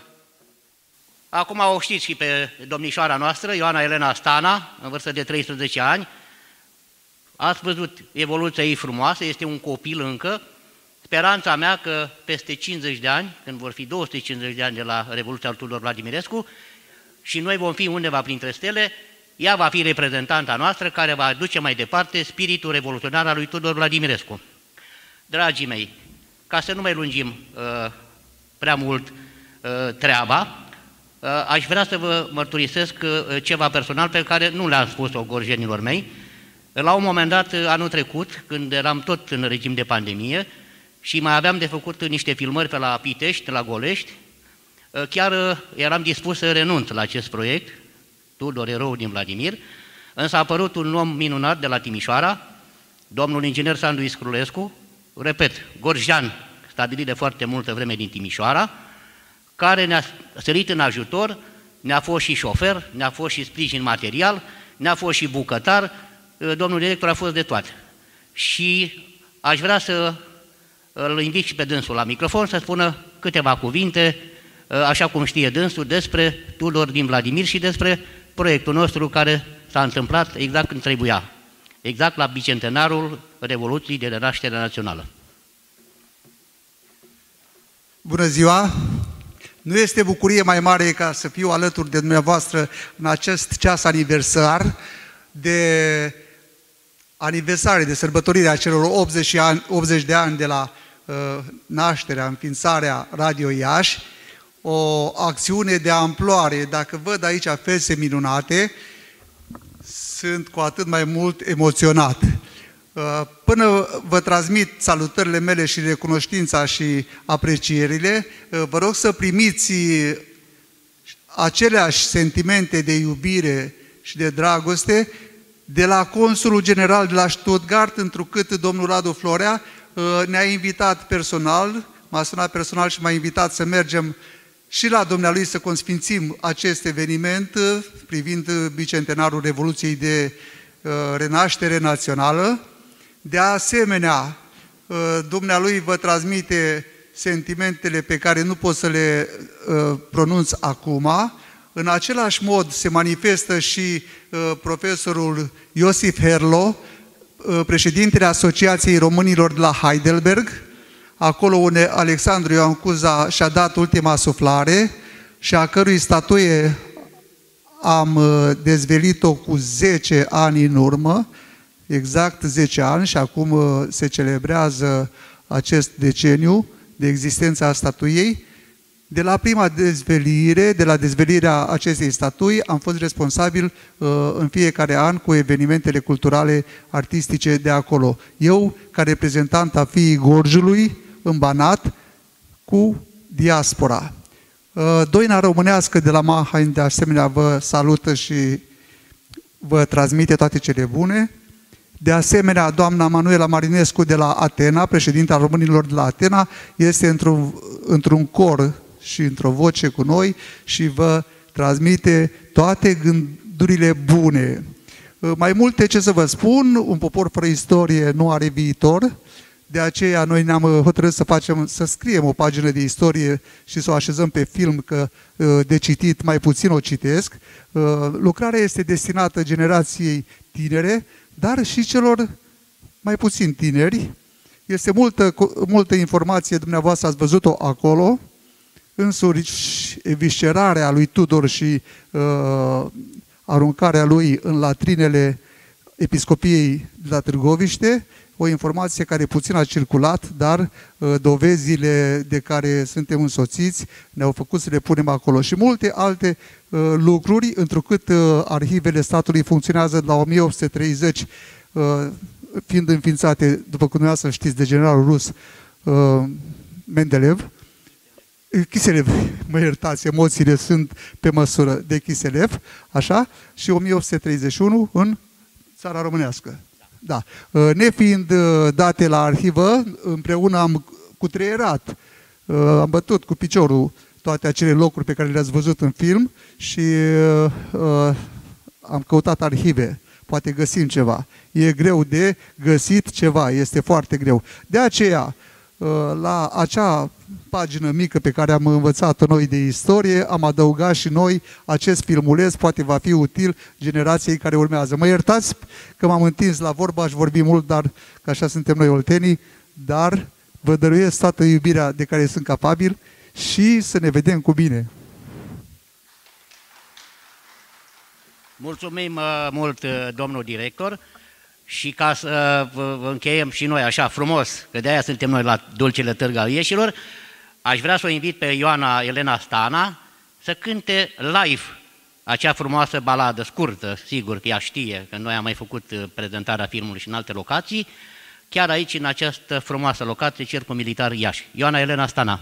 acum o știți și pe domnișoara noastră, Ioana Elena Stana, în vârstă de 13 ani. Ați văzut evoluția ei frumoasă, este un copil încă. Speranța mea că peste 50 de ani, când vor fi 250 de ani de la Revoluția lui Tudor Vladimirescu, și noi vom fi undeva printre stele, ea va fi reprezentanta noastră care va duce mai departe spiritul revoluționar al lui Tudor Vladimirescu. Dragii mei, ca să nu mai lungim uh, prea mult uh, treaba, uh, aș vrea să vă mărturisesc uh, ceva personal pe care nu le-am spus-o gorjenilor mei. La un moment dat, uh, anul trecut, când eram tot în regim de pandemie și mai aveam de făcut niște filmări pe la Pitești, la Golești, uh, chiar uh, eram dispus să renunț la acest proiect, Tudor, erou din Vladimir, însă a apărut un om minunat de la Timișoara, domnul inginer Sandu Iscrulescu, repet, Gorjan, stabilit de foarte multă vreme din Timișoara, care ne-a sărit în ajutor, ne-a fost și șofer, ne-a fost și sprijin material, ne-a fost și bucătar, domnul director a fost de toate. Și aș vrea să îl invit și pe dânsul la microfon să spună câteva cuvinte, așa cum știe dânsul, despre Tudor din Vladimir și despre proiectul nostru care s-a întâmplat exact când trebuia, exact la bicentenarul Revoluției de renaștere națională. Bună ziua! Nu este bucurie mai mare ca să fiu alături de dumneavoastră în acest ceas aniversar de aniversare, de sărbătorire a celor 80, ani, 80 de ani de la uh, nașterea, înființarea Radio Iași, o acțiune de amploare. Dacă văd aici fețe minunate, sunt cu atât mai mult emoționat. Uh, până vă transmit salutările mele și recunoștința și aprecierile, uh, vă rog să primiți aceleași sentimente de iubire și de dragoste de la Consulul General de la Stuttgart, întrucât domnul Radu Florea uh, ne-a invitat personal, m-a sunat personal și m-a invitat să mergem și la dumnealui să consfințim acest eveniment privind bicentenarul Revoluției de Renaștere Națională. De asemenea, uh, dumnealui vă transmite sentimentele pe care nu pot să le uh, pronunț acum. În același mod se manifestă și uh, profesorul Iosif Herlo, președintele Asociației Românilor de la Heidelberg, acolo unde Alexandru Ioan Cuza și-a dat ultima suflare și a cărui statuie am dezvelit-o cu 10 ani în urmă, exact 10 ani și acum se celebrează acest deceniu de existența statuiei. De la prima dezvelire, de la dezvelirea acestei statui, am fost responsabil uh, în fiecare an cu evenimentele culturale, artistice de acolo. Eu, ca reprezentant a fiii Gorjului, în Banat, cu diaspora. Uh, Doina românească de la Mahain, de asemenea, vă salută și vă transmite toate cele bune. De asemenea, doamna Manuela Marinescu de la Atena, președinta românilor de la Atena, este într-un, într-un cor și într-o voce cu noi și vă transmite toate gândurile bune. Uh, mai multe ce să vă spun, un popor fără istorie nu are viitor, de aceea noi ne-am uh, hotărât să facem, să scriem o pagină de istorie și să o așezăm pe film, că uh, de citit mai puțin o citesc. Lucrarea este destinată generației tinere, dar și celor mai puțin tineri. Este multă, multă informație, dumneavoastră ați văzut-o acolo, însuri viscerarea lui Tudor și uh, aruncarea lui în latrinele episcopiei de la Târgoviște, o informație care puțin a circulat, dar uh, dovezile de care suntem însoțiți ne-au făcut să le punem acolo. Și multe alte uh, lucruri, întrucât uh, arhivele statului funcționează de la 1830, uh, fiind înființate, după cum dumneavoastră știți, de generalul rus uh, Mendeleev, Chiselev, mă iertați, emoțiile sunt pe măsură de Chiselev, așa, și 1831 în țara românească. Da. Uh, nefiind uh, date la arhivă, împreună am cutreierat, uh, am bătut cu piciorul toate acele locuri pe care le-ați văzut în film și am căutat arhive. Poate găsim ceva. E greu de găsit ceva, este foarte greu. De aceea, la acea pagină mică pe care am învățat-o noi de istorie, am adăugat și noi acest filmuleț, poate va fi util generației care urmează. Mă iertați că m-am întins la vorba, aș vorbi mult, dar că așa suntem noi oltenii, dar vă dăruiesc toată iubirea de care sunt capabil și să ne vedem cu bine. Mulțumim uh, mult, uh, domnul director. Și ca să uh, încheiem și noi așa frumos, că de-aia suntem noi la Dulcele Târg al Ieșilor, aș vrea să o invit pe Ioana Elena Stana să cânte live acea frumoasă baladă, scurtă, sigur că ea știe, că noi am mai făcut uh, prezentarea filmului și în alte locații, chiar aici, în această frumoasă locație, Cercul Militar Iași. Ioana Elena Stana.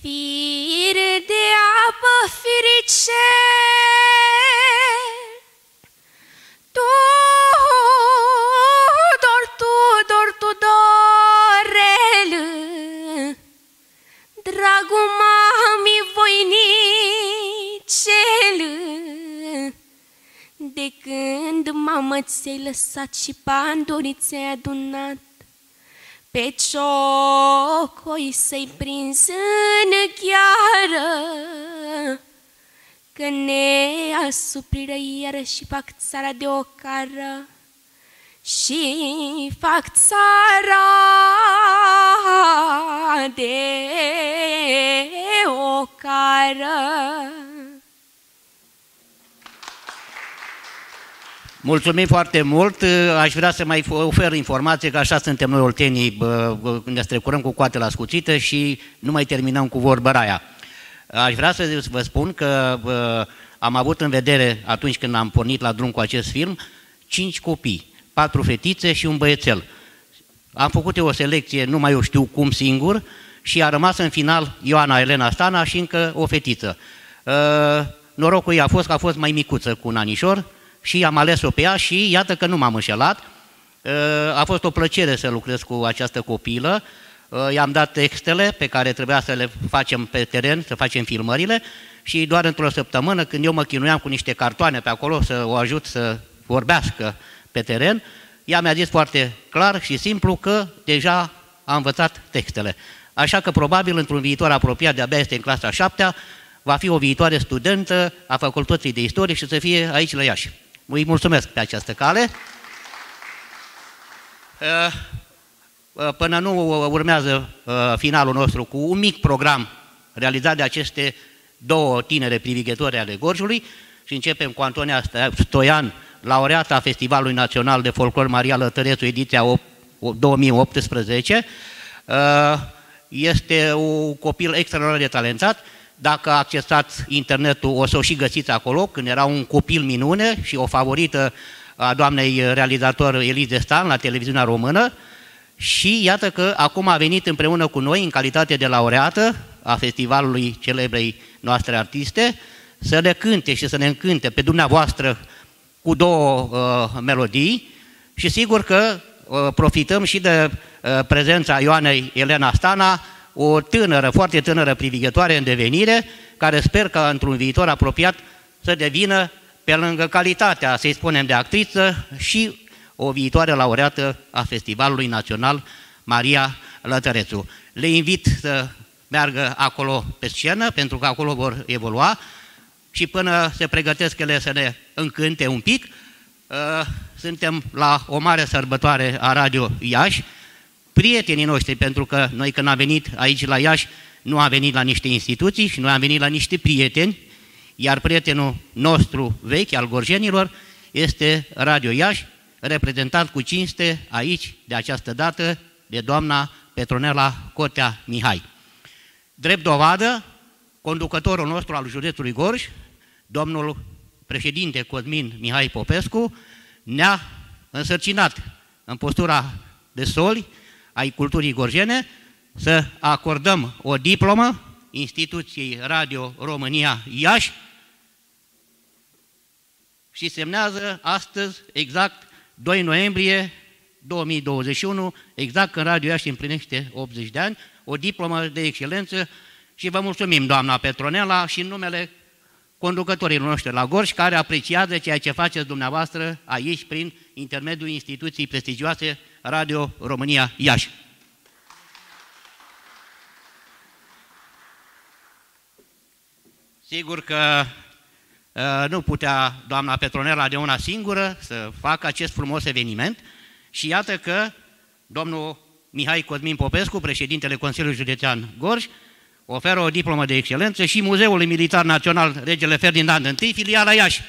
Fire de apă firice Tudor, Tudor, Tudorel Dragul mami voinicel De când mamă ți-ai lăsat și pandorii ți-ai adunat Pe ciocoi să-i prins în gheară Că ne asupriră iară și fac țara de o cară și fac țara de o cară. Mulțumim foarte mult. Aș vrea să mai ofer informație că așa suntem noi oltenii, ne strecurăm cu coate la scuțită și nu mai terminăm cu vorbă raia. Aș vrea să vă spun că am avut în vedere, atunci când am pornit la drum cu acest film, cinci copii, patru fetițe și un băiețel. Am făcut eu o selecție, nu mai eu știu cum singur, și a rămas în final Ioana Elena Stana și încă o fetiță. Norocul ei a fost că a fost mai micuță cu un anișor și am ales-o pe ea și iată că nu m-am înșelat. A fost o plăcere să lucrez cu această copilă. Uh, i-am dat textele pe care trebuia să le facem pe teren, să facem filmările și doar într-o săptămână, când eu mă chinuiam cu niște cartoane pe acolo să o ajut să vorbească pe teren, ea mi-a zis foarte clar și simplu că deja a învățat textele. Așa că probabil într-un viitor apropiat, de-abia este în clasa 7 va fi o viitoare studentă a Facultății de Istorie și să fie aici la Iași. Îi mulțumesc pe această cale. Uh, Uh, până nu urmează uh, finalul nostru cu un mic program realizat de aceste două tinere privighetori ale Gorjului și începem cu Antonia Stoian, laureata Festivalului Național de Folclor Maria Lătărețu, ediția 2018. Este un copil extraordinar de talentat. Dacă accesați internetul, o să o și găsiți acolo, când era un copil minune și o favorită a doamnei realizator Elize Stan la televiziunea română. Și iată că acum a venit împreună cu noi, în calitate de laureată a festivalului celebrei noastre artiste, să ne cânte și să ne încânte pe dumneavoastră cu două uh, melodii. Și sigur că uh, profităm și de uh, prezența Ioanei Elena Stana, o tânără, foarte tânără privighetoare în devenire, care sper că într-un viitor apropiat să devină, pe lângă calitatea, să-i spunem, de actriță, și o viitoare laureată a Festivalului Național Maria Lătărețu. Le invit să meargă acolo pe scenă, pentru că acolo vor evolua și până se pregătesc ele să ne încânte un pic, uh, suntem la o mare sărbătoare a Radio Iași, prietenii noștri, pentru că noi când am venit aici la Iași, nu am venit la niște instituții și noi am venit la niște prieteni, iar prietenul nostru vechi al gorjenilor este Radio Iași, reprezentat cu cinste aici, de această dată, de doamna Petronela Cotea Mihai. Drept dovadă, conducătorul nostru al județului Gorj, domnul președinte Cosmin Mihai Popescu, ne-a însărcinat în postura de soli ai culturii gorjene să acordăm o diplomă instituției Radio România Iași și semnează astăzi, exact 2 noiembrie 2021, exact când Radio Iași împlinește 80 de ani, o diplomă de excelență și vă mulțumim, doamna Petronela, și în numele conducătorilor noștri la Gorj, care apreciază ceea ce faceți dumneavoastră aici prin intermediul instituției prestigioase Radio România Iași. Sigur că uh, nu putea doamna Petronela de una singură să facă acest frumos eveniment și iată că domnul Mihai Cosmin Popescu, președintele Consiliului Județean Gorj, oferă o diplomă de excelență și Muzeul Militar Național Regele Ferdinand I, filiala Iași.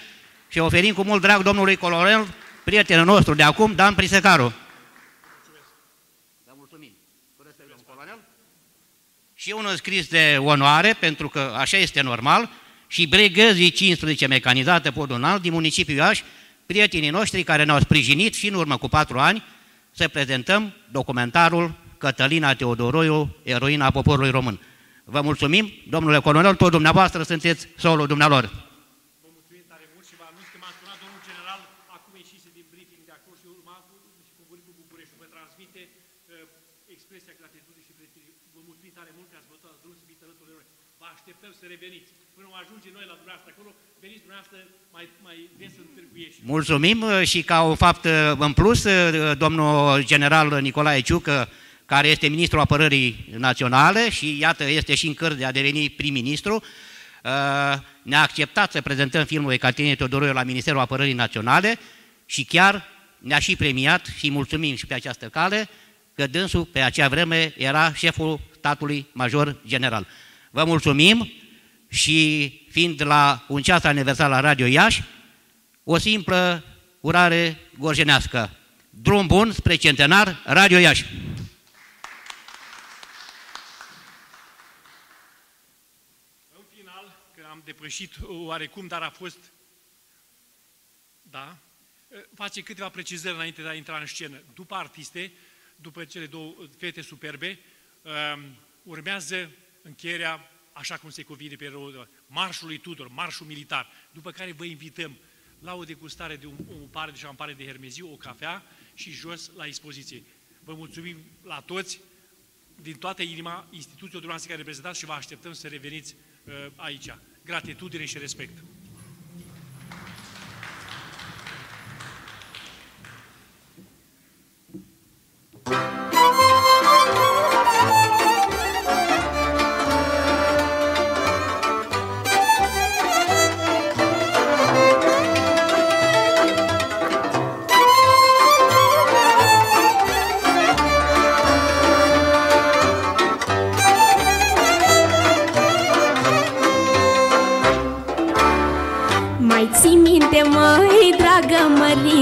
Și oferim cu mult drag domnului colonel, prietenul nostru de acum, Dan Prisecaru. Și un înscris de onoare, pentru că așa este normal, și bregăzii 15 mecanizate podunal din municipiul Iași, prietenii noștri care ne-au sprijinit și în urmă cu patru ani, să prezentăm documentarul Cătălina Teodoroiu, eroina poporului român. Vă mulțumim, domnule colonel, tot dumneavoastră sunteți solul dumnealor. Vă mulțumim tare mult și vă anunț că m-a sunat domnul general, acum ieșise din briefing de acolo și urma și cu cu București vă transmite uh, expresia gratitudinii și prestigiu. Vă mulțumim tare mult că ați văzut drum să fiți alături de noi. Vă așteptăm să reveniți. Până ajunge noi la dumneavoastră acolo, veniți dumneavoastră mai, mai des în Târgu Ieși. Mulțumim uh, și ca o fapt uh, în plus, domnul general Nicolae Ciucă, care este ministrul apărării naționale și iată este și în cărți de a deveni prim-ministru, uh, ne-a acceptat să prezentăm filmul Ecaterine Teodoroiu la Ministerul Apărării Naționale și chiar ne-a și premiat și mulțumim și pe această cale că dânsul pe acea vreme era șeful statului major general. Vă mulțumim și fiind la un ceas aniversar la Radio Iași, o simplă urare gorjenească. Drum bun spre centenar, Radio Iași! depășit oarecum, dar a fost, da, face câteva precizări înainte de a intra în scenă. După artiste, după cele două fete superbe, um, urmează încheierea, așa cum se cuvine pe rău, marșului Tudor, marșul militar, după care vă invităm la o degustare de un, un pare de șampane de hermeziu, o cafea și jos la expoziție. Vă mulțumim la toți, din toată inima, instituției dumneavoastră care reprezentați și vă așteptăm să reveniți uh, aici gratitudine și respect. Că nu erau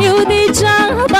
有的长。